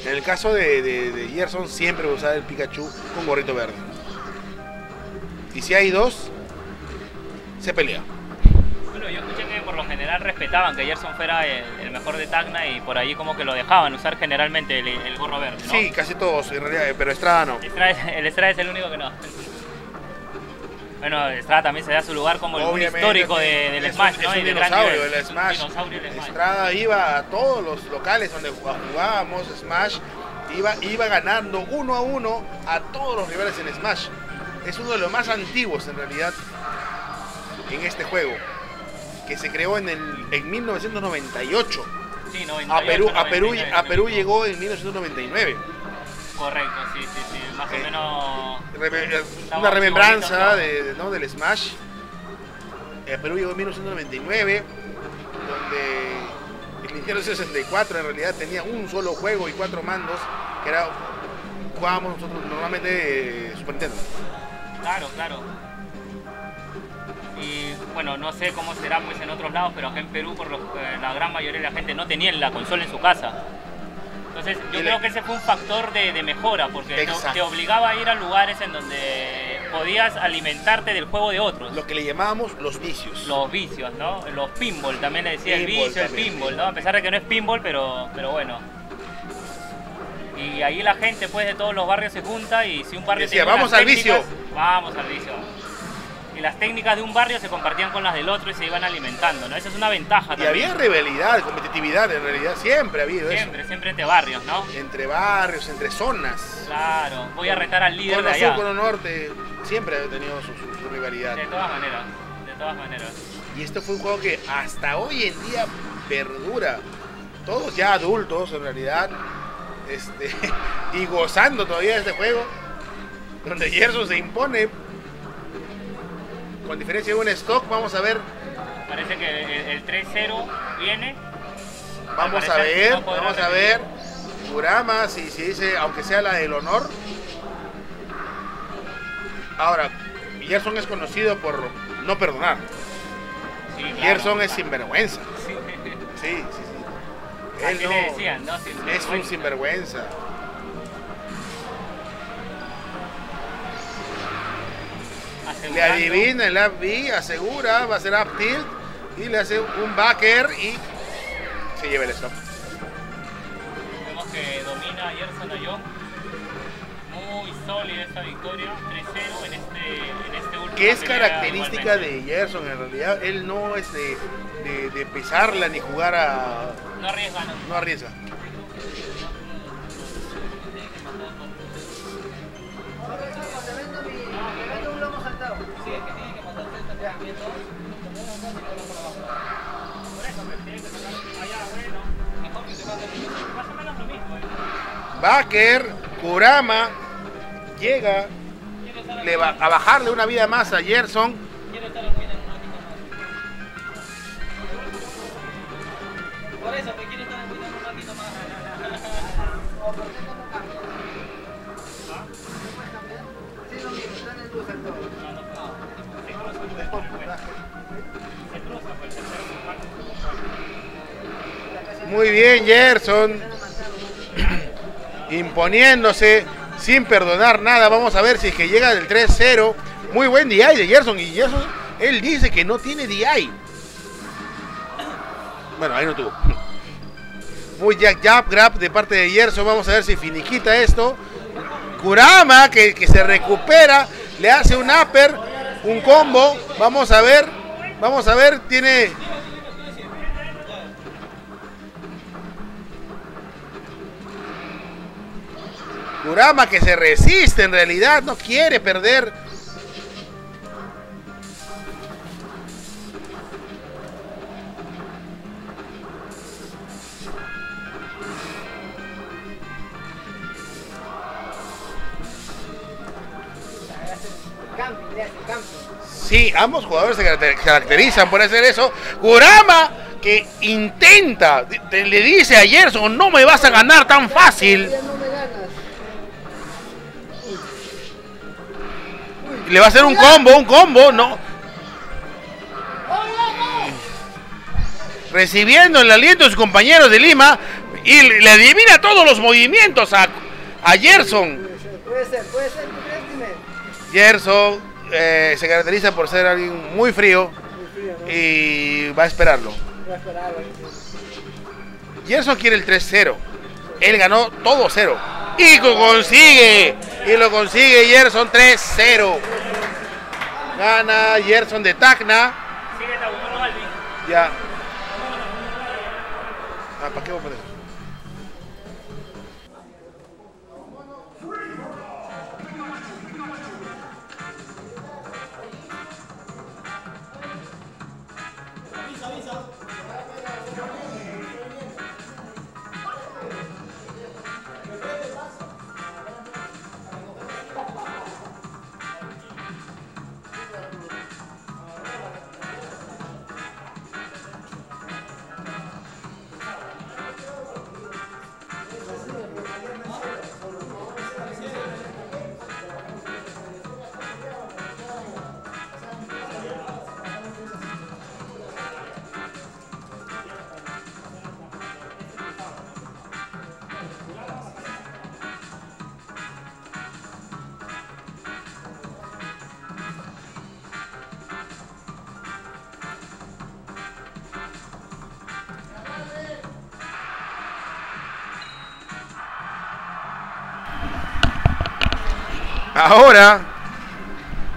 En el caso de, de, de Gerson siempre va a usar el Pikachu con gorrito verde. Y si hay dos, se pelea. Bueno, yo escuché que por lo general respetaban que Gerson fuera el, el mejor de Tacna y por ahí como que lo dejaban usar generalmente el, el gorro verde, ¿no? Sí, casi todos en realidad, pero Estrada no. Estrada- el Estrada es el único que no. Bueno, Estrada también se da su lugar como el Obviamente, histórico es- de- del es Smash, un, ¿no? es Y un gran dinosaurio del Smash. dinosaurio del Smash. Estrada iba a todos los locales donde jugá- jugábamos Smash, iba, iba ganando uno a uno a todos los rivales en Smash. Es uno de los más antiguos en realidad en este juego, que se creó en, el, en 1998. Sí, 98, A Perú, a, Perú, 99, a Perú llegó en 1999. Correcto, sí, sí, sí. Más o Eh, menos. Reme- eh, Estaba una remembranza de, de- ¿no? del Smash. Eh, Perú llegó en 1999, donde el Nintendo 64 en realidad tenía un solo juego y cuatro mandos, que era jugábamos nosotros normalmente eh, Super Nintendo. Claro, claro. Y bueno, no sé cómo será pues en otros lados, pero acá en Perú por eh, la gran mayoría de la gente no tenía la consola en su casa. Entonces yo creo que ese fue un factor de, de mejora, porque te, obligaba a ir a lugares en donde podías alimentarte del juego de otros. Lo que le llamábamos los vicios. Los vicios, ¿no? Los pinball, también le decía el vicio, el también. pinball, ¿no? A pesar de que no es pinball, pero, pero bueno. Y ahí la gente pues de todos los barrios se junta y si un barrio Decía, "Vamos al vicio". Vamos al vicio. Y las técnicas de un barrio se compartían con las del otro y se iban alimentando, ¿no? Esa es una ventaja Y también. había rivalidad, competitividad, en realidad siempre ha habido Siempre, siempre entre barrios, ¿no? eso. Entre barrios, entre zonas. Claro, voy a retar al líder Cono de sur, allá. cono norte, siempre ha tenido su, su- su rivalidad. De todas maneras, de todas maneras. Y esto fue un juego que hasta hoy en día perdura. Todos ya adultos en realidad. Este, <laughs> y gozando todavía de este juego. Donde Gerson se impone. Con diferencia de un stock, vamos a ver. Parece que el, el 3-0 viene. Vamos a ver, no vamos a ver. Kurama, si, si dice, aunque sea la del honor. Ahora, Gerson es conocido por no perdonar. Sí, claro. Gerson es sinvergüenza. Sí. Sí, sí, sí. Él Así no- le decían, ¿no? Es un Sinvergüenza. Le adivina el up B, asegura, va a hacer up tilt y le hace un backer y se lleva el stop. Vemos que domina Ayón. Muy sólida esta victoria, 3-0 en este, en este último. Que es característica de Gerson en realidad. Él no es de, de, de pesarla ni jugar a. No arriesga, ¿no? No arriesga. Baker, Kurama, llega a bajarle una vida más a Gerson. Por eso, que quiere estar un ratito más. Muy bien, Gerson. Imponiéndose sin perdonar nada. Vamos a ver si es que llega del 3-0. Muy buen DI de Gerson. Y Gerson, él dice que no tiene DI. Bueno, ahí no tuvo. <laughs> Muy jack jab grab de parte de Gerson. Vamos a ver si finiquita esto. Kurama que, que se recupera. Le hace un upper. Un combo. Vamos a ver. Vamos a ver. Tiene Kurama que se resiste en realidad, no quiere perder. Sí, ambos jugadores se caracter- caracterizan por hacer eso. Kurama que intenta, te- le dice a Gerson, no me vas a ganar tan fácil. Le va a hacer un combo, un combo, no. Recibiendo el aliento de sus compañeros de Lima y le adivina todos los movimientos a, a Gerson. Puede. Gerson eh, se caracteriza por ser alguien muy frío Muy frío, ¿no? y va a esperarlo. Voy a esperar, güey. Gerson quiere el 3-0. Él ganó todo 0. Y lo consigue. Y lo consigue Gerson 3-0. Gana Gerson de Tacna. Sigue Tabuno Alvin. Ya. Ah, ¿para qué voy a poner?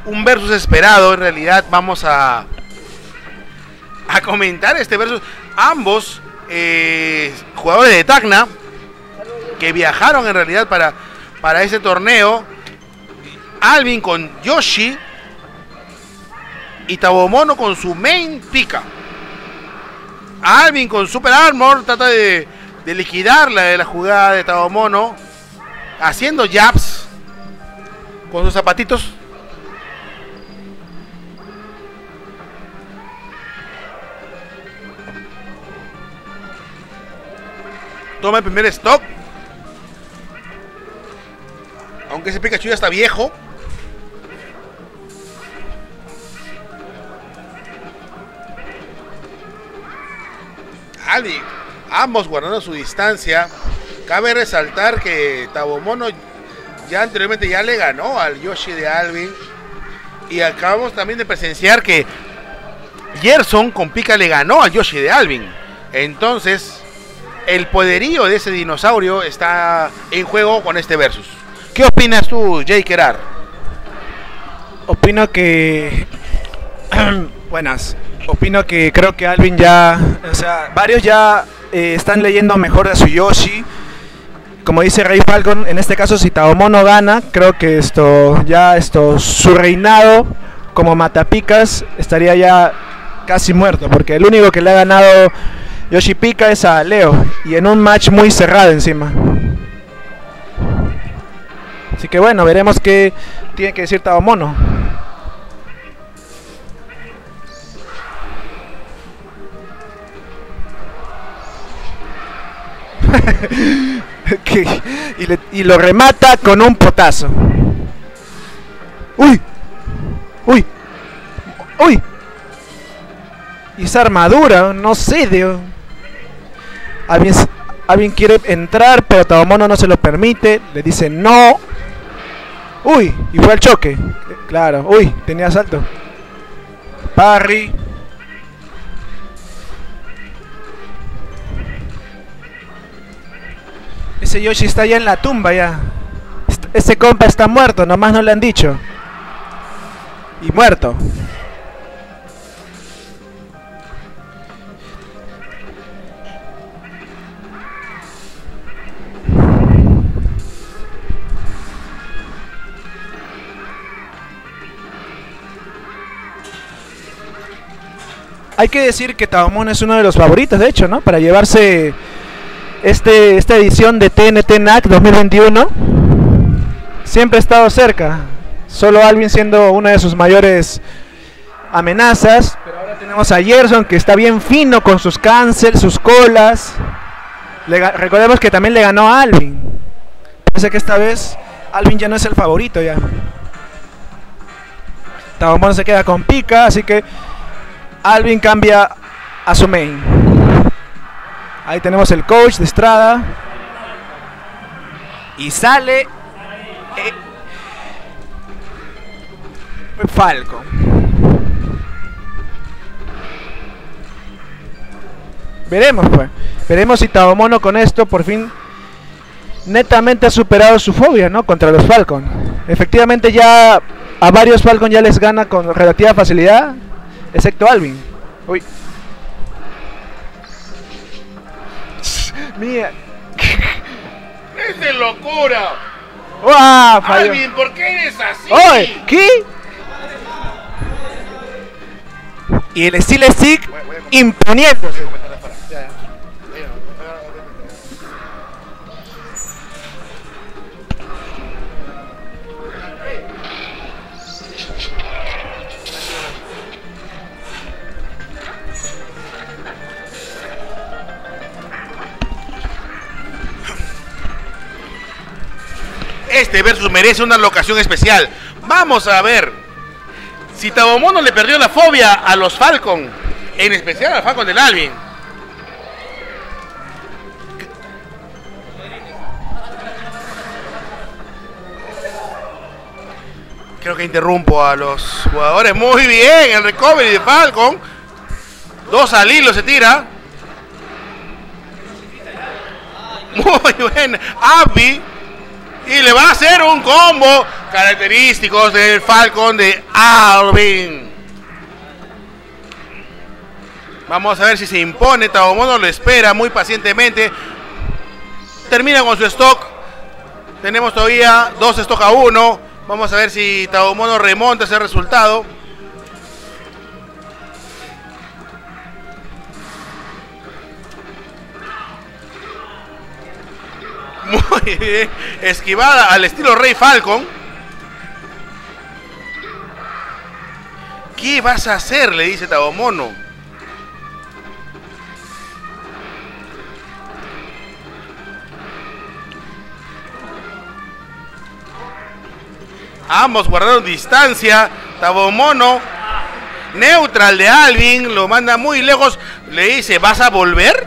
Un versus esperado. En realidad, vamos a, a comentar este versus. Ambos eh, jugadores de Tacna que viajaron en realidad para, para ese torneo. Alvin con Yoshi y Tabomono con su main pica. Alvin con Super Armor trata de, de liquidar la de la jugada de Tabomono. Haciendo jabs con sus zapatitos. Toma el primer stop. Aunque ese Pikachu ya está viejo. Ali, ambos guardando su distancia. Cabe resaltar que Tabomono ya anteriormente ya le ganó al Yoshi de Alvin. Y acabamos también de presenciar que Gerson con Pika le ganó al Yoshi de Alvin. Entonces, el poderío de ese dinosaurio está en juego con este versus. ¿Qué opinas tú, Jay Kerar? Opino que. <clears throat> Buenas. Opino que creo que Alvin ya. O sea, varios ya eh, están leyendo mejor a su Yoshi. Como dice Rey Falcon, en este caso, si Taomono gana, creo que esto. Ya esto. Su reinado como Matapicas estaría ya casi muerto. Porque el único que le ha ganado Yoshi Pika es a Leo. Y en un match muy cerrado encima. Así que bueno, veremos qué tiene que decir Taomono. <laughs> <laughs> Y, lo remata con un potazo. ¡Uy! ¡Uy! ¡Uy! Y esa armadura, no sé, de... Alguien, alguien quiere entrar, pero Taomono no se lo permite. Le dice no. Uy, y fue al choque. Claro, uy, tenía salto. Parry. Ese Yoshi está ya en la tumba ya. Ese compa está muerto, nomás no le han dicho. Y muerto. Hay que decir que Taomon es uno de los favoritos, de hecho, ¿no? Para llevarse este, esta edición de TNT NAC 2021. Siempre ha estado cerca. Solo Alvin siendo una de sus mayores amenazas. Pero ahora tenemos a Gerson que está bien fino con sus cancels, sus colas. Le recordemos que también le ganó a Alvin. Parece que esta vez Alvin ya no es el favorito ya. Taomon se queda con pica, así que Alvin cambia a su main. Ahí tenemos el coach de Estrada. Y sale eh, Falco. Veremos pues. Veremos si Taomono con esto por fin netamente ha superado su fobia, ¿no? Contra los Falcon. Efectivamente ya a varios Falcon ya les gana con relativa facilidad, excepto Alvin. Uy. Mira. <laughs> ¡Es de locura! ¡Uah! Falló. Alvin, ¿por qué eres así? ¡Oye! ¿Qué? Y el Steel Stick imponiéndose. Este versus merece una locación especial. Vamos a ver si Tabomono le perdió la fobia a los Falcon, en especial al Falcon del Alvin. Creo que interrumpo a los jugadores. Muy bien, el recovery de Falcon. Dos al hilo se tira. Muy <laughs> bien. Abby. Y le va a hacer un combo característicos del Falcon de Alvin. Vamos a ver si se impone. Tabomono lo espera muy pacientemente. Termina con su stock. Tenemos todavía dos stock a uno. Vamos a ver si Tabomono remonta ese resultado. Muy bien. Esquivada al estilo Rey Falcon. ¿Qué vas a hacer? Le dice Tabomono. Ambos guardaron distancia. Tabomono. Neutral de Alvin. Lo manda muy lejos. Le dice, ¿vas a volver?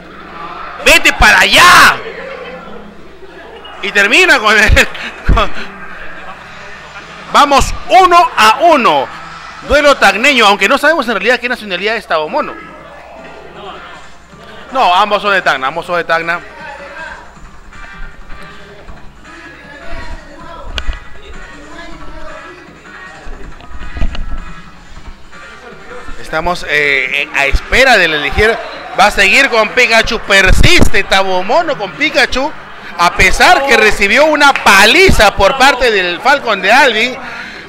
Vete para allá. Y termina con el... Vamos uno a uno. Duelo tagneño, aunque no sabemos en realidad qué nacionalidad es Tabomono. No, ambos son de Tacna, ambos son de Tacna. Estamos eh, eh, a espera del elegir. Va a seguir con Pikachu. Persiste Tabomono con Pikachu. A pesar que recibió una paliza por parte del Falcon de Alvin.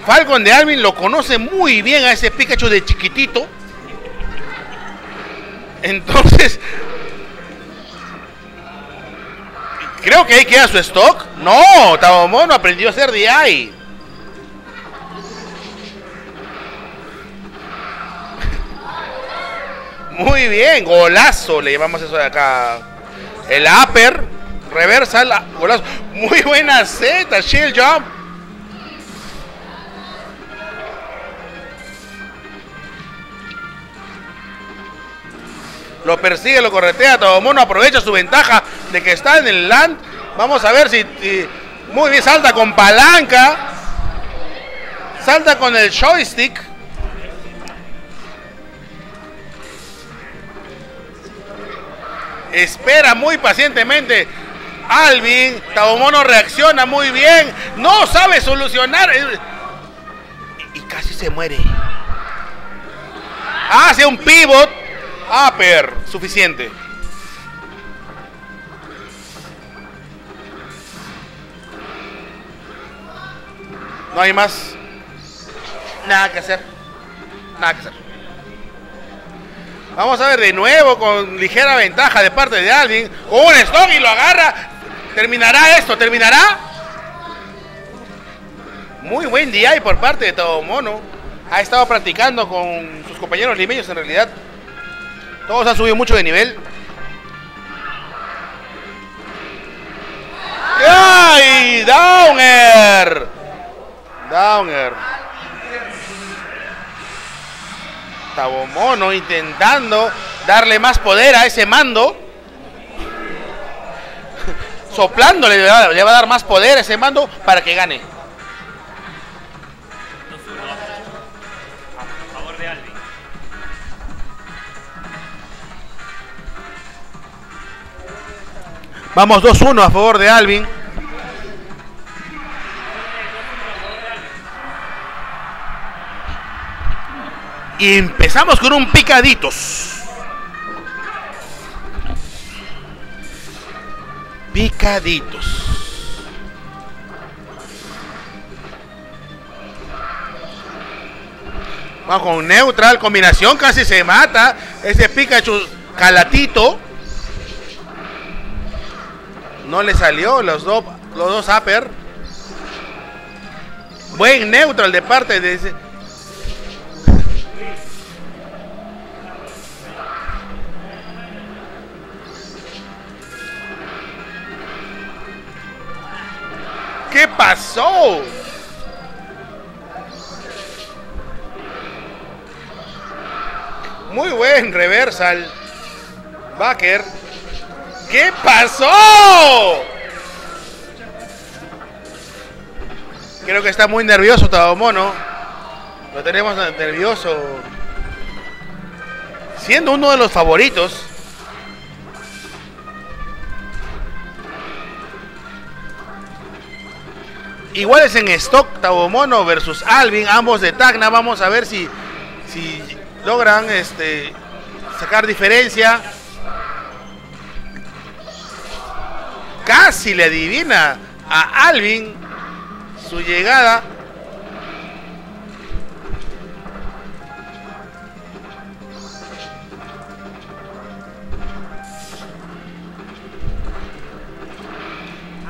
Falcon de Alvin lo conoce muy bien a ese Pikachu de chiquitito. Entonces, creo que ahí queda su stock. No, Tabomono aprendió a hacer DI. Muy bien, golazo, le llamamos eso de acá. El upper, reversal, golazo. Muy buena Z, shield jump. Lo persigue, lo corretea, Tomono aprovecha su ventaja de que está en el land. Vamos a ver si, si- muy bien salta con palanca. Salta con el joystick. Espera muy pacientemente. Alvin, Tabomono reacciona muy bien. No sabe solucionar. eh, Y, casi se muere. Hace un pivot. Upper. Suficiente. No hay más. Nada que hacer. Nada que hacer. Vamos a ver de nuevo con ligera ventaja de parte de Alvin. Un stock y lo agarra. ¿Terminará esto? ¿Terminará? Muy buen DI por parte de Tomono. Ha estado practicando con sus compañeros limeños en realidad. Todos han subido mucho de nivel. ¡Ay! ¡Downer! Downer. Tabomono intentando darle más poder a ese mando. Soplándole le va, le va a dar más poder a ese mando para que gane. Vamos 2-1 a favor de Alvin. Y empezamos con un picaditos. Picaditos. Vamos con neutral, combinación casi se mata. Ese Pikachu calatito. No le salió los, dos los dos upper. Buen neutral de parte de ese. ¿Qué pasó? Muy buen reversal. Backer. ¿Qué pasó? Creo que está muy nervioso Tabomono. Lo tenemos nervioso. Siendo uno de los favoritos. Iguales en stock, Tabomono versus Alvin, ambos de Tacna. Vamos a ver si, si logran este, sacar diferencia. Casi le adivina a Alvin su llegada.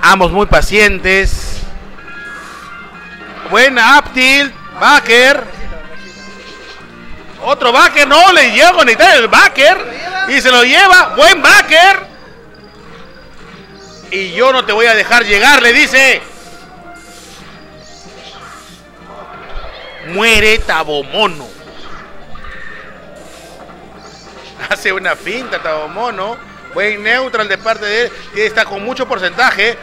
Ambos muy pacientes. Buena up tilt. Backer. Otro backer. No, le a conectar el backer. Y se lo lleva. Buen backer. Y yo no te voy a dejar llegar, le dice. Muere Tabomono. <laughs> Hace una finta Tabomono. Buen neutral de parte de él. Está con mucho porcentaje.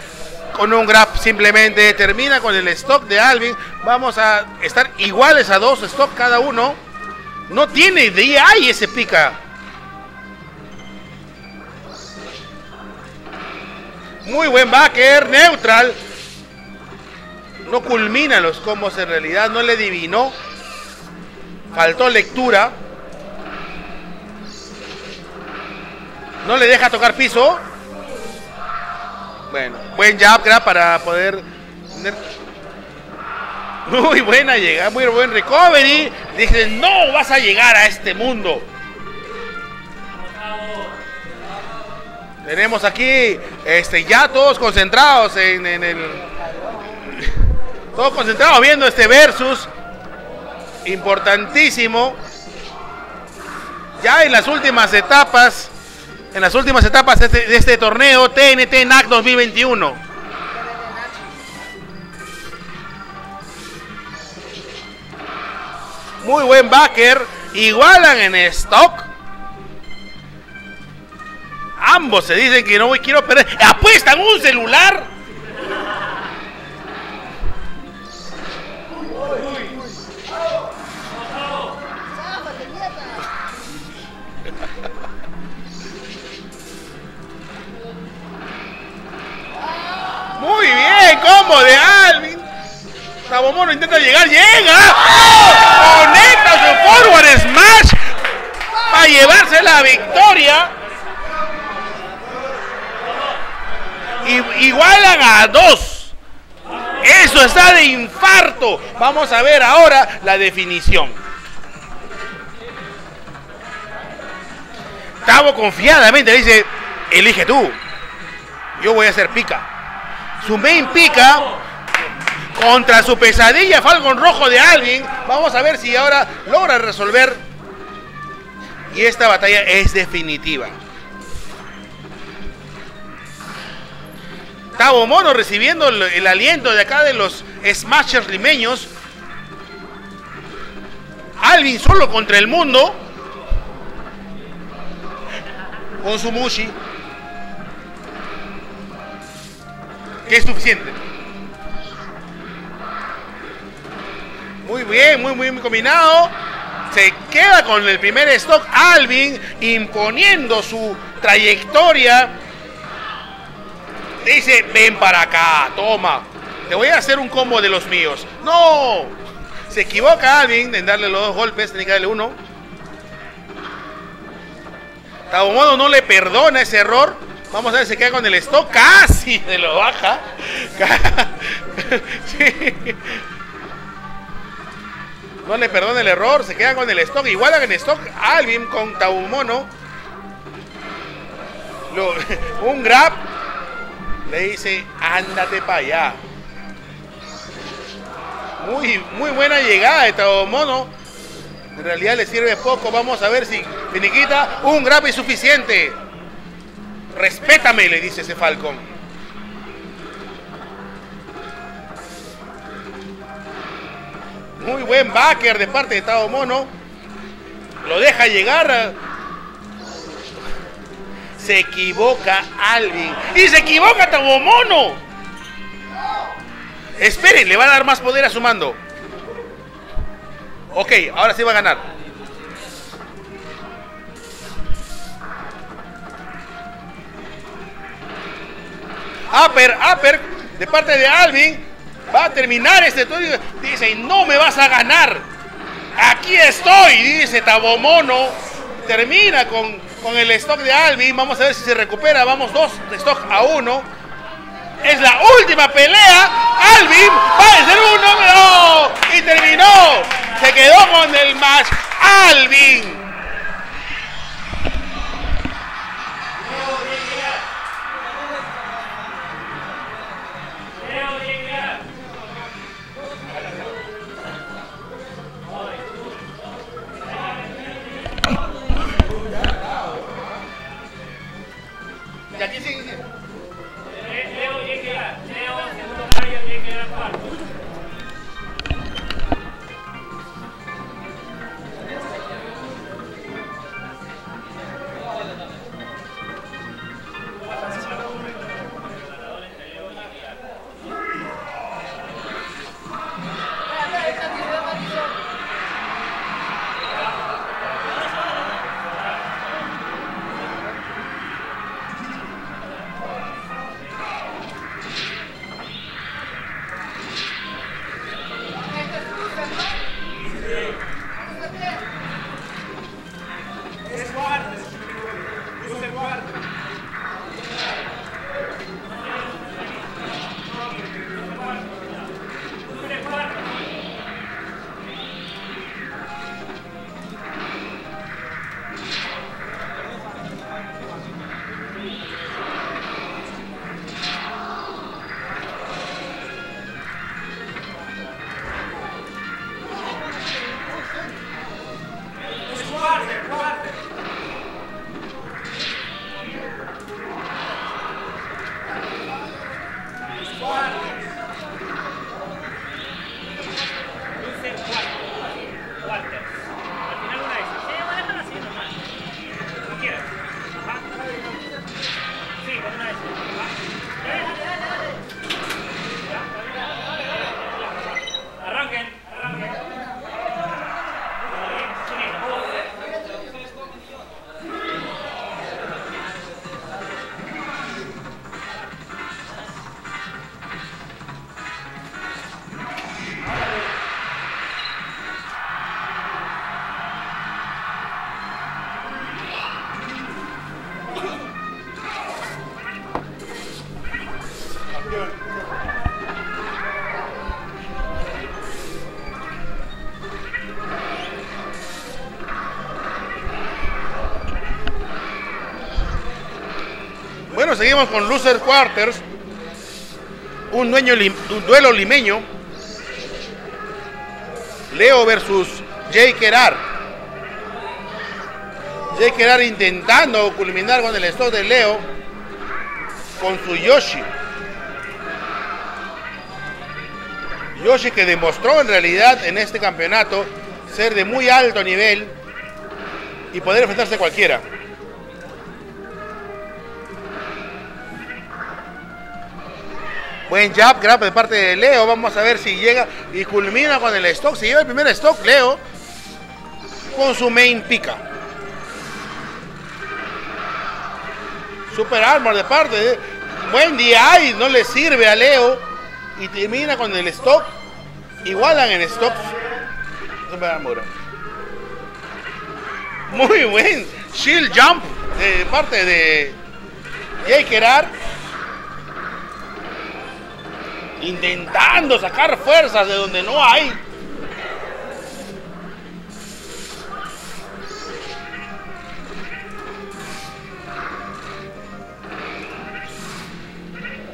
Con un grab simplemente termina con el stock de Alvin. Vamos a estar iguales a dos stock cada uno. No tiene DI ese pica. Muy buen backer, neutral. No culmina los combos en realidad, no le adivinó. Faltó lectura. No le deja tocar piso. Bueno, buen jab grab para poder tener- Muy buena llegada, muy buen recovery. Dice, no vas a llegar a este mundo. Tenemos aquí este, ya todos concentrados en, en el. <laughs> Todos concentrados viendo este versus. Importantísimo. Ya en las últimas etapas. En las últimas etapas de este, este torneo TNT NAC 2021. Muy buen backer. Igualan en stock. Ambos se dicen que no quiero perder. Apuestan un celular. Muy bien, combo de Alvin. Tabomono intenta llegar, llega. Conecta su forward smash para llevarse la victoria. I- igualan a dos. Eso está de infarto. Vamos a ver ahora la definición. Tavo confiadamente dice, elige tú. Yo voy a hacer pica. Su main pica contra su pesadilla Falcon Rojo de Alvin. Vamos a ver si ahora logra resolver. Y esta batalla es definitiva. Tavo Mono recibiendo el, el aliento de acá de los Smashers limeños. Alvin solo contra el mundo. Con su Mushi. Que es suficiente. Muy bien, muy, muy combinado. Se queda con el primer stock Alvin imponiendo su trayectoria. Dice, ven para acá, toma. Te voy a hacer un combo de los míos. No. Se equivoca Alvin en darle los dos golpes, tiene que darle uno. Tabomono no le perdona ese error. Vamos a ver, se queda con el stock. Casi se lo baja. <laughs> No le perdona el error, se queda con el stock. Igual en stock Alvin con Tabomono. Lo- <laughs> un grab. Le dice, ándate para allá. Muy, muy buena llegada de Tabomono. En realidad le sirve poco. Vamos a ver si finiquita. Un grab es suficiente. Respétame, le dice ese Falcon. Muy buen backer de parte de Tao Mono. Lo deja llegar. Se equivoca Alvin. Y se equivoca Tao Mono. Esperen, le va a dar más poder a su mando. Ok, ahora sí va a ganar. Upper, upper, de parte de Alvin. Va a terminar este turno. Dice, no me vas a ganar. Aquí estoy, dice Tabomono. Termina con, con el stock de Alvin. Vamos a ver si se recupera. Vamos dos de stock a uno. Es la última pelea. Alvin va a ser uno. ¡No! Y terminó. Se quedó con el match. Alvin. Y aquí sigue. sigue. Leo llega, Leo, segundo Mario llega cuarto. Seguimos con Loser Quarters. Un, dueño lim- un duelo limeño. Leo versus Jay Kerar. Jay Kerar intentando culminar con el stock de Leo. Con su Yoshi. Yoshi que demostró en realidad en este campeonato ser de muy alto nivel y poder enfrentarse a cualquiera. Buen jab, grab de parte de Leo. Vamos a ver si llega y culmina con el stock. Se lleva el primer stock, Leo, con su main pica. Super armor de parte de. Buen DI, no le sirve a Leo. Y termina con el stock. Igualan en stock. Super armor. Muy buen shield jump de parte de Jay Kerar intentando sacar fuerzas de donde no hay.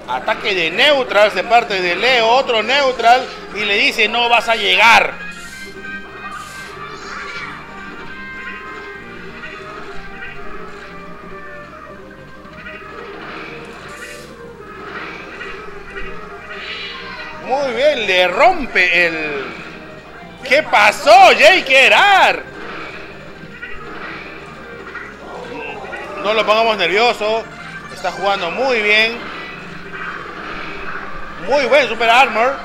Ataque de neutral de parte de Leo, otro neutral y le dice no vas a llegar. Muy bien, le rompe el. ¿Qué pasó, Jay Kerar? No lo pongamos nervioso. Está jugando muy bien. Muy buen Super Armor.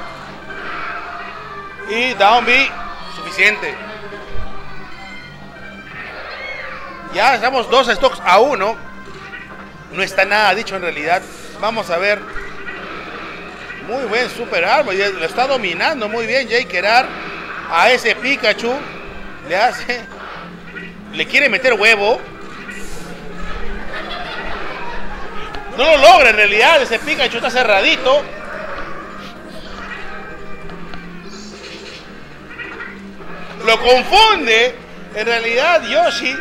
Y Down B, suficiente. Ya estamos dos stocks a uno. No está nada dicho en realidad. Vamos a ver Muy buen super arma. y Lo está dominando muy bien Jake Kerar. A ese Pikachu. Le hace. Le quiere meter huevo. No lo logra en realidad. Ese Pikachu está cerradito. Lo confunde. En realidad Yoshi.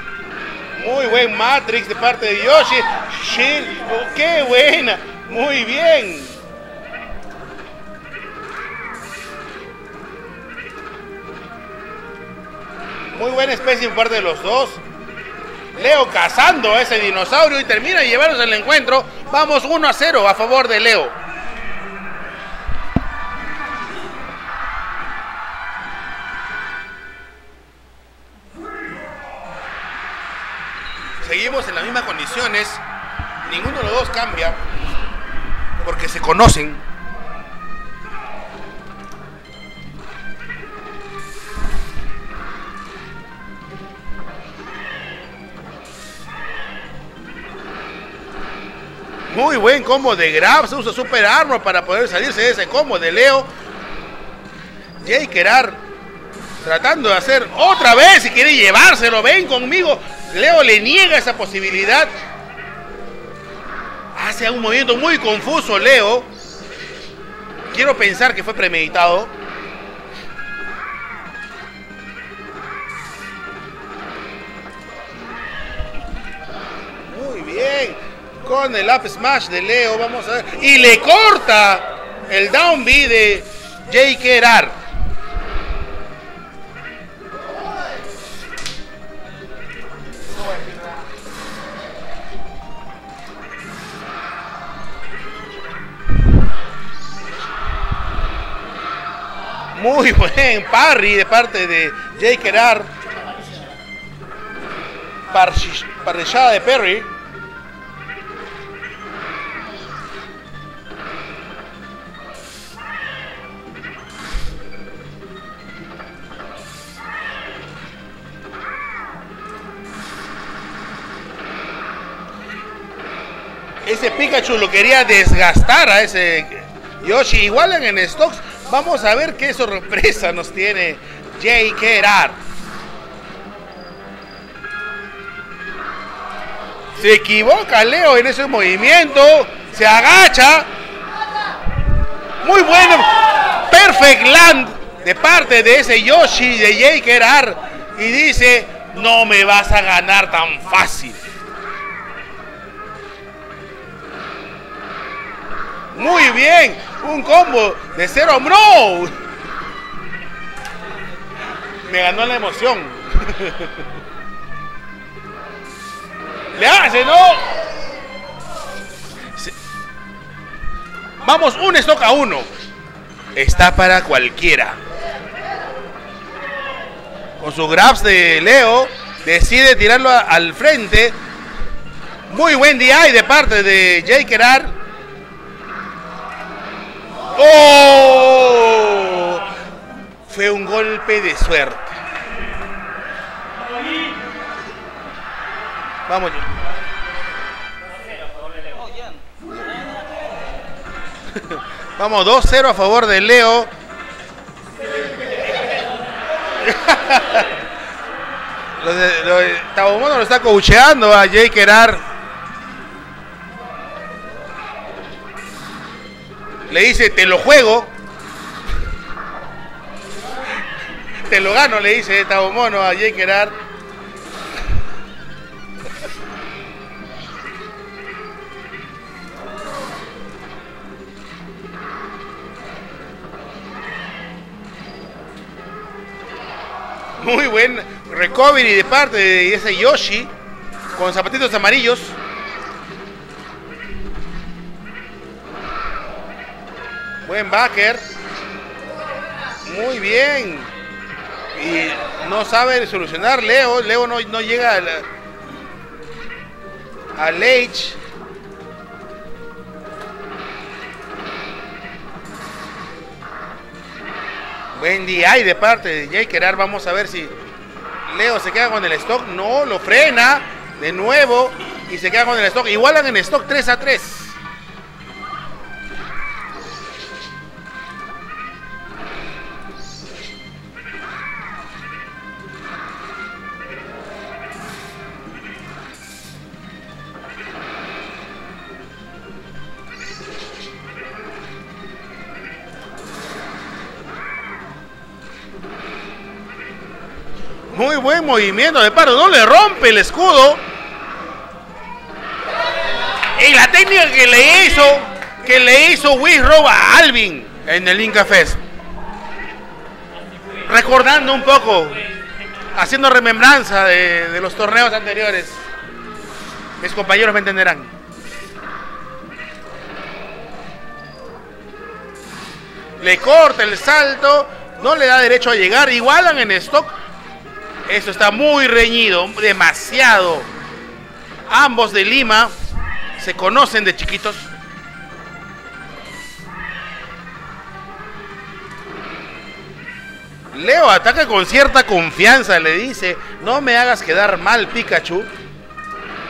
Muy buen Matrix de parte de Yoshi. Shield. oh, qué buena. Muy bien. Muy buena especie en parte de los dos. Leo cazando a ese dinosaurio y termina de llevarnos el encuentro. Vamos 1 a 0 a favor de Leo. Seguimos en las mismas condiciones. Ninguno de los dos cambia. Porque se conocen. Muy buen combo de grab. Se usa super armor para poder salirse de ese combo de Leo. Jay Kerar tratando de hacer otra vez y quiere llevárselo. Ven conmigo. Leo le niega esa posibilidad. Hace un movimiento muy confuso Leo. Quiero pensar que fue premeditado. Muy bien. Con el up smash de Leo, vamos a ver. Y le corta el down B de Jay Kerar. Muy buen parry de parte de Jay Kerar. Parchi- Parrillada de Perry. Ese Pikachu lo quería desgastar a ese Yoshi. Igual en stocks. Vamos a ver qué sorpresa nos tiene Jay Kerar. Se equivoca Leo en ese movimiento. Se agacha. Muy bueno. Perfect Land de parte de ese Yoshi de Jay Kerar. Y dice, no me vas a ganar tan fácil. Muy bien. Un combo de cero. ¡No! Me ganó la emoción. <laughs> Le hace, ¿no? Vamos, un stock a uno. Está para cualquiera. Con sus grabs de Leo, decide tirarlo al frente. Muy buen DI de parte de Jay Kerar. ¡Oh! Fue un golpe de suerte. Vamos. <laughs> Vamos, 2-0 a favor de Leo. <laughs> Lo de, lo de- lo está coacheando a Jay Kerar. Le dice, te lo juego. Te lo gano, le dice Tabomono a Jay Kerar. Muy buen recovery de parte de ese Yoshi con zapatitos amarillos. Buen backer. Muy bien. Y no sabe solucionar Leo. Leo no, no llega a al H. Buen DI de parte de Jay Kerar. Vamos a ver si Leo se queda con el stock. No, lo frena de nuevo y se queda con el stock. Igualan en stock 3 a 3. Buen movimiento de Pardo. No le rompe el escudo. Y la técnica que le hizo, que le hizo Wisrow a Alvin en el Inca Fest. Recordando un poco, haciendo remembranza de, de los torneos anteriores. Mis compañeros me entenderán. Le corta el salto, no le da derecho a llegar, igualan en stock. Eso está muy reñido, demasiado. Ambos de Lima se conocen de chiquitos. Leo ataca con cierta confianza, le dice, no me hagas quedar mal, Pikachu.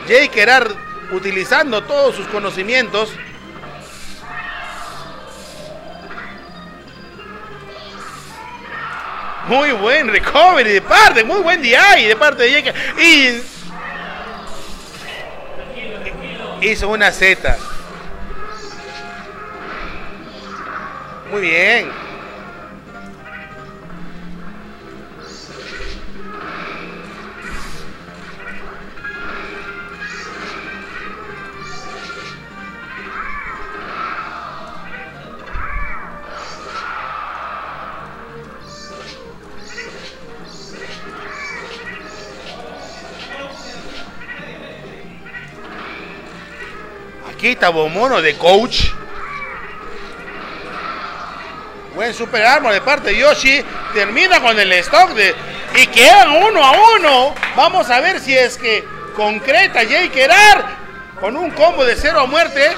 Jake Gerard utilizando todos sus conocimientos. Muy buen recovery de parte, muy buen DI de parte de Jake. Y hizo una Z. Muy bien. Aquí Tabomono de coach. Buen super armor de parte de Yoshi. Termina con el stock de. Y quedan uno a uno. Vamos a ver si es que concreta Jake Gerard con un combo de cero a muerte.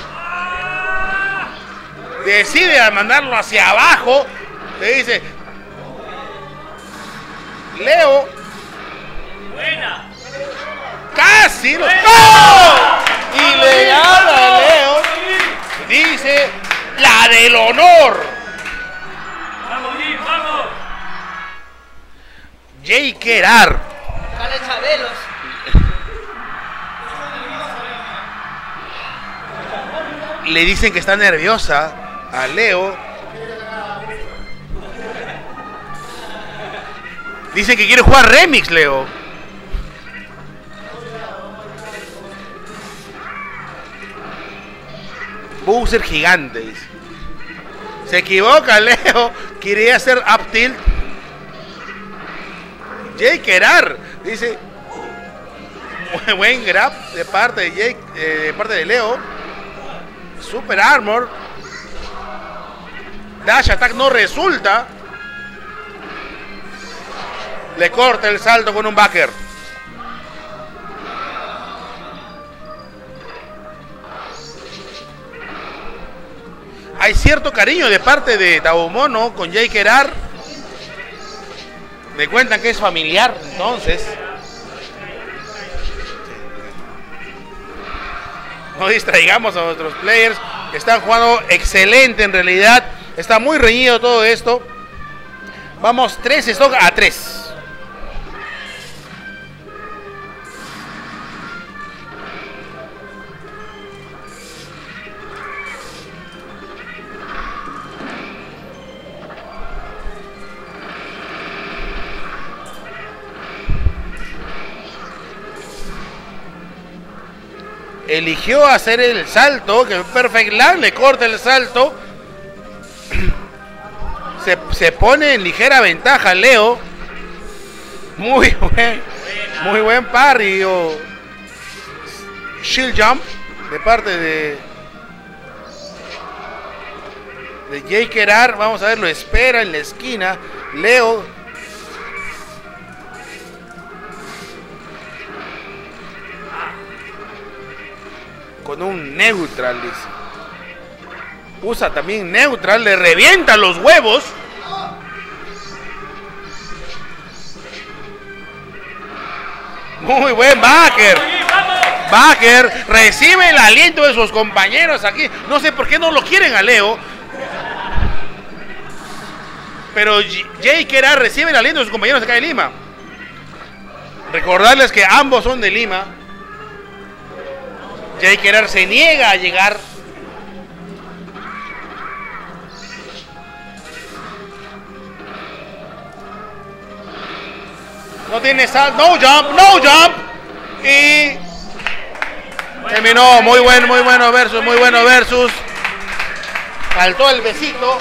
Decide mandarlo hacia abajo. Le dice. Leo. Buena. Casi. lo- ¡Oh! Y le gana a Leo. Dice la del honor. Vamos, Jim, vamos. Jay Gerard. Dale, Chabelos. Le dicen que está nerviosa a Leo. Dicen que quiere jugar remix, Leo. Bowser gigante. Se equivoca, Leo. Quería hacer up tilt. Jake Gerard dice. "Buen- <laughs> Buen grab de parte de Jake, eh, de parte de Leo. Super Armor. Dash Attack no resulta. Le corta el salto con un backer. Hay cierto cariño de parte de Tabomono con Jake Gerard. Me cuentan que es familiar, entonces. No distraigamos a nuestros players están jugando excelente en realidad. Está muy reñido todo esto. Vamos 3 stock a 3. Eligió hacer el salto, que Perfect Land le corta el salto. <clears throat> Se, se pone en ligera ventaja Leo. Muy <laughs> buen, muy buen parry o shield jump de parte de de Jake. Vamos a ver, lo espera en la esquina. Leo con un neutral, dice. Usa también neutral, le revienta los huevos. Muy buen backer. Backer recibe el aliento de sus compañeros aquí. No sé por qué no lo quieren a Leo. Pero J- Jay Kera recibe el aliento de sus compañeros acá de Lima. Recordarles que ambos son de Lima. Jay Kerar se niega a llegar. No tiene sal, no jump, no jump. Y terminó muy bueno, muy bueno versus, muy bueno versus. Faltó el besito.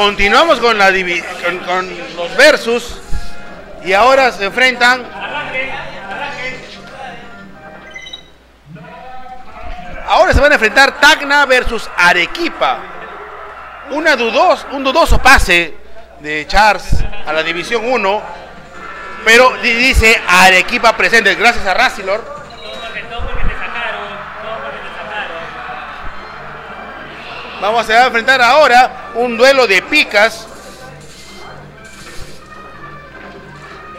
Continuamos con, la con, con los versus y ahora se enfrentan Ahora se van a enfrentar Tacna versus Arequipa. Un dudoso pase de Charles a la División 1. Pero di- dice Arequipa presente, gracias a Rassilor. Vamos a enfrentar ahora un duelo de picas.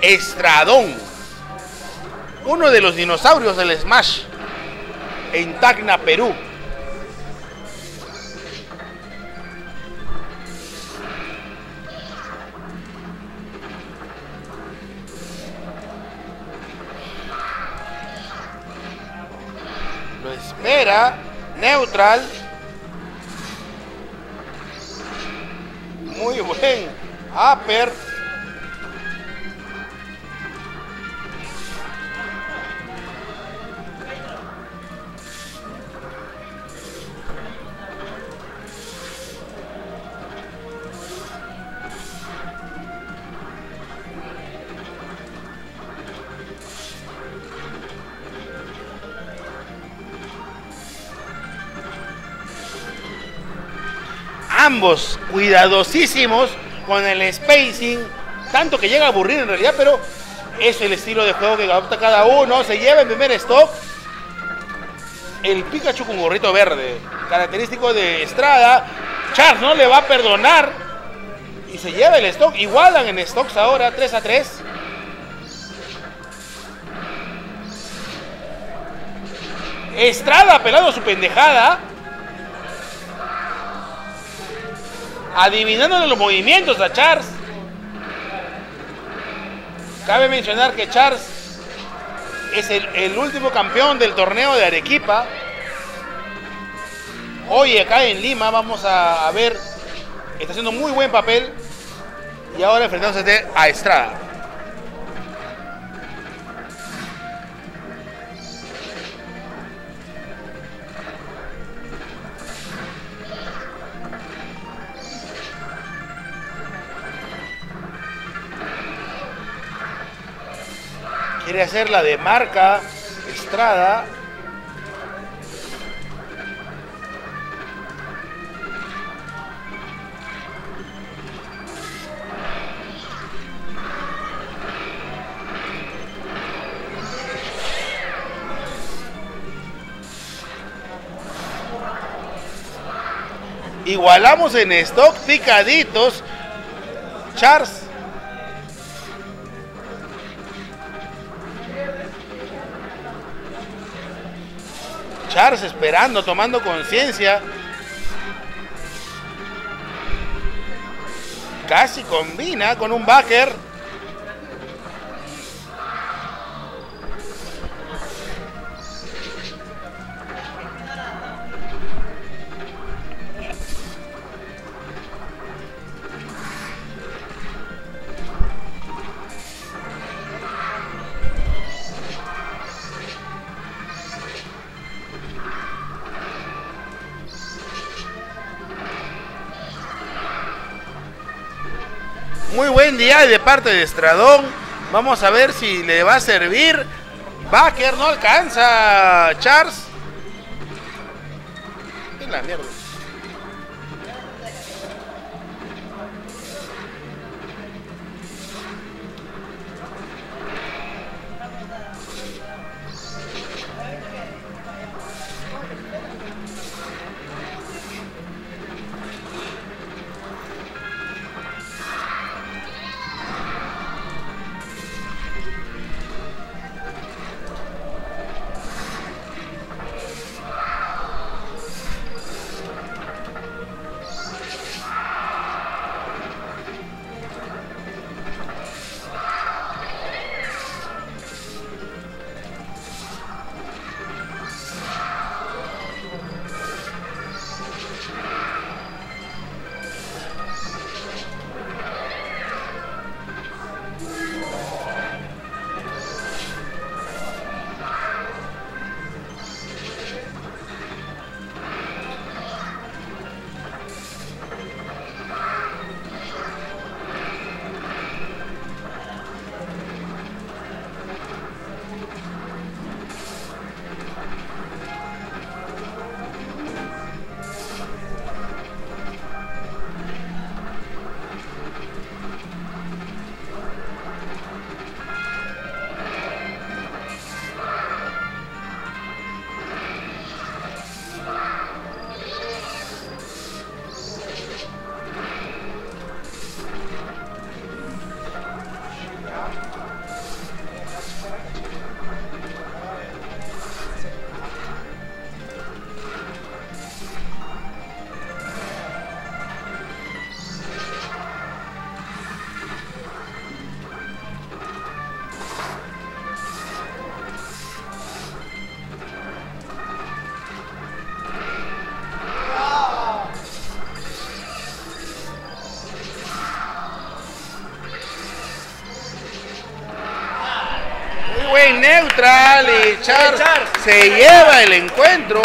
Estradón. Uno de los dinosaurios del Smash. En Tacna, Perú. Lo espera. Neutral. Muy buen. Upper. Ambos cuidadosísimos con el spacing, tanto que llega a aburrir en realidad, pero es el estilo de juego que adopta cada uno. Se lleva en primer stock el Pikachu con gorrito verde, característico de Estrada. Charles no le va a perdonar y se lleva el stock. Igualan en stocks ahora 3 a 3. Estrada pelando su pendejada. Adivinándole los movimientos a Charles. Cabe mencionar que Charles es el, último campeón del torneo de Arequipa. Hoy acá en Lima vamos a, a ver, está haciendo muy buen papel y ahora enfrentándose a Estrada. Quiere hacer la de marca Estrada. Igualamos en stock picaditos. Charles Charles esperando, tomando conciencia. Casi combina con un backer. Muy buen día de parte de Estradón. Vamos a ver si le va a servir. Baker no alcanza. Charles. Es la mierda. Lleva el encuentro.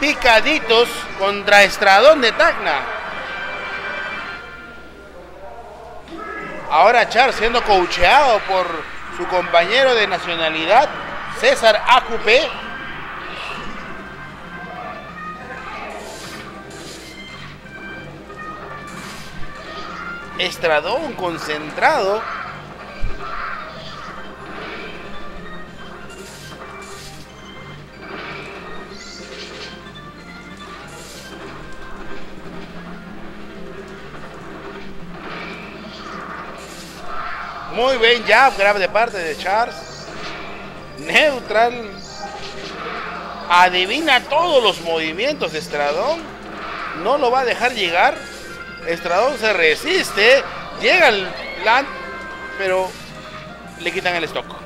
Picaditos contra Estradón de Tacna. Ahora Char siendo coacheado por su compañero de nacionalidad, César Acupe. Estradón concentrado. Muy bien jab, grab de parte de Charles. Neutral. Adivina todos los movimientos de Estradón. No lo va a dejar llegar. Estradón se resiste. Llega el land, pero le quitan el stock.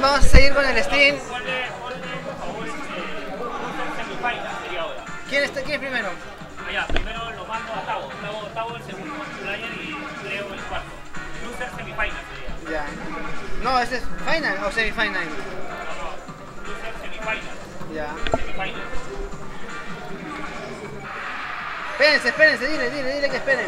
Vamos a seguir con el stream. ¿Quién, está, quién es primero? Allá, primero lo mando a Tavo. Tavo, Tavo el segundo, Flyer y Leo el cuarto. Loser semifinal sería. Ya. No, este es final o semifinal. No, no. Loser semifinal. Ya. Semifinal. Espérense, espérense, dile, dile, dile que esperen.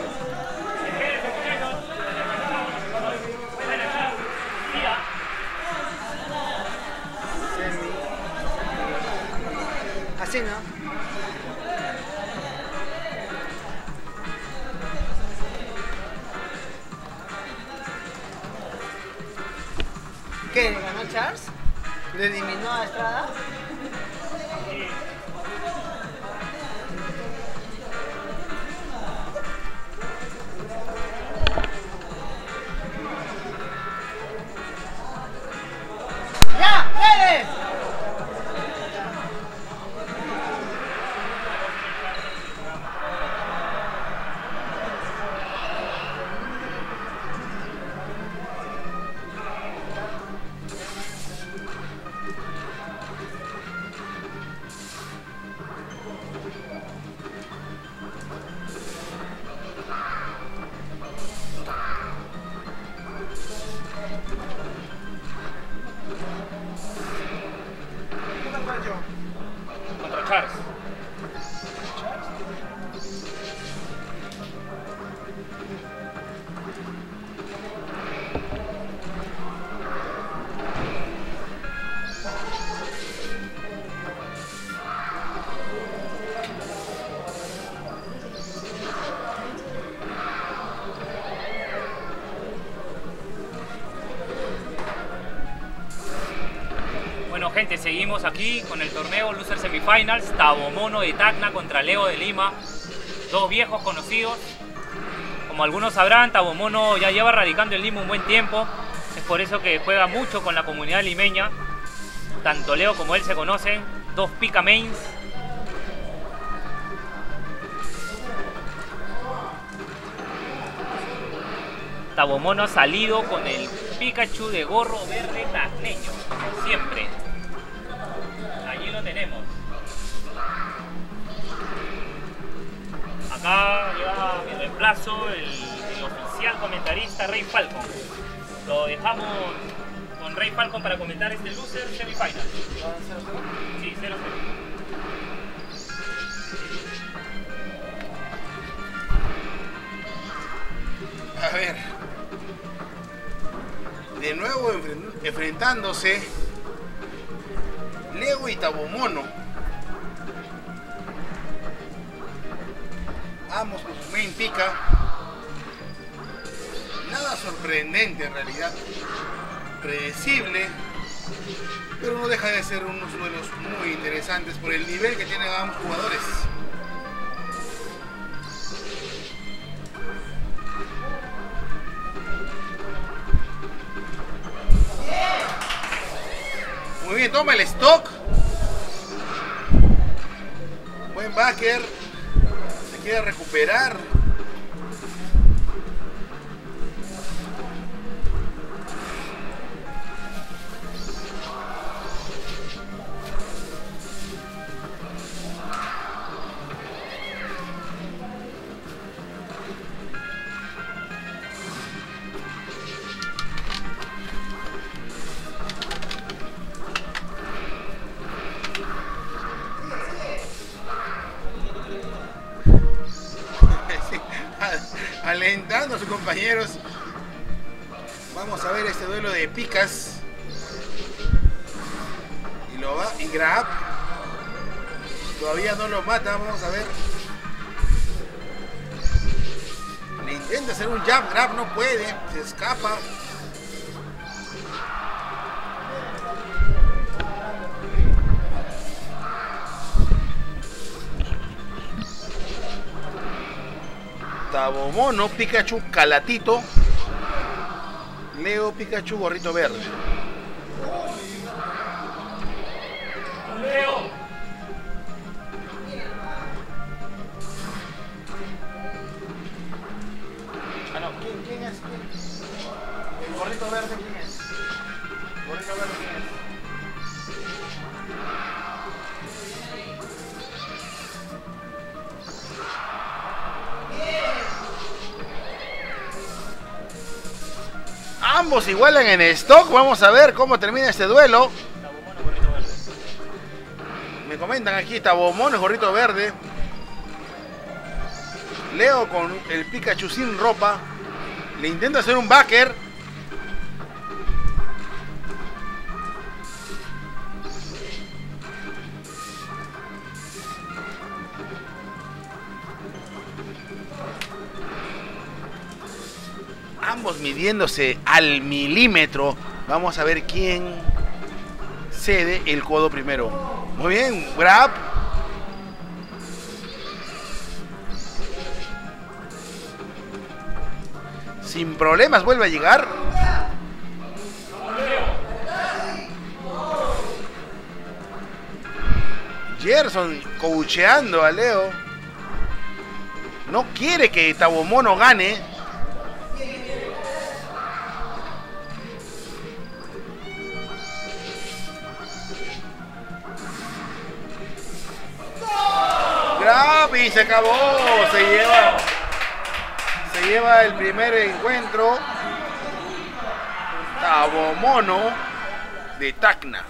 Con el torneo Loser Semifinals, Tabomono de Tacna contra Leo de Lima, dos viejos conocidos. Como algunos sabrán, Tabomono ya lleva radicando en Lima un buen tiempo, es por eso que juega mucho con la comunidad limeña. Tanto Leo como él se conocen, dos pica mains. Tabomono ha salido con el Pikachu de gorro verde tacneño, siempre. El, oficial comentarista Rey Falcon. Lo dejamos con Rey Falcon para comentar este loser semifinal. Sí, 0-0. A ver. De nuevo enfren- enfrentándose Leo y Tabomono. Predecible. Pero no deja de ser unos duelos muy interesantes por el nivel que tienen ambos jugadores. Escapa. Tabomono, Pikachu, Calatito. Leo, Pikachu, gorrito verde. En stock. Vamos a ver cómo termina este duelo. Me comentan aquí, Tabomono es gorrito verde. Leo con el Pikachu sin ropa. Le intenta hacer un backer. Midiéndose al milímetro. Vamos a ver quién cede el codo primero. Muy bien, grab. Sin problemas vuelve a llegar. Gerson coacheando a Leo. No quiere que Tabomono gane. Se acabó. Se lleva. Se lleva el primer encuentro. Tabomono de Tacna.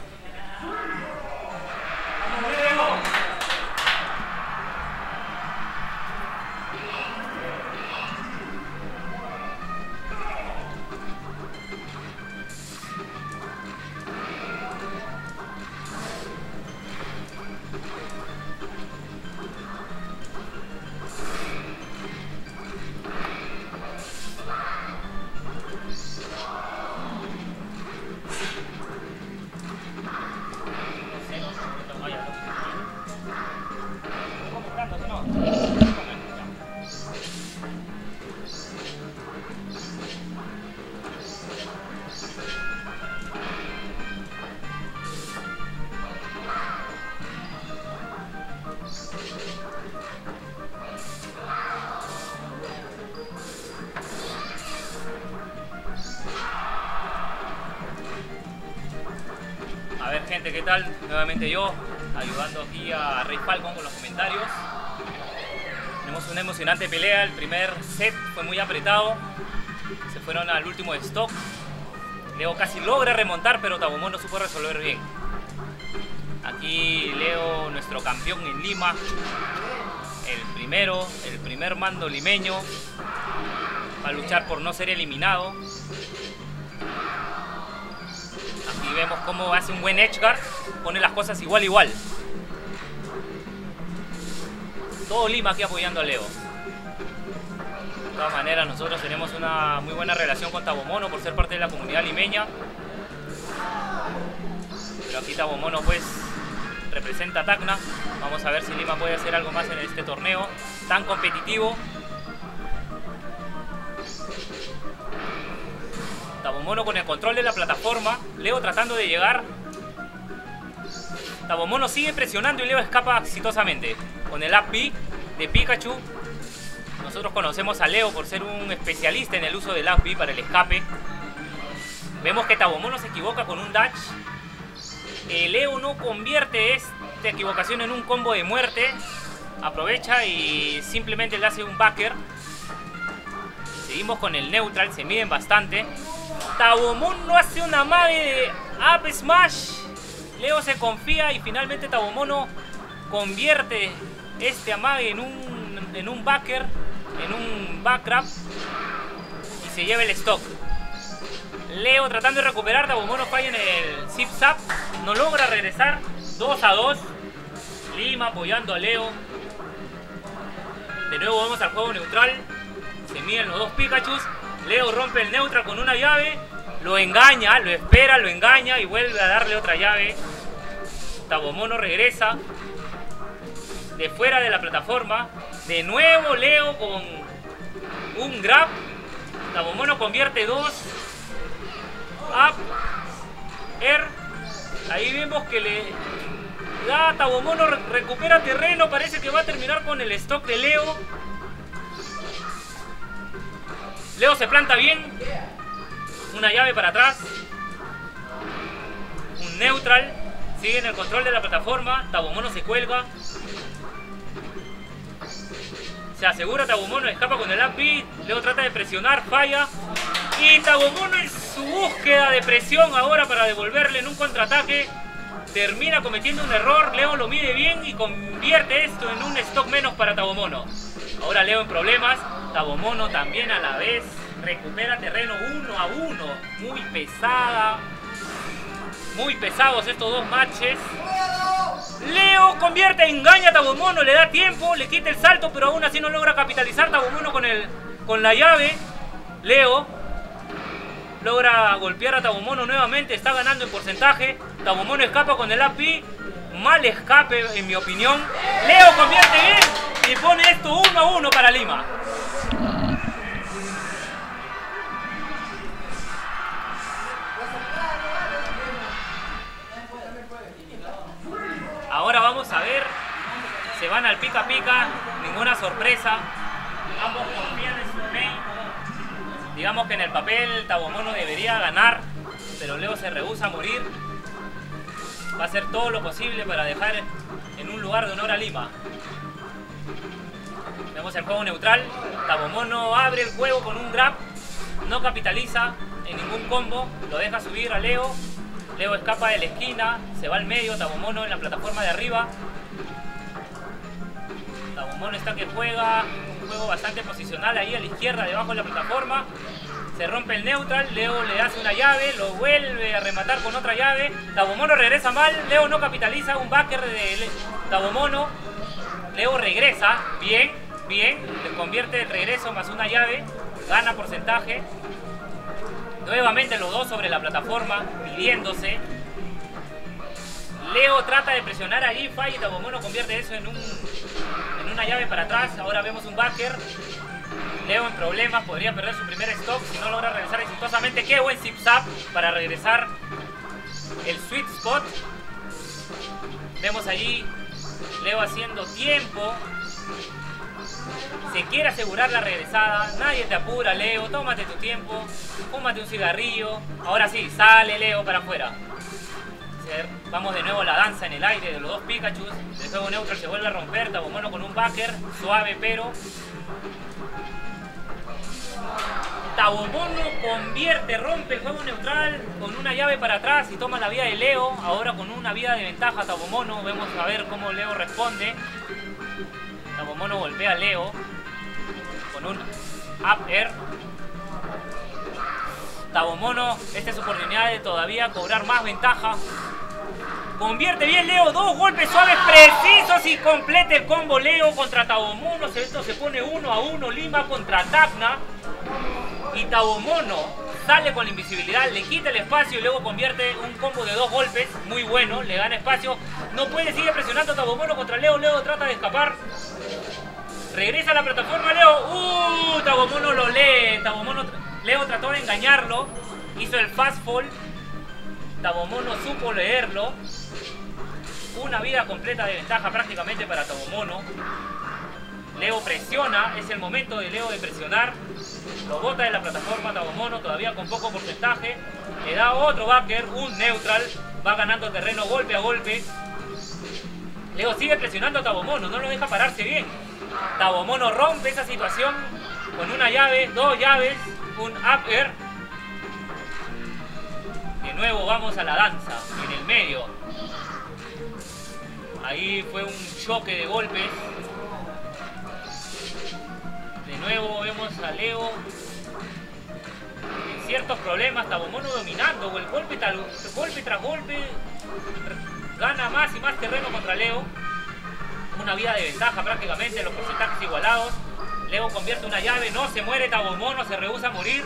Nuevamente yo, ayudando aquí a Rey Falcon con los comentarios. Tenemos una emocionante pelea, el primer set fue muy apretado. Se fueron al último stock. Leo casi logra remontar, pero Tabumón no supo resolver bien. Aquí Leo, nuestro campeón en Lima. El primero, el primer mando limeño. Va a luchar por no ser eliminado. Aquí vemos cómo hace un buen edge guard, pone las cosas igual igual. Todo Lima aquí apoyando a Leo. De todas maneras, nosotros tenemos una muy buena relación con Tabomono por ser parte de la comunidad limeña. Pero aquí Tabomono pues representa a Tacna. Vamos a ver si Lima puede hacer algo más en este torneo tan competitivo. Tabomono con el control de la plataforma. Leo tratando de llegar. Tabomono sigue presionando y Leo escapa exitosamente. Con el up B de Pikachu. Nosotros conocemos a Leo por ser un especialista en el uso del up B para el escape. Vemos que Tabomono se equivoca con un dash. Eh, Leo no convierte esta equivocación en un combo de muerte. Aprovecha y simplemente le hace un backer. Seguimos con el neutral, se miden bastante. Tabomon no hace una mague de Up Smash. Leo se confía y finalmente Tabomono convierte este amague en un, en un backer, en un backrap y se lleva el stock. Leo tratando de recuperar, Tabomono falla en el zip zap, no logra regresar, 2 a 2. Lima apoyando a Leo. De nuevo vamos al juego neutral. Se miden los dos Pikachus. Leo rompe el neutral con una llave. Lo engaña, lo espera, lo engaña y vuelve a darle otra llave. Tabomono regresa. De fuera de la plataforma. De nuevo Leo con un grab. Tabomono convierte dos. Up. Air. Ahí vemos que le da Tabomono re- recupera terreno. Parece que va a terminar con el stock de Leo. Leo se planta bien. Una llave para atrás. un neutral, sigue en el control de la plataforma, Tabomono se cuelga. Se asegura Tabomono, escapa con el AP, Leo trata de presionar, falla. Y Tabomono en su búsqueda de presión ahora para devolverle en un contraataque. Termina cometiendo un error, Leo lo mide bien y convierte esto en un stock menos para Tabomono. Ahora Leo en problemas, Tabomono también a la vez recupera terreno uno a uno. Muy pesada, muy pesados estos dos matches. Leo convierte, engaña a Tabomono, le da tiempo, le quita el salto, pero aún así no logra capitalizar Tabomono con, el, con la llave. Leo logra golpear a Tabomono nuevamente, está ganando en porcentaje. Tabomono escapa con el API, mal escape en mi opinión. Leo convierte bien y pone esto uno a uno para Lima. Ahora vamos a ver, se van al pica pica, ninguna sorpresa. Ambos confían en su main. Digamos que en el papel Tabomono debería ganar, pero Leo se rehúsa a morir. Va a hacer todo lo posible para dejar en un lugar de honor a Lima. Vemos el juego neutral. Tabomono abre el juego con un grab. No capitaliza en ningún combo. Lo deja subir a Leo. Leo escapa de la esquina. Se va al medio. Tabomono en la plataforma de arriba. Tabomono está que juega un juego bastante posicional ahí a la izquierda, debajo de la plataforma. Se rompe el neutral, Leo le hace una llave, lo vuelve a rematar con otra llave. Tabomono regresa mal, Leo no capitaliza, un backer de Tabomono. Leo regresa, bien, bien, le convierte el regreso más una llave, gana porcentaje. Nuevamente los dos sobre la plataforma, pidiéndose. Leo trata de presionar allí, falla y Tabomono convierte eso en, un, en una llave para atrás. Ahora vemos un backer. Leo en problemas, podría perder su primer stop si no logra regresar exitosamente. Qué buen zip zap para regresar el sweet spot. Vemos allí Leo haciendo tiempo. Se quiere asegurar la regresada. Nadie te apura, Leo. Tómate tu tiempo. Fúmate un cigarrillo. Ahora sí, sale Leo para afuera. Vamos de nuevo a la danza en el aire de los dos Pikachu. El juego neutral se vuelve a romper. Tabomono con un backer. Suave pero. Tabomono convierte, rompe el juego neutral con una llave para atrás y toma la vida de Leo. Ahora con una vida de ventaja Tabomono. Vemos a ver cómo Leo responde. Tabomono golpea a Leo con un up air. Tabomono, esta es su oportunidad de todavía cobrar más ventaja. Convierte bien Leo, dos golpes suaves precisos y completa el combo Leo contra Tabomono. Esto se pone uno a uno, Lima contra Tacna. Y Tabomono sale con la invisibilidad, le quita el espacio y luego convierte un combo de dos golpes, muy bueno, le gana espacio. No puede, sigue presionando Tabomono contra Leo, Leo trata de escapar. Regresa a la plataforma Leo. ¡Uh! Tabomono lo lee. Tabomono, Leo trató de engañarlo. Hizo el fast fall. Tabomono supo leerlo. Una vida completa de ventaja prácticamente para Tabomono. Leo presiona, es el momento de Leo de presionar. Lo bota de la plataforma Tabomono, todavía con poco porcentaje. Le da otro backer, un neutral. Va ganando terreno golpe a golpe. Leo sigue presionando a Tabomono, no lo deja pararse bien. Tabomono rompe esa situación con una llave, dos llaves, un up air. De nuevo vamos a la danza, en el medio. Ahí fue un choque de golpes. Nuevo vemos a Leo en ciertos problemas, Tabomono dominando, el golpe, golpe tras golpe gana más y más terreno contra Leo. Una vida de ventaja prácticamente, los porcentajes igualados. Leo convierte una llave, no se muere Tabomono, se rehúsa a morir.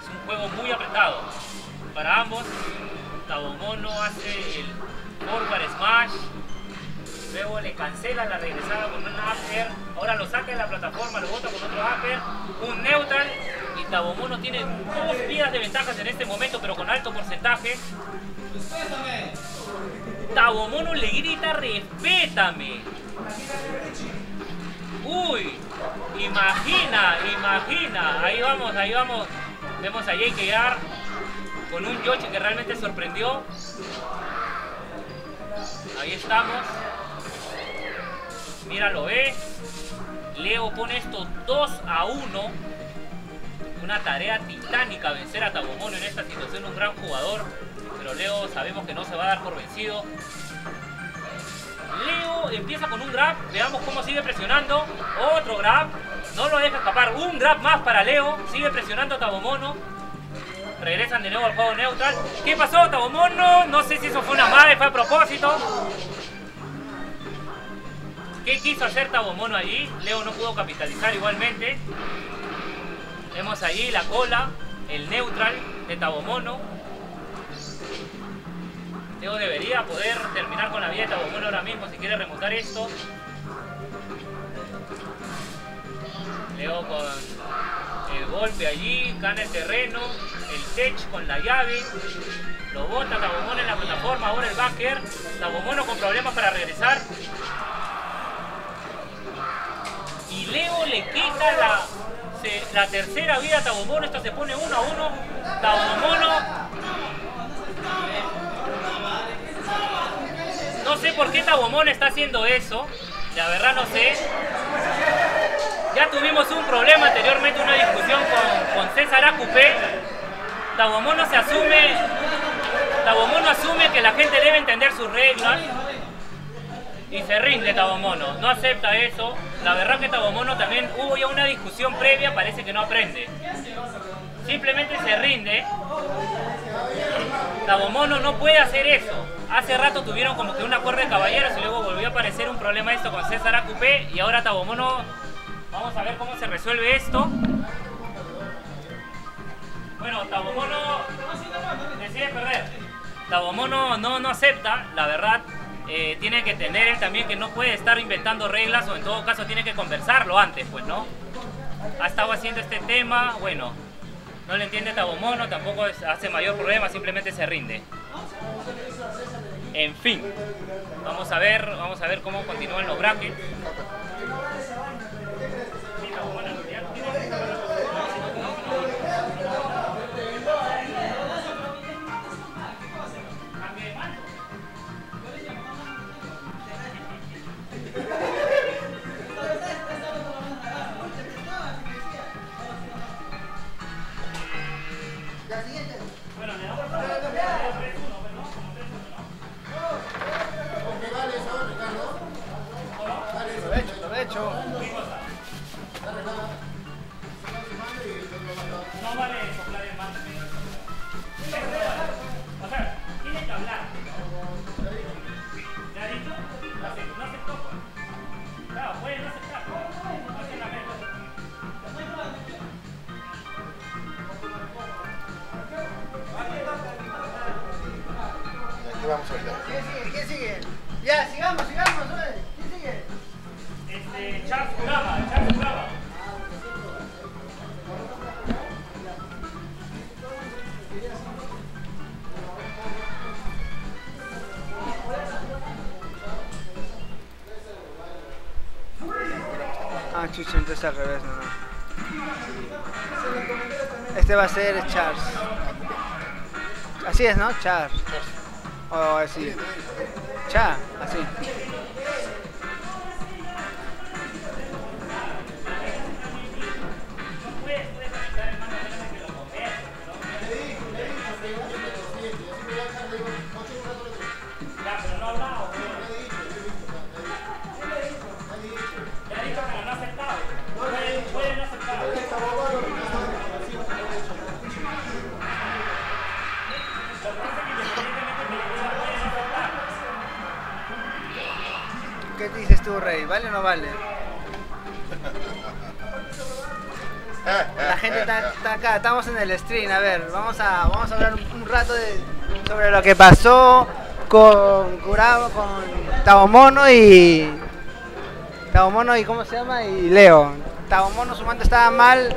Es un juego muy apretado para ambos. Tabomono hace el forward smash. Luego le cancela la regresada con un upper. Ahora lo saca de la plataforma, lo bota con otro upper. Un neutral. Y Tabomono tiene dos vidas de ventajas en este momento, pero con alto porcentaje. Tabomono le grita, respétame. Uy, imagina, imagina. Ahí vamos, ahí vamos. Vemos a JKR con un Yoshi que realmente sorprendió. Ahí estamos. Mira, lo ves. Leo pone esto 2 a 1. Una tarea titánica vencer a Tabomono en esta situación, un gran jugador. Pero Leo sabemos que no se va a dar por vencido. Leo empieza con un grab, veamos cómo sigue presionando. Otro grab, no lo deja escapar. Un grab más para Leo, sigue presionando a Tabomono. Regresan de nuevo al juego neutral. ¿Qué pasó, Tabomono? No sé si eso fue una madre, fue a propósito. ¿Qué quiso hacer Tabomono allí? Leo no pudo capitalizar igualmente. Vemos ahí la cola, el neutral de Tabomono. Leo debería poder terminar con la vida de Tabomono ahora mismo si quiere remontar esto. Leo con el golpe allí, gana el terreno, el tech con la llave. Lo bota Tabomono en la plataforma, ahora el backer. Tabomono con problemas para regresar. Leo le quita la, tercera vida a Tabomono. Esto se pone uno a uno. Tabomono No sé por qué Tabomón está haciendo eso. La verdad no sé. Ya tuvimos un problema anteriormente, una discusión con, César Acupé. Tabomón no se asume. Tabomón no asume que la gente debe entender sus reglas. Y se rinde Tabomono, no acepta eso. La verdad que Tabomono también hubo ya una discusión previa, parece que no aprende. Simplemente se rinde. Tabomono no puede hacer eso. Hace rato tuvieron como que una cuerda de caballeros y luego volvió a aparecer un problema esto con César Acupé y ahora Tabomono, vamos a ver cómo se resuelve esto. Bueno, Tabomono decide perder. Tabomono no, no acepta, la verdad. Eh, tiene que entender él también que no puede estar inventando reglas o en todo caso tiene que conversarlo antes, pues, ¿no? Ha estado haciendo este tema, bueno, no le entiende Tabomono, tampoco hace mayor problema, simplemente se rinde. En fin, vamos a ver, vamos a ver cómo continúan los brackets. Así es, ¿no? Char. O así. A ver, vamos a, vamos a hablar un, rato sobre lo que pasó con Kurama, con Tabomono y. Tabomono y ¿cómo se llama? Y Leo. Tabomono su mando estaba mal.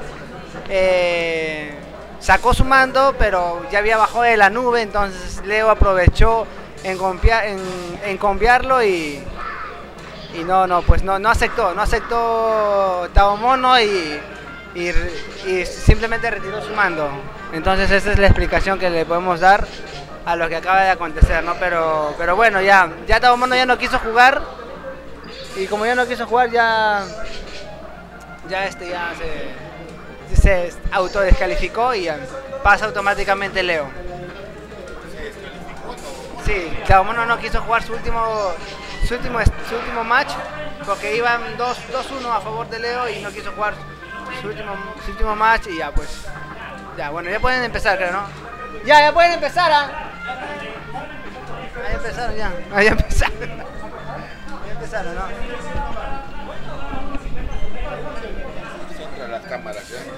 eh, sacó su mando, pero ya había bajado de la nube, entonces Leo aprovechó en, confia- en, en confiarlo y, y no, no, pues no, no aceptó, no aceptó Tabomono y y, y simplemente retiró su mando. Entonces esa es la explicación que le podemos dar a lo que acaba de acontecer, ¿no? Pero, pero bueno, ya, ya Tabomono ya no quiso jugar y como ya no quiso jugar ya, ya este ya se, se autodescalificó y pasa automáticamente Leo. Sí, Tabomono no quiso jugar su último, su último, su último match porque iban 2-1 a favor de Leo y no quiso jugar su último, su último match y ya pues. Ya, bueno, ya pueden empezar, creo, ¿no? Ya, ya pueden empezar, ¿ah? Ahí empezaron ya. <laughs> Ahí empezaron. Ya empezaron, ¿no? Centra las cámaras, ¿eh?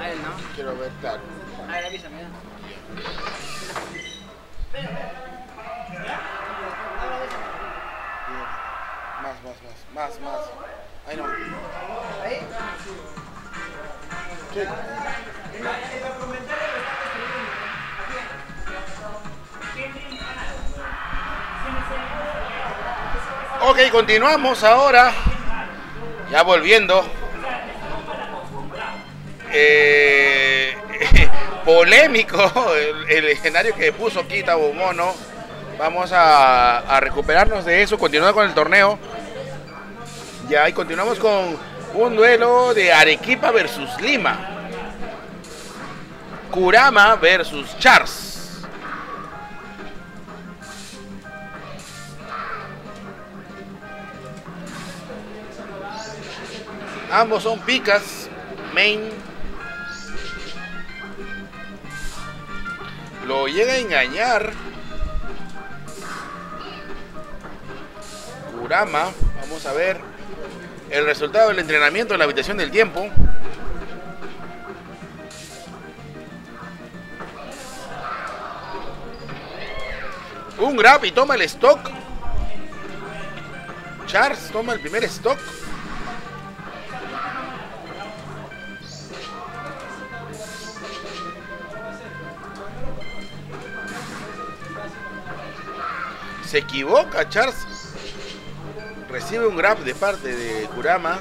Ah, él, ¿no? Quiero ver, claro. A ver, avísame, ya. Más, más, más, más, más. Ahí no. Ok, continuamos ahora. Ya volviendo. Eh, <laughs> polémico el, escenario que puso Kita Mono. Vamos a, a recuperarnos de eso, continuando con el torneo. Ya, y continuamos con un duelo de Arequipa versus Lima. Kurama versus Chars. Ambos son picas, main. Lo llega a engañar. Kurama, vamos a ver el resultado del entrenamiento en la habitación del tiempo. Un grab y toma el stock. Charles toma el primer stock. Se equivoca Charles. Recibe un grab de parte de Kurama.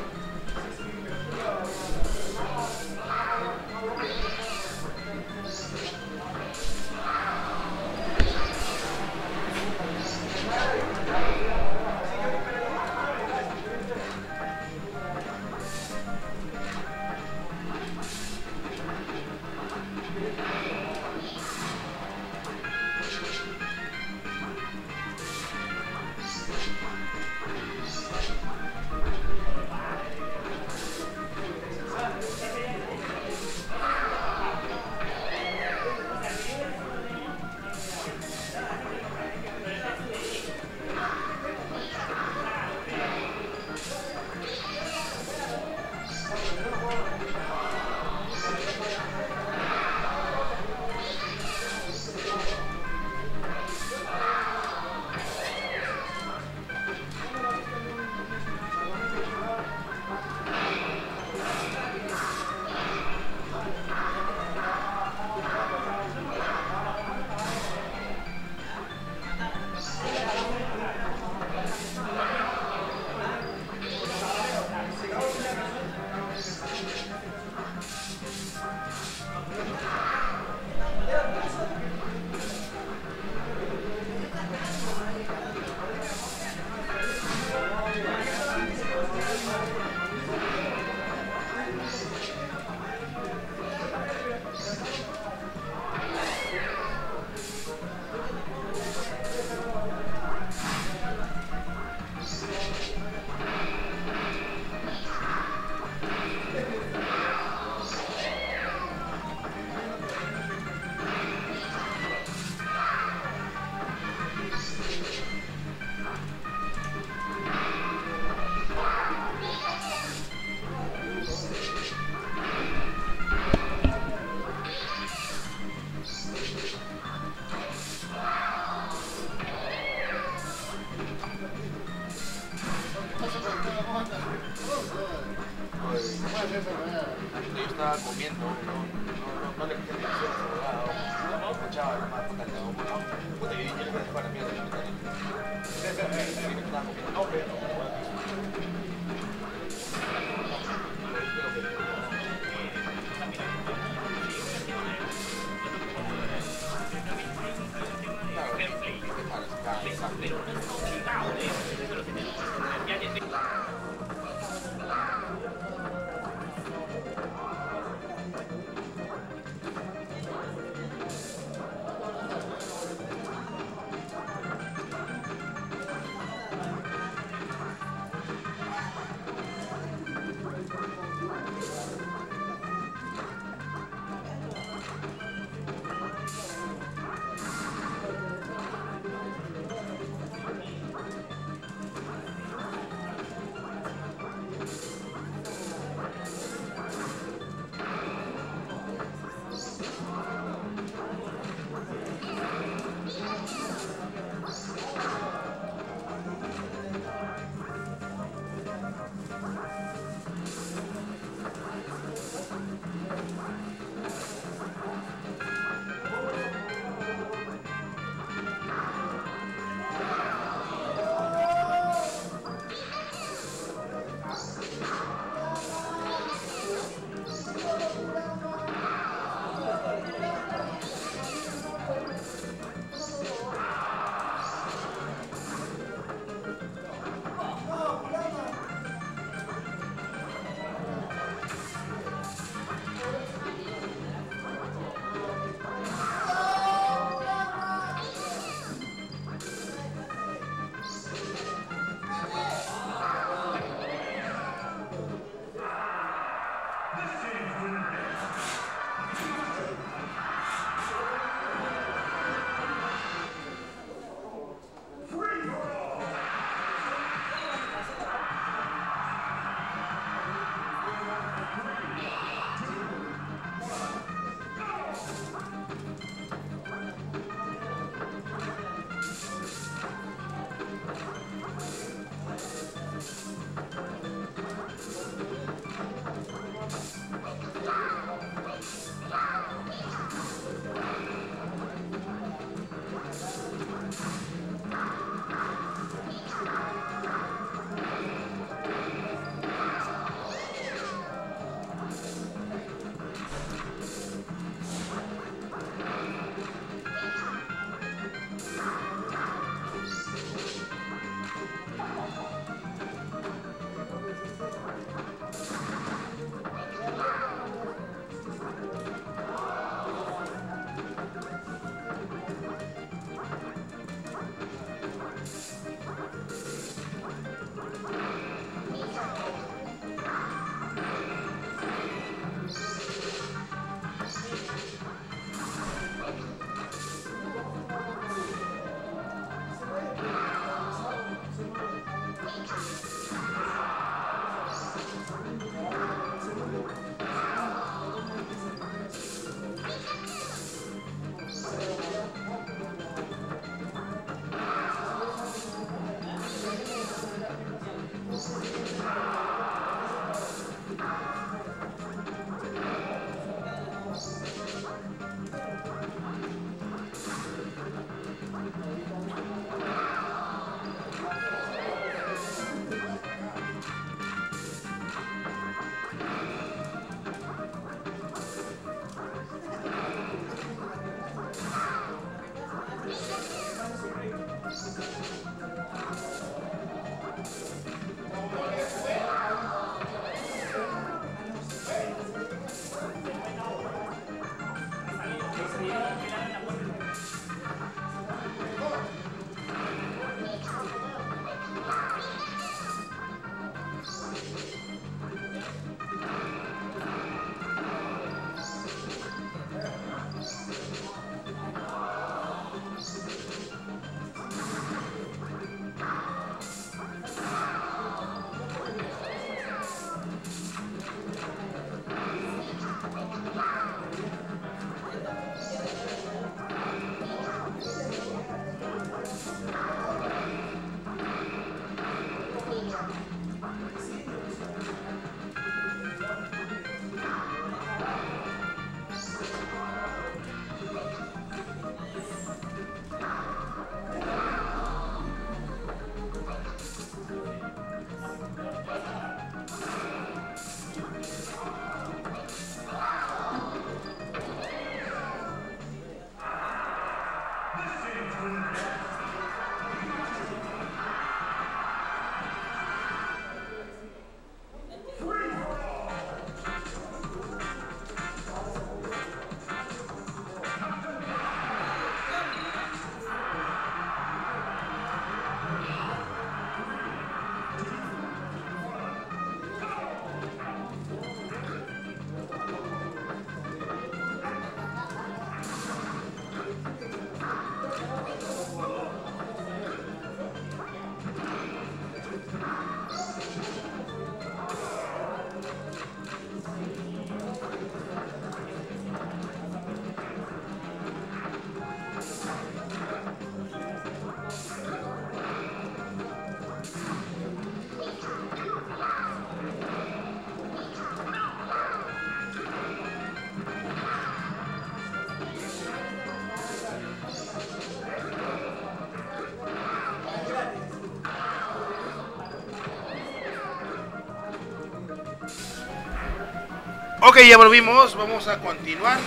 Ok, ya volvimos. Vamos a continuar.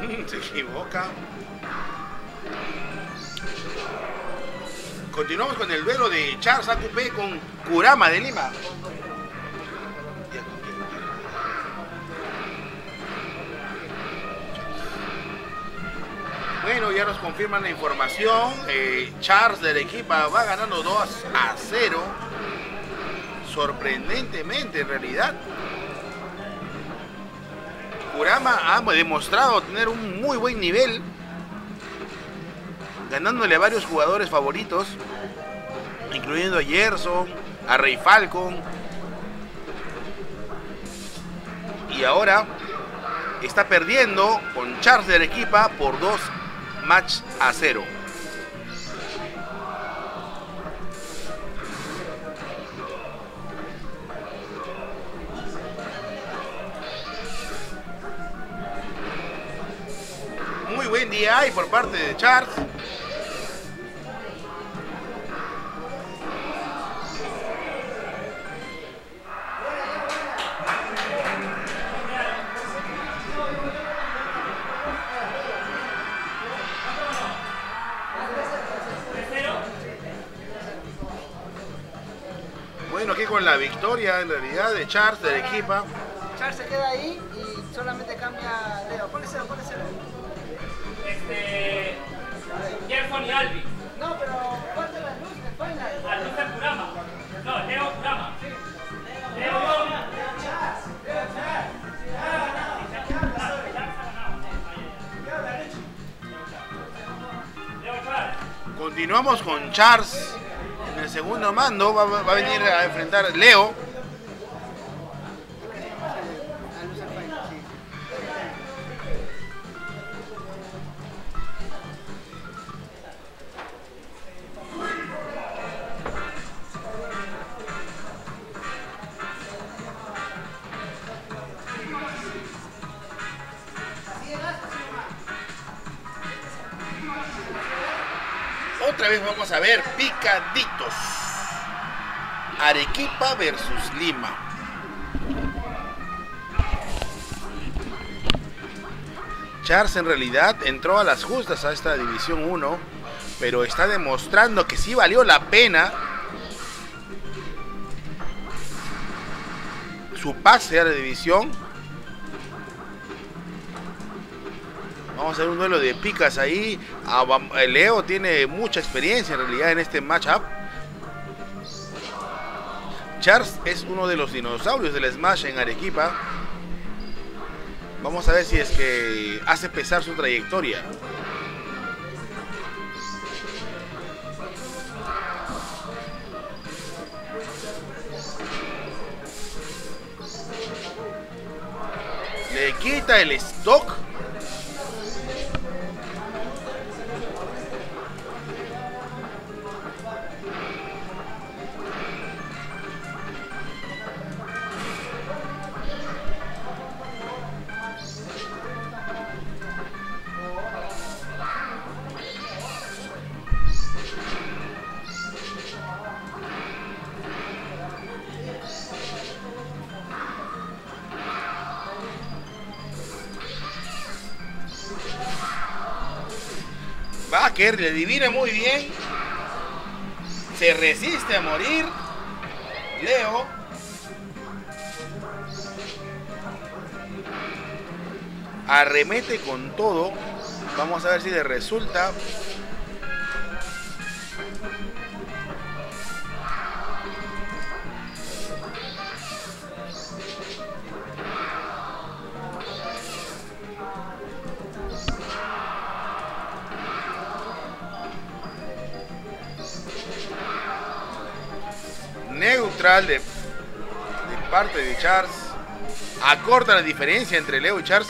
<laughs> Se equivoca. Continuamos con el duelo de Charles AQP con Kurama de Lima. Bueno, ya nos confirman la información. Eh, Charles del equipo va ganando 2 a 0 sorprendentemente en realidad. Kurama ha demostrado tener un muy buen nivel, ganándole a varios jugadores favoritos, incluyendo a Gerson, a Rey Falcon. Y ahora está perdiendo con Charles de Arequipa por 2 match a 0. De Charles. Bueno, aquí con la victoria en realidad de Charles del equipo. Charles se queda ahí Charles en el segundo mando. Va, a venir a enfrentar Leo. Picaditos. Arequipa versus Lima. Charles en realidad entró a las justas a esta división 1, pero está demostrando que sí valió la pena su pase a la división Vamos a ver un duelo de picas ahí. Ah, eh, Leo tiene mucha experiencia en realidad en este matchup. Charles es uno de los dinosaurios del Smash en Arequipa. Vamos a ver si es que hace pesar su trayectoria. Le quita el stock. Le divina muy bien. Se resiste a morir. Leo. Arremete con todo. Vamos a ver si le resulta. De parte de Charles. Acorta la diferencia entre Leo y Charles.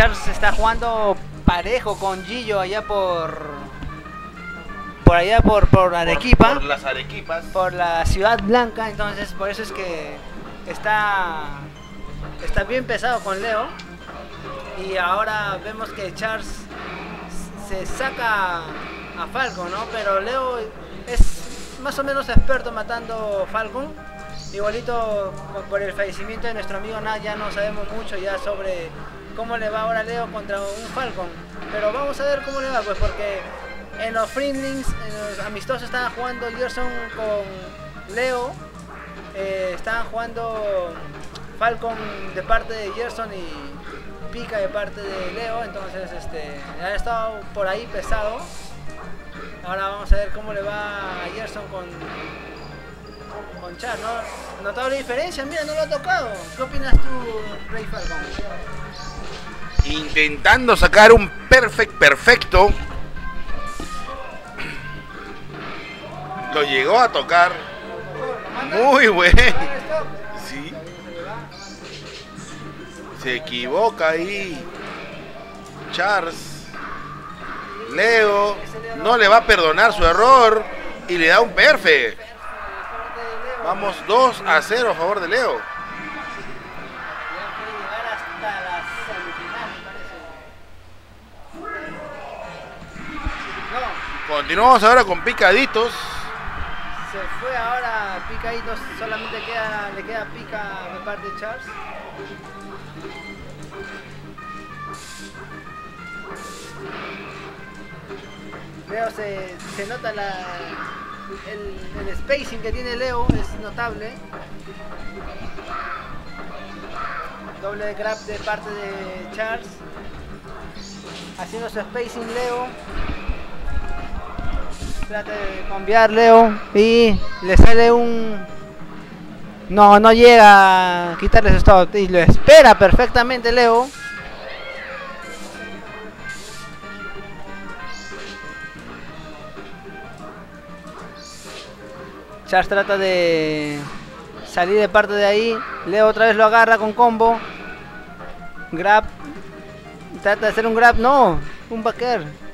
Charles está jugando parejo con Gillo allá por por allá por, por Arequipa Por las Arequipas. por la ciudad blanca, entonces por eso es que está está bien pesado con Leo y ahora vemos que Charles se saca a Falco, ¿no? Pero Leo es más o menos experto matando Falcon. Igualito por el fallecimiento de nuestro amigo Nat ya no sabemos mucho ya sobre cómo le va ahora Leo contra un Falcon. Pero vamos a ver cómo le va, pues porque en los Friendlings, en los amistosos estaban jugando Gerson con Leo. eh, estaban jugando Falcon de parte de Gerson y Pica de parte de Leo. Entonces este, han estado por ahí pesado. Ahora vamos a ver cómo le va a Gerson con, con Char, ¿no? Notable diferencia, mira, no lo ha tocado. ¿Qué opinas tú, Rey Falcon? Intentando sacar un perfect perfecto. Lo llegó a tocar. Muy bueno. Sí. Se equivoca ahí. Charles. Leo no le va a perdonar su error y le da un perfect. Vamos 2 a 0 a favor de Leo. Continuamos ahora con picaditos. se fue ahora picaditos, solamente le queda pica de parte de Charles. Leo se, se nota la, el, el spacing que tiene Leo, es notable. Doble grab de parte de Charles. Haciendo su spacing Leo. Trata de cambiar Leo y le sale un... No, no llega a quitarle su stop y lo espera perfectamente Leo. Charles trata de salir de parte de ahí. Leo otra vez lo agarra con combo. Grab. Trata de hacer un grab. No, un backer.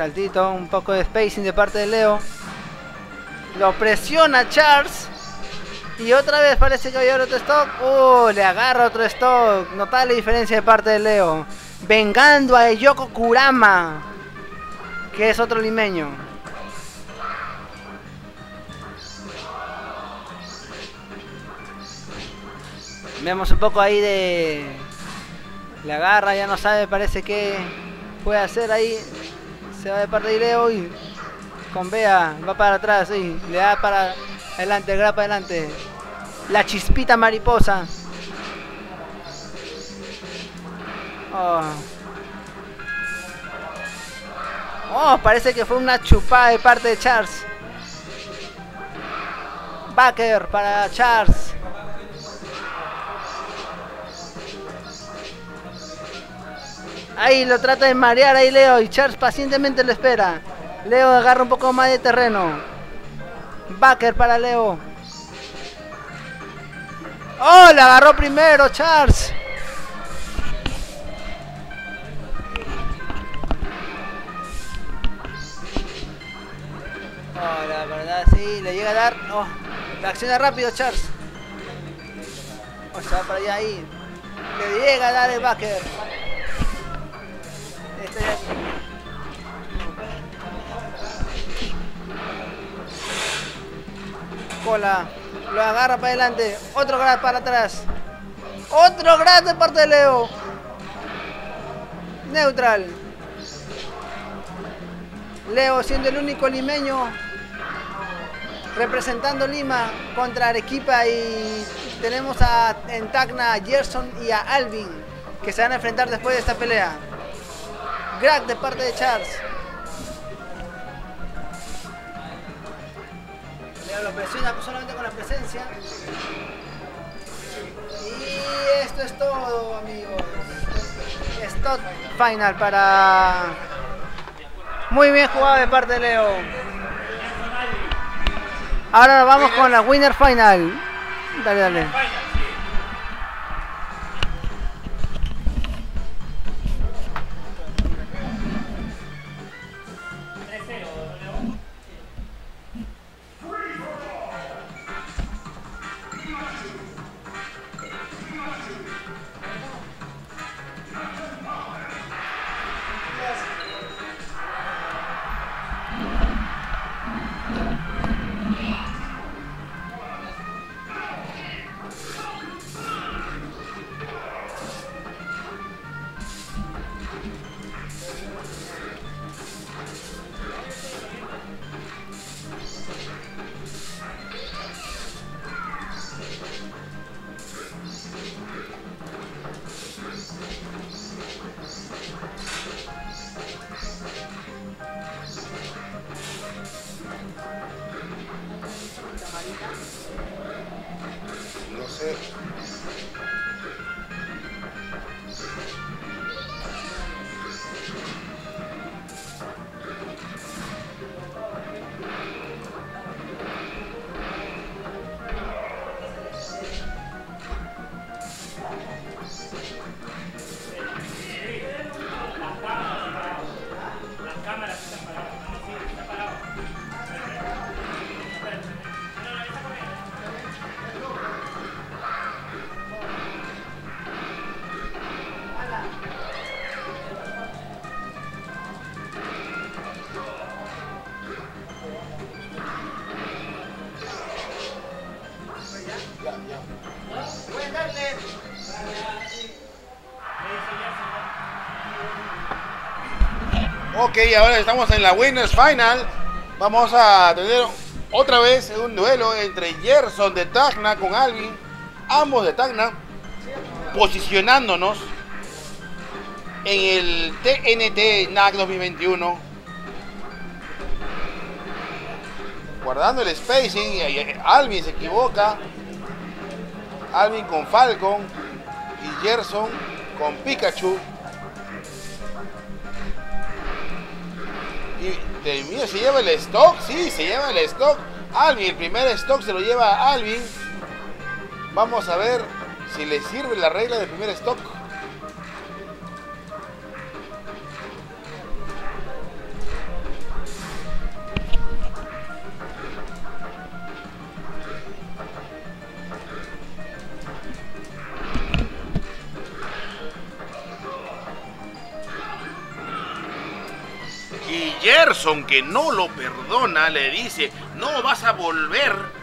Saltito, un poco de spacing de parte de Leo. Lo presiona Charles. Y otra vez parece que va a otro stock. Oh, le agarra otro stock. Notable diferencia de parte de Leo. Vengando a Yoko Kurama. Que es otro limeño. Vemos un poco ahí de... La agarra, ya no sabe, parece que puede hacer ahí. Se va de parte de Leo y con Bea va para atrás y le da para adelante, graba para adelante. La chispita mariposa. Oh. Oh, parece que fue una chupada de parte de Charles. Backer para Charles. Ahí lo trata de marear ahí Leo y Charles pacientemente lo espera. Leo agarra un poco más de terreno. Backer para Leo. ¡Oh! Le agarró primero Charles. Oh, la verdad sí, le llega a dar. Oh, reacciona rápido Charles. O sea, para allá ahí. Le llega a dar el backer. Cola. Lo agarra para adelante. Otro grab para atrás. Otro grab de parte de Leo. Neutral. Leo siendo el único limeño representando Lima contra Arequipa y tenemos a, en Tacna a Gerson y a Alvin que se van a enfrentar después de esta pelea. Grab de parte de Charles. Leo lo presiona solamente con la presencia. Y esto es todo, amigos. Stop final para. Muy bien jugado de parte de Leo. Ahora vamos con la winner final. Dale, dale. Ahora estamos en la Winners Final. Vamos a tener otra vez un duelo entre Gerson de Tacna con Alvin, ambos de Tacna, posicionándonos en el TNT NAC 2021. Guardando el spacing, Alvin se equivoca. Alvin con Falcon y Gerson con Pikachu. Y termina, se lleva el stock, sí, se lleva el stock. Alvin, el primer stock se lo lleva Alvin. Vamos a ver si le sirve la regla del primer stock. Gerson, que no lo perdona, le dice, no vas a volver.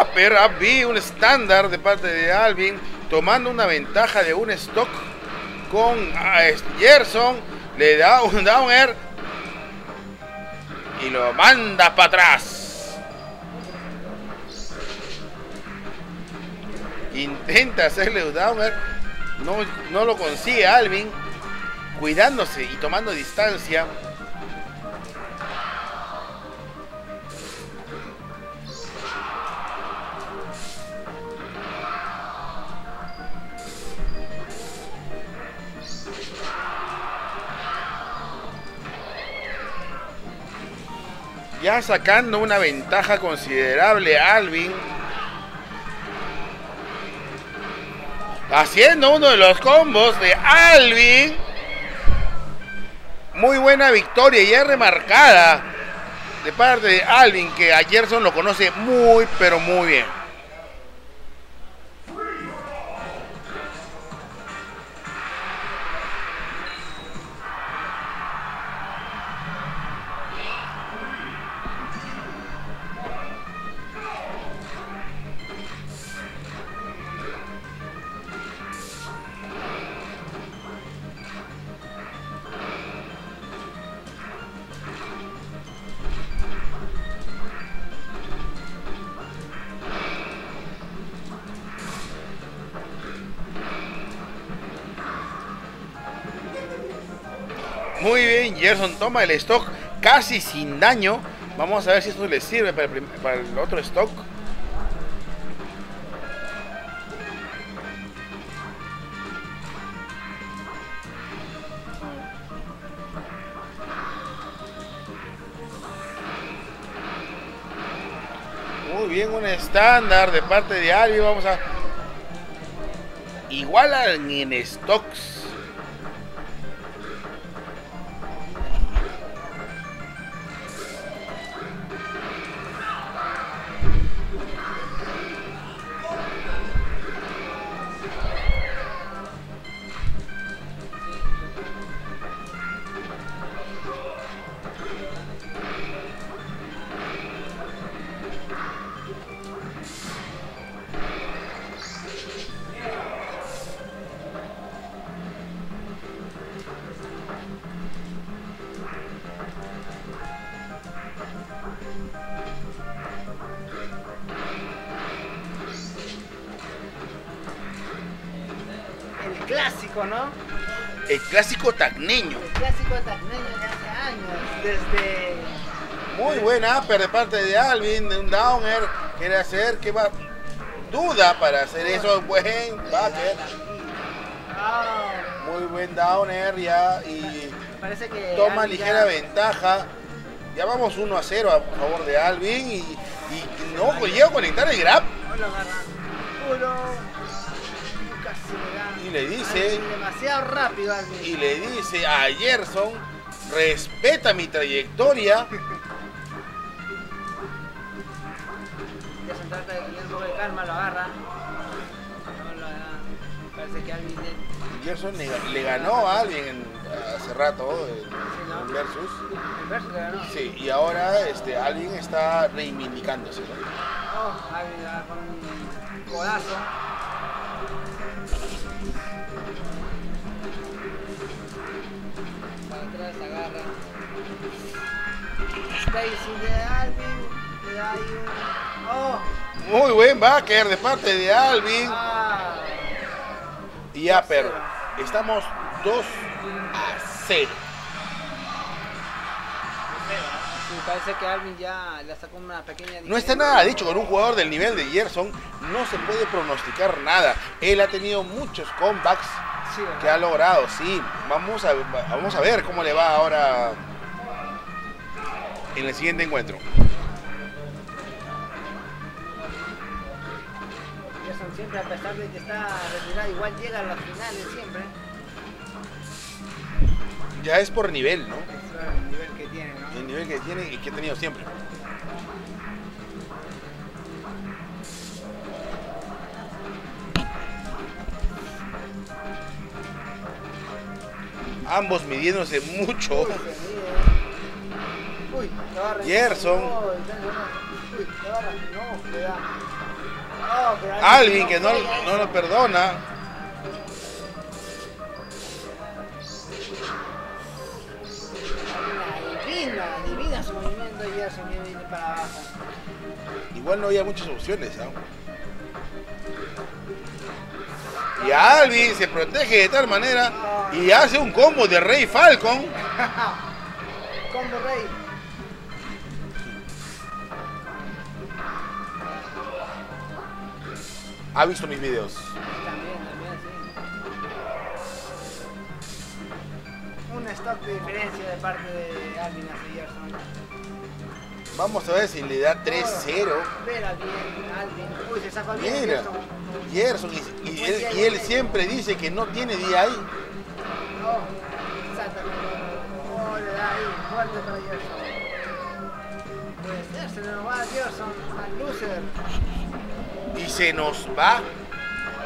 Upper, up un estándar de parte de Alvin, tomando una ventaja de un stock con ah, Gerson, le da un down air y lo manda para atrás. Intenta hacerle un down air, no, no lo consigue Alvin, cuidándose y tomando distancia. Ya sacando una ventaja considerable Alvin. Haciendo uno de los combos de Alvin. Muy buena victoria y es remarcada de parte de Alvin, que a Gerson lo conoce muy, pero muy bien. Gerson toma el stock casi sin daño. Vamos a ver si esto le sirve para el, otro stock. Muy bien, un estándar de parte de Albi. Vamos a. Igualan en stocks. Tacneño. El clásico de hace años. Desde. Muy buena upper de parte de Alvin, de un downer. Quiere hacer que va. Duda para hacer eso. Buen backer. Ah, Muy buen downer ya. Y parece que. toma Alvin ligera ya- ventaja. Ya vamos 1 a 0 a favor de Alvin. Y, y no llega a conectar el grab. Uno. Le dice- demasiado rápido. Y le dice a Gerson: respeta mi trayectoria. <laughs> Ya se trata de tener un poco de calma, lo agarra. No lo da. Parece que Alvin. le- Gerson le, le ganó a Alvin en- hace rato en Versus. El verso le ganó. Sí, y ahora este, Alvin está reivindicándose. ¿no? Oh, Alvin con un codazo. Spacing de Alvin. Le da ahí un. Oh, Muy buen backer de parte de Alvin. ah. Y Upper. Estamos 2 a 0. Sí, parece que Alvin ya le sacó una pequeña. No está nada dicho con un jugador del nivel de Gerson. No se puede pronosticar nada. Él ha tenido muchos comebacks que ha logrado. Sí, vamos a, vamos a ver cómo le va ahora en el siguiente encuentro. Gerson siempre, a pesar de que está retirado, igual llega a las finales siempre. Ya es por nivel, ¿no? Es el nivel que tiene, ¿no? El nivel que tiene y que ha tenido siempre. Ambos midiéndose mucho. Uy, pero Alvin que no, no lo perdona. Adivina, adivina su movimiento y Gerson viene para abajo. Igual no había muchas opciones. ¿ah? Y Alvin se protege de tal manera y hace un combo de Rey Falcon. <laughs> Combo Rey. Ha visto mis videos. También, también, sí. Un stop de diferencia de parte de Alvin Gerson. Vamos a ver si le da 3-0. Espera bien, Alvin. Uy, se zafa bien. Mira, Gerson. Y, y él, y él siempre dice que no tiene DI. Oh, exactamente. Oh, le da ahí, fuerte para Gerson. Puede ser, se nos va a Gerson, al loser. Y se nos va.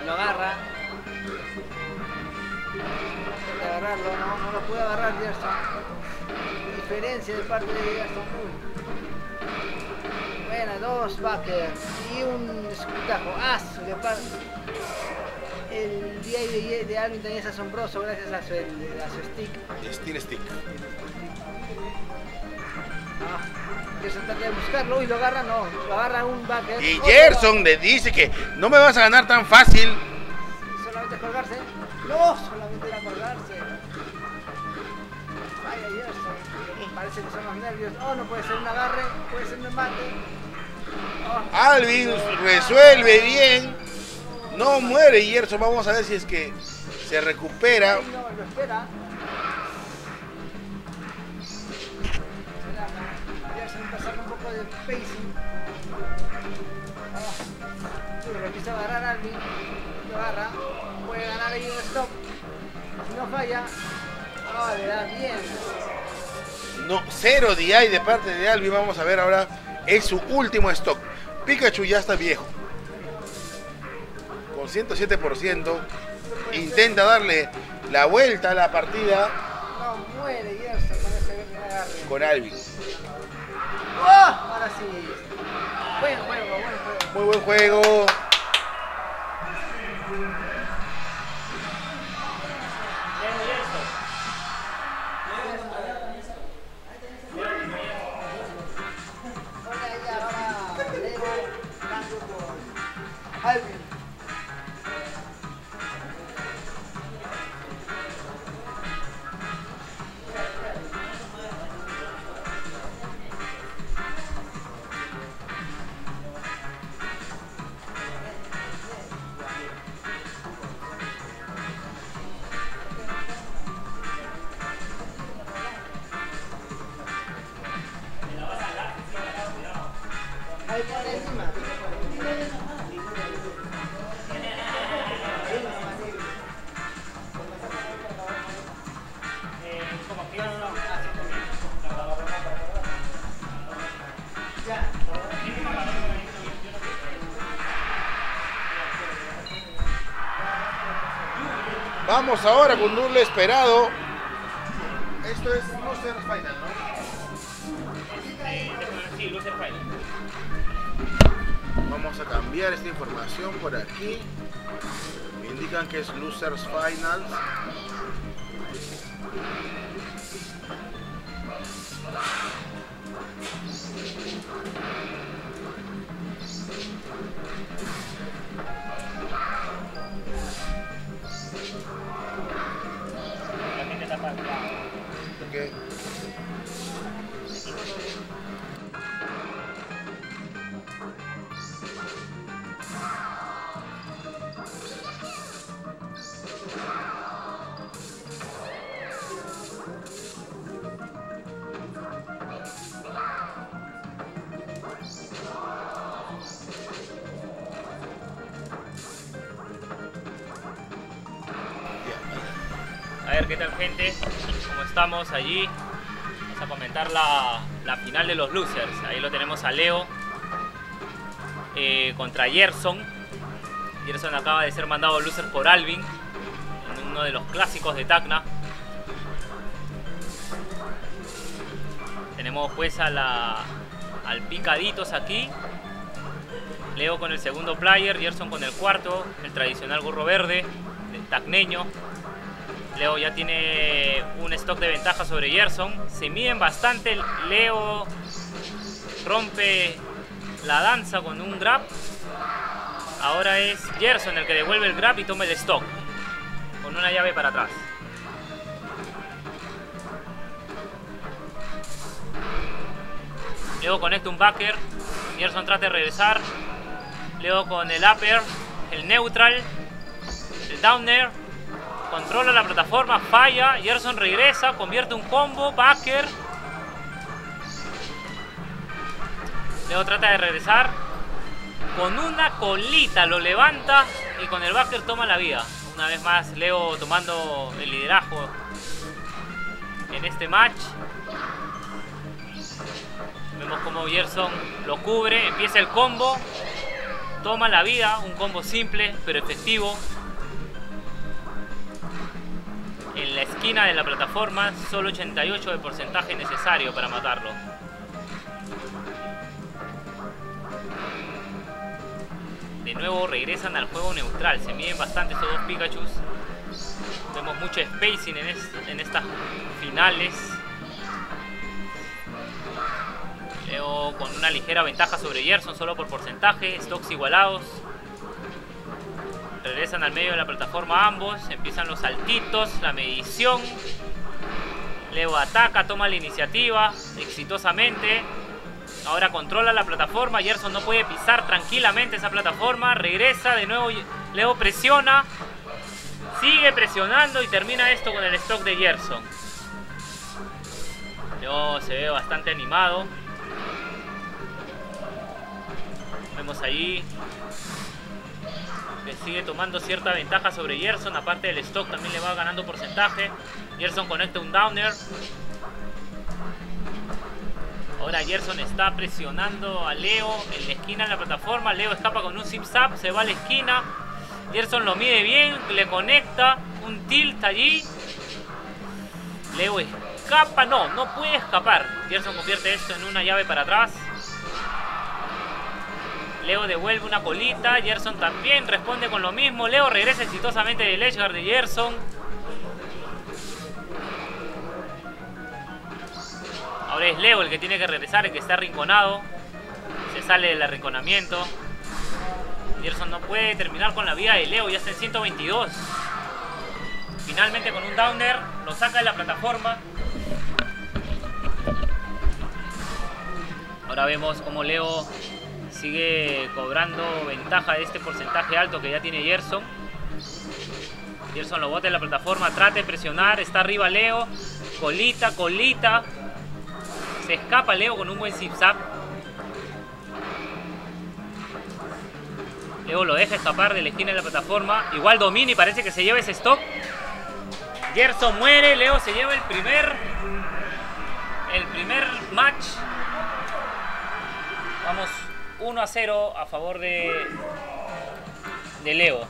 Lo agarra. Intenta agarrarlo, no, no lo puede agarrar Gerson. Diferencia de parte de Gerson. Uy. Buena, dos backers y un escutajo. ¡Ah! de El día de, de Alvin también es asombroso gracias a su, a su stick. Steel Stick. Ah, Gerson trata de buscarlo. Uy, lo agarra, no. Lo agarra un backer. Y Gerson le dice que no me vas a ganar tan fácil. Solamente colgarse. No, solamente era colgarse. Vaya Gerson. Parece que son los nervios. Oh, no puede ser un agarre. Puede ser un embate. Oh, Alvin resuelve bien. No muere Gerson. Vamos a ver si es que se recupera. No, lo espera. Poco de pacing. Ah, lo empieza a agarrar Alvin. Lo agarra. Puede ganar ahí un stop. Si no falla. Oh, le da bien. No, cero DI de parte de Alvin. Vamos a ver ahora. Es su último stock. Pikachu ya está viejo. Con 107%. Intenta darle la vuelta a la partida No muere con ese con Alvin. Ahora sí. Buen juego, buen juego. Muy buen juego. Esperado. Esto es Loser Final, ¿no? Sí, Loser Final. Vamos a cambiar esta información por aquí. Me indican que es Losers Finals. Estamos allí. Vamos a comentar la, final de los losers. Ahí lo tenemos a Leo eh, contra Gerson. Gerson acaba de ser mandado loser por Alvin en uno de los clásicos de Tacna. Tenemos pues al Picaditos aquí. Leo con el segundo player, Gerson con el cuarto, el tradicional gorro verde, de tacneño. Leo ya tiene un stock de ventaja sobre Gerson. Se miden bastante. Leo rompe la danza con un grab. Ahora es Gerson el que devuelve el grab y toma el stock. Con una llave para atrás. Leo conecta un backer. Gerson trata de regresar. Leo con el upper, el neutral, el downer. Controla la plataforma, falla. Gerson regresa, convierte un combo, backer. Leo trata de regresar. Con una colita lo levanta y con el backer toma la vida. Una vez más, Leo tomando el liderazgo en este match. Vemos como Gerson lo cubre, empieza el combo. Toma la vida, un combo simple pero efectivo. En la esquina de la plataforma, solo 88 de porcentaje necesario para matarlo. De nuevo regresan al juego neutral, se miden bastante estos dos Pikachu. Vemos mucho spacing en, es- en estas finales. Leo con una ligera ventaja sobre Gerson solo por porcentaje, stocks igualados. Regresan al medio de la plataforma ambos, empiezan los saltitos, la medición. Leo ataca, toma la iniciativa exitosamente. Ahora controla la plataforma, Gerson no puede pisar tranquilamente esa plataforma, regresa de nuevo, Leo presiona, sigue presionando y termina esto con el stock de Gerson. Leo se ve bastante animado. Vemos ahí que sigue tomando cierta ventaja sobre Gerson. Aparte del stock también le va ganando porcentaje. Gerson conecta un downer. Ahora Gerson está presionando a Leo en la esquina de la plataforma. Leo escapa con un zip zap, se va a la esquina. Gerson lo mide bien, le conecta un tilt allí. Leo escapa, no, no puede escapar. Gerson convierte esto en una llave para atrás. Leo devuelve una colita, Gerson también responde con lo mismo. Leo regresa exitosamente del edgeguard de Gerson. Ahora es Leo el que tiene que regresar, el que está arrinconado. Se sale del arrinconamiento. Gerson no puede terminar con la vida de Leo, ya está en 122. Finalmente con un downer lo saca de la plataforma. Ahora vemos cómo Leo sigue cobrando ventaja de este porcentaje alto que ya tiene Gerson. Gerson lo bota en la plataforma, trata de presionar, está arriba Leo, colita, colita. Se escapa Leo con un buen zip zap. Leo lo deja escapar de la esquina de la plataforma. Igual domina y parece que se lleva ese stop. Gerson muere, Leo se lleva el primer. El primer match. Vamos 1 a 0 a favor de. de Leo.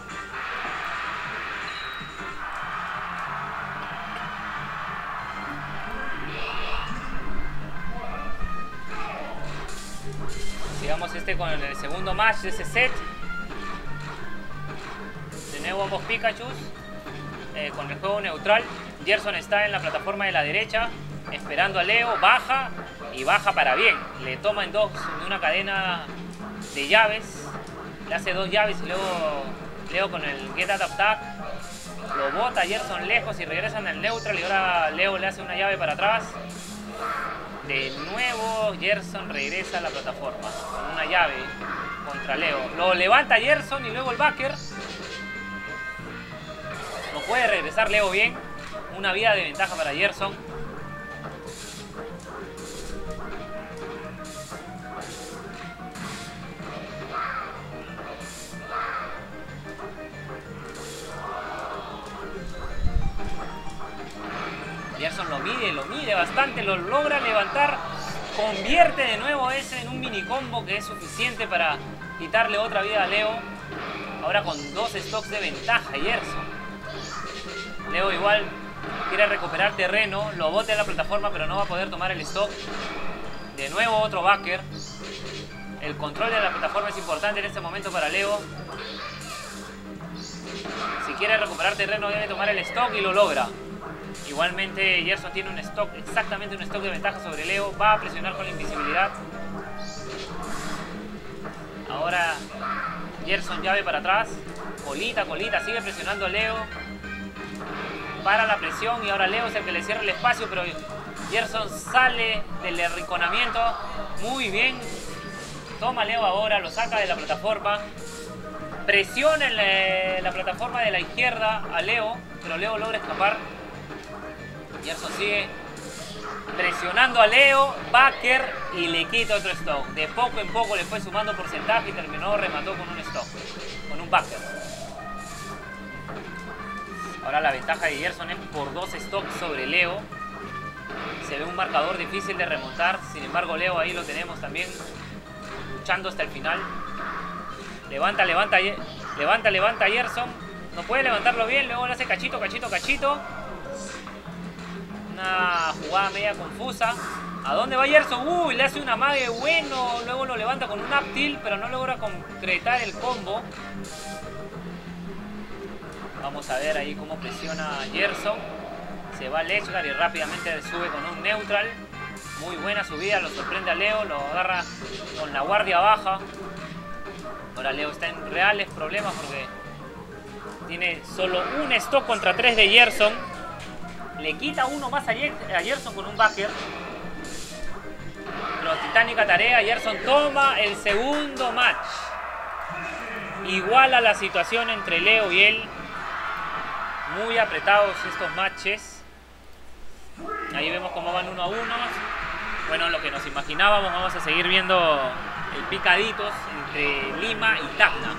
Sigamos este con el segundo match de ese set. De nuevo ambos Pikachu eh, con el juego neutral. Gerson está en la plataforma de la derecha esperando a Leo, baja y baja para bien. Le toma en dos en una cadena de llaves. Le hace dos llaves y luego Leo con el Get Out Attack lo bota Gerson lejos y regresan al neutral y ahora Leo le hace una llave para atrás. De nuevo Gerson regresa a la plataforma con una llave contra Leo. Lo levanta Gerson y luego el backer. No puede regresar Leo bien. Una vida de ventaja para Gerson. Lo mide, lo mide bastante, lo logra levantar, convierte de nuevo ese en un mini combo que es suficiente para quitarle otra vida a Leo. Ahora con dos stocks de ventaja, Gerson. Leo igual quiere recuperar terreno, lo bote a la plataforma pero no va a poder tomar el stock. De nuevo otro backer. El control de la plataforma es importante en este momento para Leo. Si quiere recuperar terreno debe tomar el stock y lo logra. Igualmente Gerson tiene un stock, exactamente un stock de ventaja sobre Leo. Va a presionar con la invisibilidad. Ahora Gerson llave para atrás. Colita, colita, sigue presionando a Leo. Para la presión y ahora Leo es el que le cierra el espacio, pero Gerson sale del arrinconamiento. Muy bien. Toma Leo ahora, lo saca de la plataforma. Presiona la plataforma de la izquierda a Leo, pero Leo logra escapar. Gerson sigue presionando a Leo, backer y le quita otro stock. De poco en poco le fue sumando porcentaje y terminó, remató con un stock, con un backer. Ahora la ventaja de Gerson es por dos stocks sobre Leo. Se ve un marcador difícil de remontar, sin embargo Leo ahí lo tenemos también luchando hasta el final. Levanta, levanta, levanta, levanta Gerson. No puede levantarlo bien, luego le hace cachito, cachito, cachito una jugada media confusa. ¿A dónde va Gerson? Uy, le hace una mague bueno. Luego lo levanta con un up tilt, pero no logra concretar el combo. Vamos a ver ahí cómo presiona Gerson. Se va Lechgar y rápidamente sube con un neutral. Muy buena subida, lo sorprende a Leo, lo agarra con la guardia baja. Ahora Leo está en reales problemas porque tiene solo un stock contra tres de Gerson. Le quita uno más a, Gerson con un backer. Pero titánica tarea, Gerson toma el segundo match. Iguala la situación entre Leo y él. Muy apretados estos matches. Ahí vemos cómo van uno a uno. Bueno, lo que nos imaginábamos, vamos a seguir viendo el picaditos entre Lima y Tacna.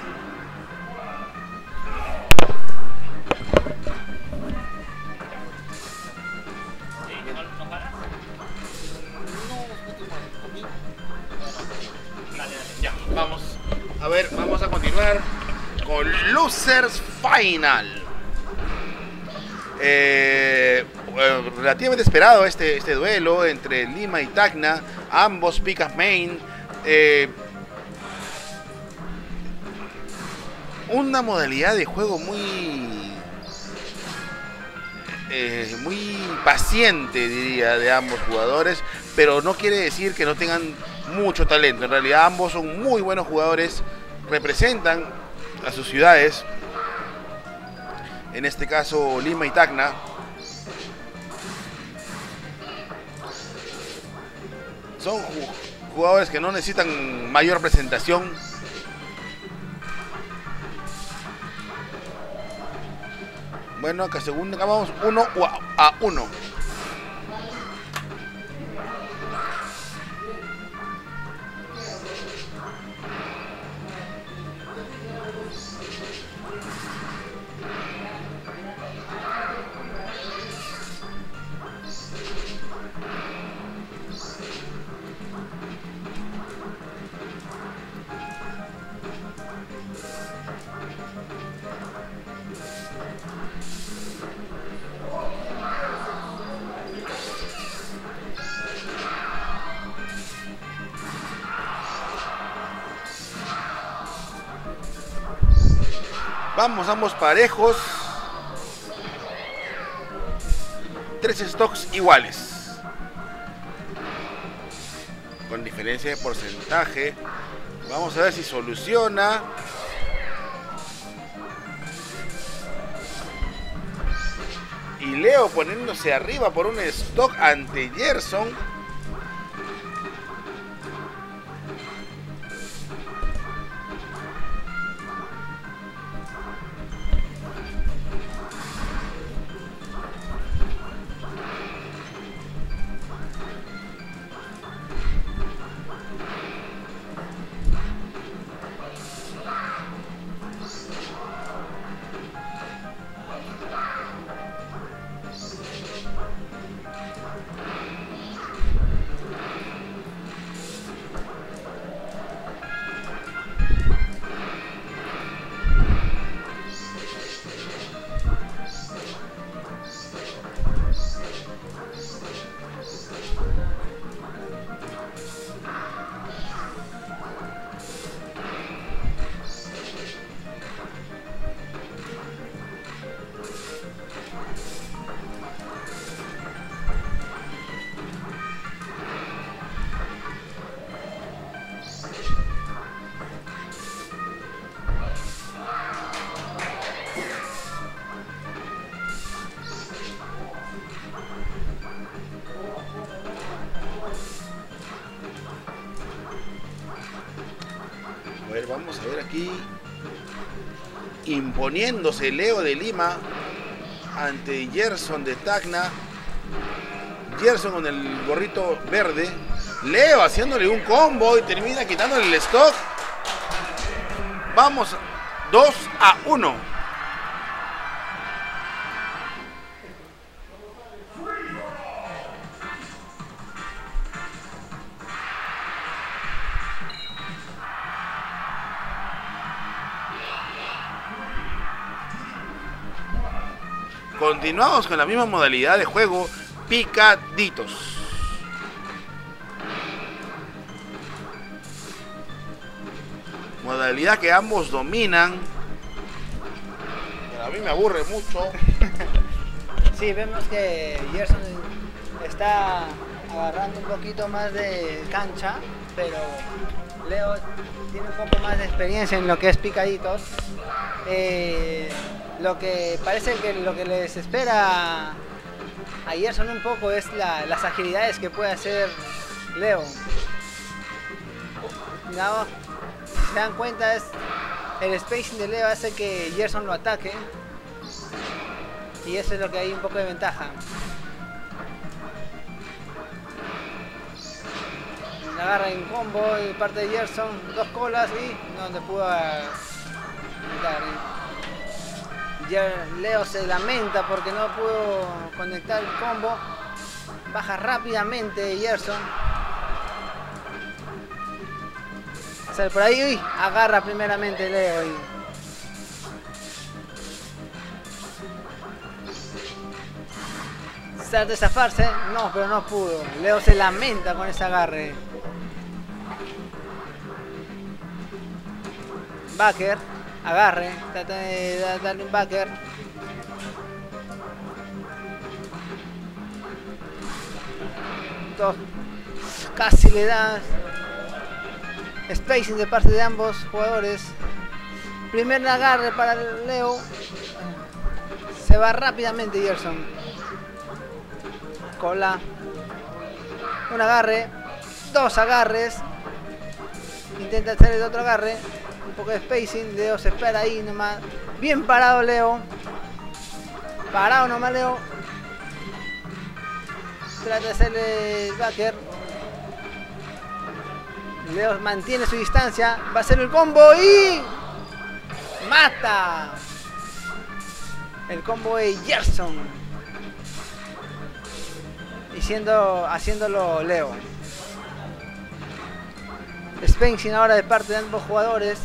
Vamos. A ver, vamos a continuar con Losers Final. Eh, relativamente esperado este, este duelo entre Lima y Tacna, ambos picas main. Eh, una modalidad de juego muy eh, muy paciente diría de ambos jugadores pero no quiere decir que no tengan mucho talento. En realidad ambos son muy buenos jugadores representan a sus ciudades. En este caso Lima y Tacna. Son ju- jugadores que no necesitan mayor presentación. Bueno, que según acabamos uno a uno. Parejos. Tres stocks iguales. Con diferencia de porcentaje. Vamos a ver si soluciona. Y Leo poniéndose arriba por un stock ante Gerson. Imponiéndose Leo de Lima ante Gerson de Tacna. Gerson con el gorrito verde. Leo haciéndole un combo y termina quitándole el stock. Vamos 2 a 1. Continuamos con la misma modalidad de juego, picaditos. Modalidad que ambos dominan. A mí me aburre mucho. <laughs> Sí, vemos que Gerson está agarrando un poquito más de cancha, pero Leo tiene un poco más de experiencia en lo que es picaditos. Eh, lo que parece que lo que les espera a Gerson un poco es la- las agilidades que puede hacer Leo. Si se dan cuenta, es el spacing de Leo hace que Gerson lo ataque. Y eso es lo que hay un poco de ventaja. La agarra en combo de parte de Gerson, dos colas y donde pudo ah, Leo se lamenta porque no pudo conectar el combo. Baja rápidamente Gerson. Sale por ahí, uy, agarra primeramente Leo. y- de zafarse, no, pero no pudo. Leo se lamenta con ese agarre. Backer, agarre, trata de da- darle un backer. Dos, casi le da spacing de parte de ambos jugadores. Primer agarre para Leo. Se va rápidamente Gerson cola. Un agarre. Dos agarres. Intenta hacer el otro agarre. Un poco de spacing. Leo se espera ahí nomás. Bien parado Leo. Parado nomás Leo. Trata de hacerle el backer. Leo mantiene su distancia. Va a hacer el combo y... Mata. El combo de Gerson y siendo, haciéndolo Leo. Spacing ahora de parte de ambos jugadores.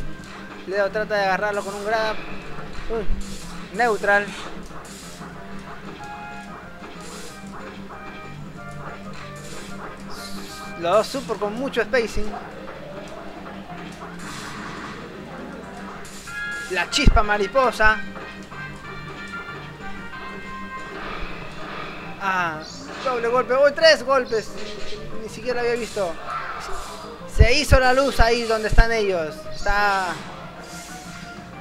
Leo trata de agarrarlo con un grab. Neutral. Los dos super con mucho spacing. La chispa mariposa. Ah, doble golpe. Oh, tres golpes. Ni siquiera había visto. Se hizo la luz ahí donde están ellos. Está.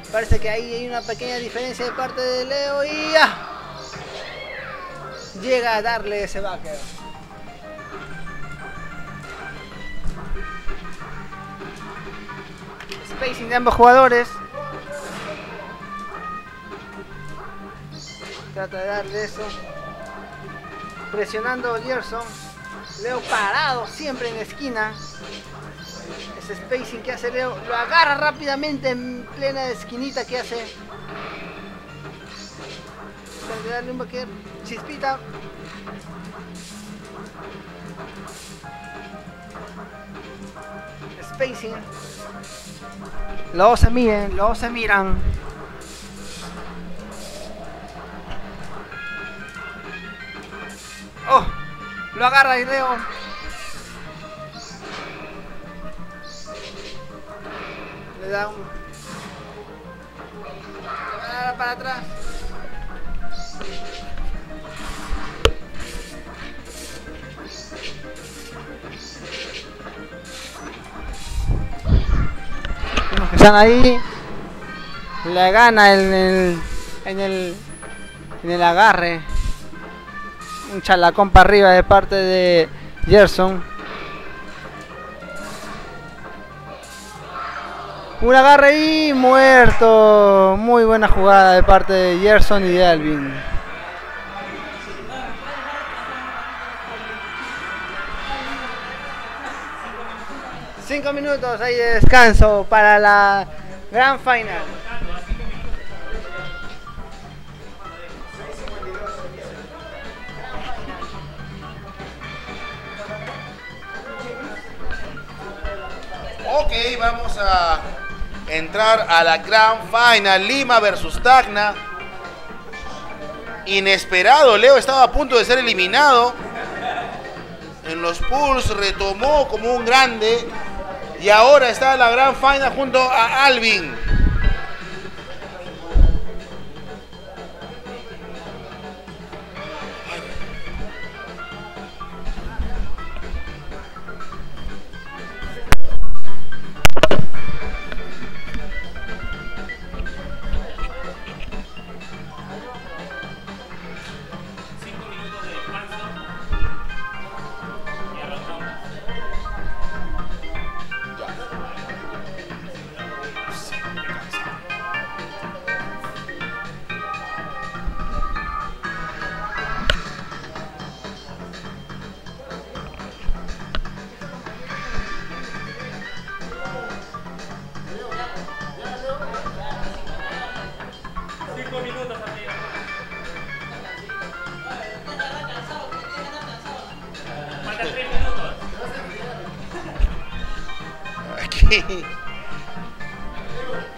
Parece que ahí hay una pequeña diferencia de parte de Leo y ya. Llega a darle ese backer. Spacing de ambos jugadores. Trata de darle eso. Presionando Gerson. Leo parado siempre en esquina. Ese spacing que hace Leo. Lo agarra rápidamente en plena esquinita que hace. Darle un backer. Chispita. Spacing. Los se miren, los se miran. Oh, lo agarra y Leo. Le da un. Le va a dar para atrás. Están ahí le gana en el, en el en el agarre un chalacón para arriba de parte de Gerson un agarre y muerto muy buena jugada de parte de Gerson y de Alvin Cinco minutos ahí de descanso para la gran final. Ok, vamos a entrar a la gran final. Lima versus Tacna. Inesperado, Leo estaba a punto de ser eliminado. En los pools retomó como un grande. Y ahora está en la gran final junto a Alvin.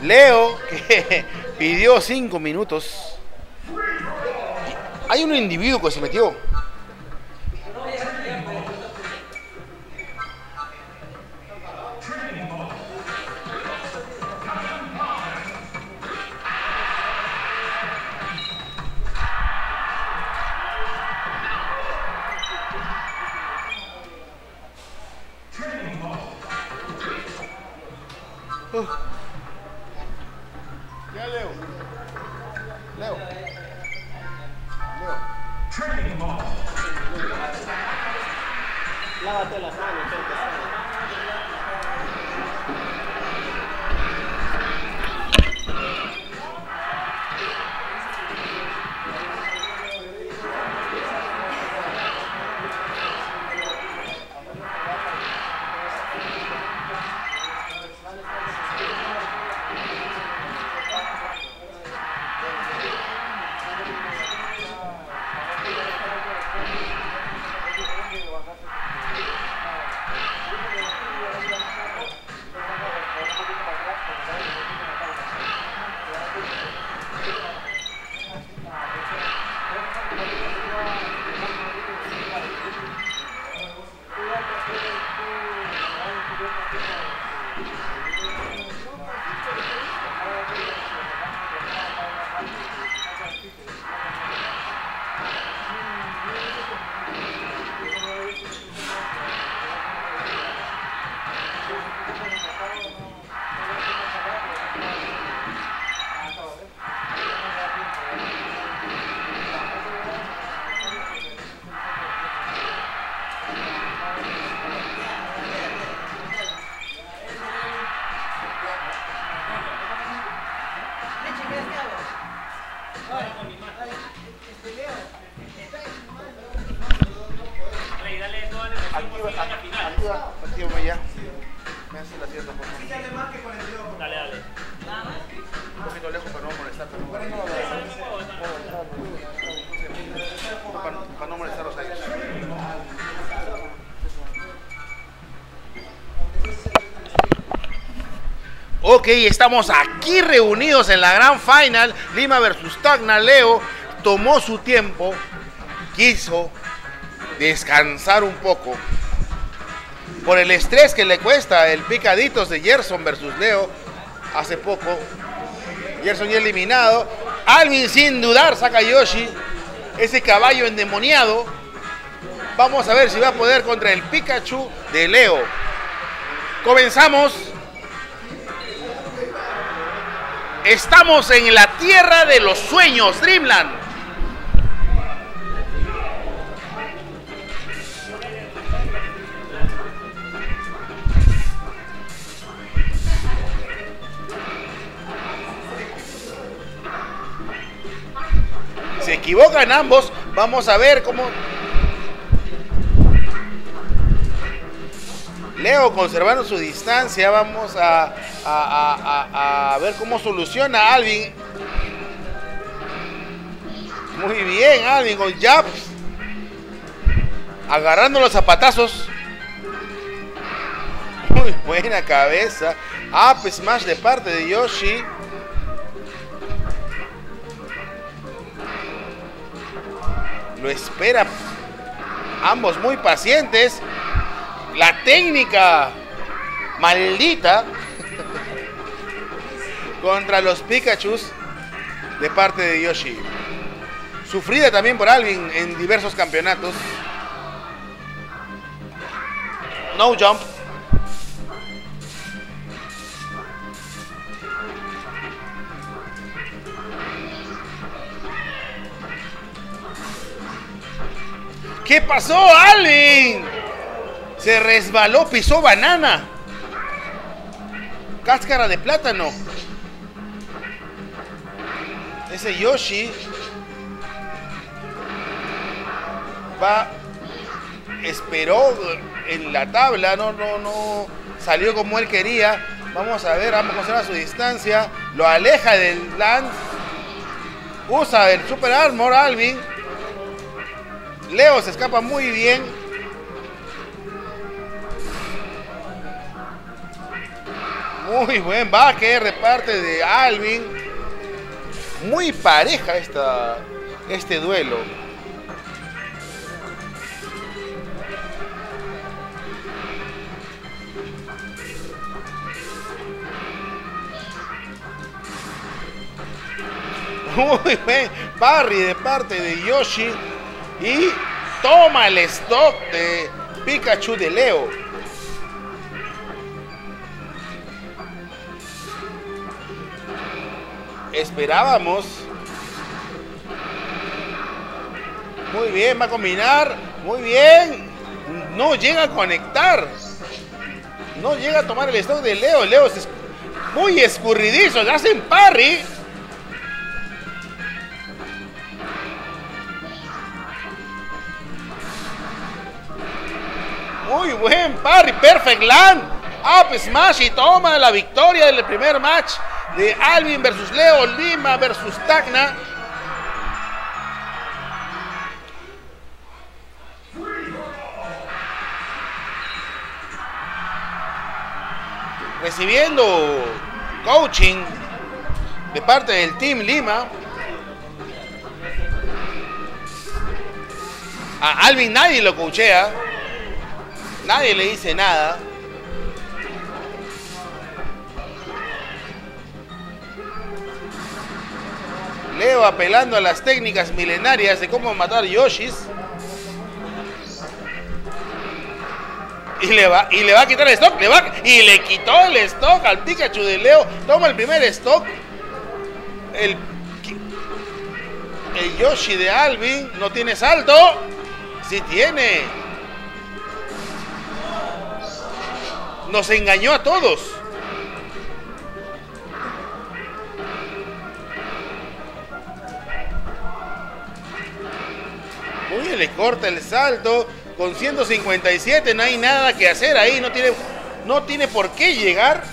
Leo, que pidió cinco minutos. Hay un individuo que se metió. Estamos aquí reunidos en la gran final. Lima versus Tacna. Leo tomó su tiempo, quiso descansar un poco por el estrés que le cuesta el picaditos de Gerson versus Leo hace poco. Gerson ya eliminado. Alvin sin dudar saca Yoshi. Ese caballo endemoniado. Vamos a ver si va a poder contra el Pikachu de Leo. Comenzamos. Estamos en la tierra de los sueños, Dreamland. Se equivocan ambos. Vamos a ver cómo. Leo conservando su distancia. Vamos a, a- ver cómo soluciona Alvin. Muy bien, Alvin con jabs. Agarrando los zapatazos. Muy buena cabeza. Up smash de parte de Yoshi. Lo espera. Ambos muy pacientes. La técnica maldita contra los Pikachus de parte de Yoshi. Sufrida también por Alvin en diversos campeonatos. No jump. ¿Qué pasó, Alvin? Se resbaló, pisó banana. Cáscara de plátano. Ese Yoshi va esperó en la tabla, no no no salió como él quería. Vamos a ver, vamos a su distancia, lo aleja del land. Usa el Super Armor Alvin. Leo se escapa muy bien. Muy buen baque, reparte de Alvin. Muy pareja esta, este duelo. <laughs> Muy buen parry de parte de Yoshi. Y toma el stock de Pikachu de Leo. Esperábamos. Muy bien, va a combinar. Muy bien. No llega a conectar. No llega a tomar el stock de Leo. Leo es muy escurridizo. Le hacen parry. Muy buen parry, perfect land. Up smash y toma la victoria del primer match de Alvin versus Leo, Lima versus Tacna. Recibiendo coaching de parte del Team Lima. A Alvin nadie lo coachea. Nadie le dice nada. Leo apelando a las técnicas milenarias de cómo matar Yoshis. Y le va, y le va a quitar el stock. Le va, y le quitó el stock al Pikachu de Leo. Toma el primer stock. El, el Yoshi de Alvin no tiene salto. Sí tiene. Nos engañó a todos. Muy le corta el salto. Con 157 no hay nada que hacer ahí. No tiene, no tiene por qué llegar.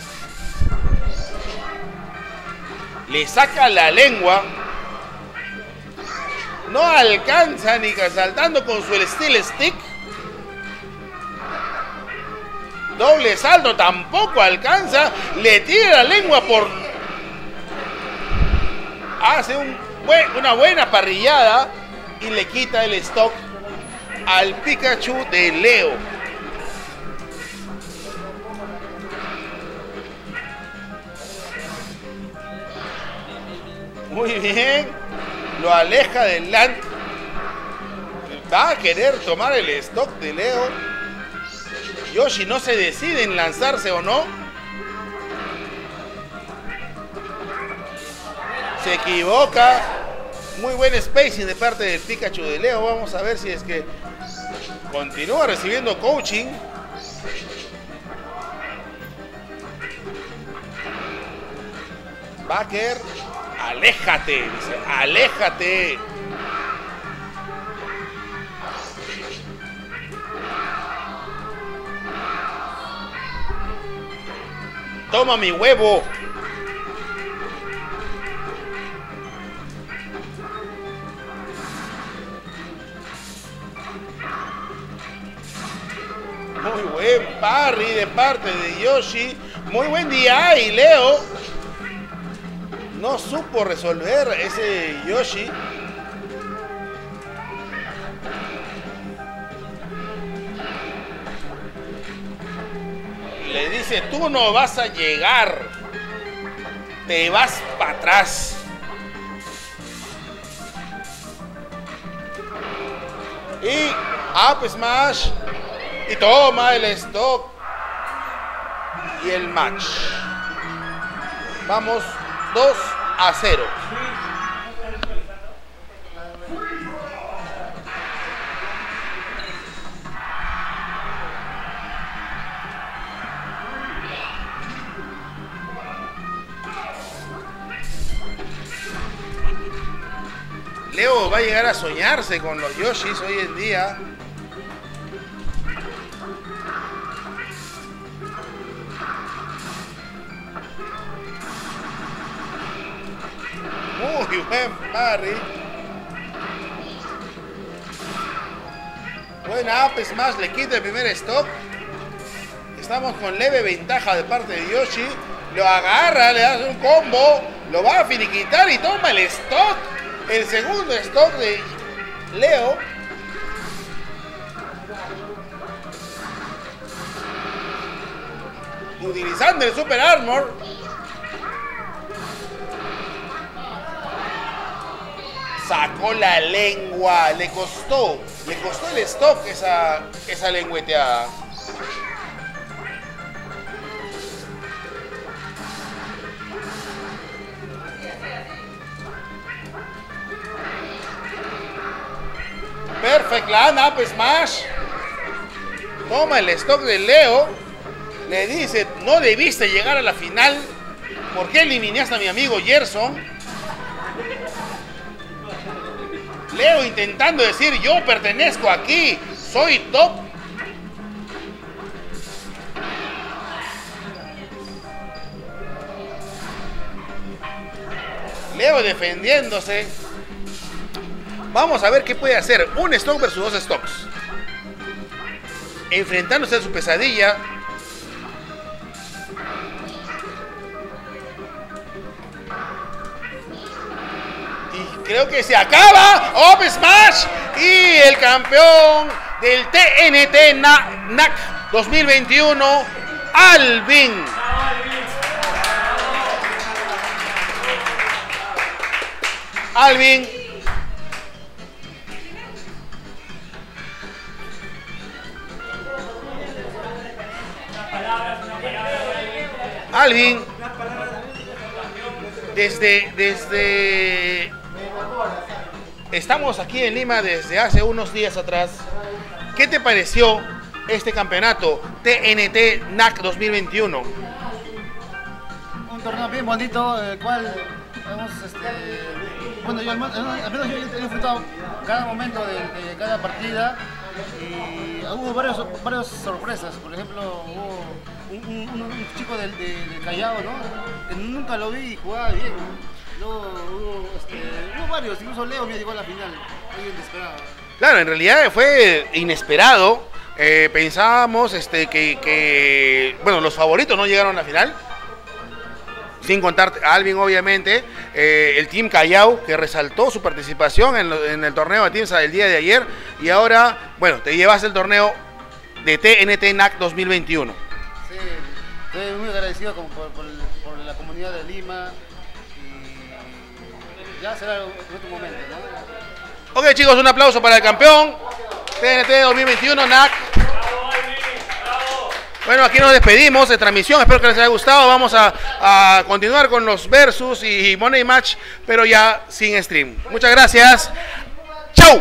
Le saca la lengua. No alcanza ni saltando con su steel stick. Doble salto tampoco alcanza. Le tira la lengua por. Hace un una buena parrillada y le quita el stock al Pikachu de Leo. Muy bien. Lo aleja del land. Va a querer tomar el stock de Leo. Yoshi no se decide en lanzarse o no. Se equivoca. Muy buen spacing de parte del Pikachu de Leo. Vamos a ver si es que continúa recibiendo coaching. Baker, aléjate, dice, aléjate. Toma mi huevo. Muy buen parry de parte de Yoshi. Muy buen día y Leo. No supo resolver ese Yoshi. Le dice, tú no vas a llegar. Te vas para atrás. Y Up Smash. Y toma el stock. Y el match. Vamos 2 a 0. Leo va a llegar a soñarse con los Yoshis hoy en día. Muy buen parry. Buena up smash, le quita el primer stock. Estamos con leve ventaja de parte de Yoshi. Lo agarra, le hace un combo. Lo va a finiquitar y toma el stock. El segundo stock de Leo. Utilizando el Super Armor. Sacó la lengua. Le costó. Le costó el stock esa, esa lengüeteada. Perfect land up smash. Toma el stock de Leo. Le dice, no debiste llegar a la final. ¿Por qué eliminaste a mi amigo Gerson? Leo intentando decir, yo pertenezco aquí. Soy top. Leo defendiéndose. Vamos a ver qué puede hacer. Un stock versus dos stocks. Enfrentándose a su pesadilla. Creo que se acaba. Up Smash. Y el campeón del TNT Na- NAC 2021, Alvin. Alvin Alvin, desde, desde, estamos aquí en Lima desde hace unos días atrás. ¿Qué te pareció este campeonato TNT NAC 2021? un torneo bien bonito, el cual este, bueno, yo al, menos he disfrutado cada momento de, cada partida y hubo varias sorpresas, por ejemplo, hubo un, chico del, de, Callao, ¿no? Que nunca lo vi y jugaba bien. Luego hubo, este, hubo varios, incluso Leo me llegó a la final, muy inesperado. Claro, en realidad fue inesperado. Eh, pensábamos este, que, que, bueno, los favoritos no llegaron a la final. Sin contar a Alvin, obviamente. Eh, el Team Callao, que resaltó su participación en, lo- en el torneo de Teams del día de ayer. Y ahora, bueno, te llevas el torneo de TNT NAC 2021. Sí, estoy muy agradecido por, por- por la comunidad de Lima ya será en otro momento. Ok, chicos, un aplauso para el campeón. TNT 2021 NAC. Bueno, aquí nos despedimos de transmisión. Espero que les haya gustado. Vamos a, a continuar con los versus y Money Match, pero ya sin stream. Muchas gracias. ¡Chau!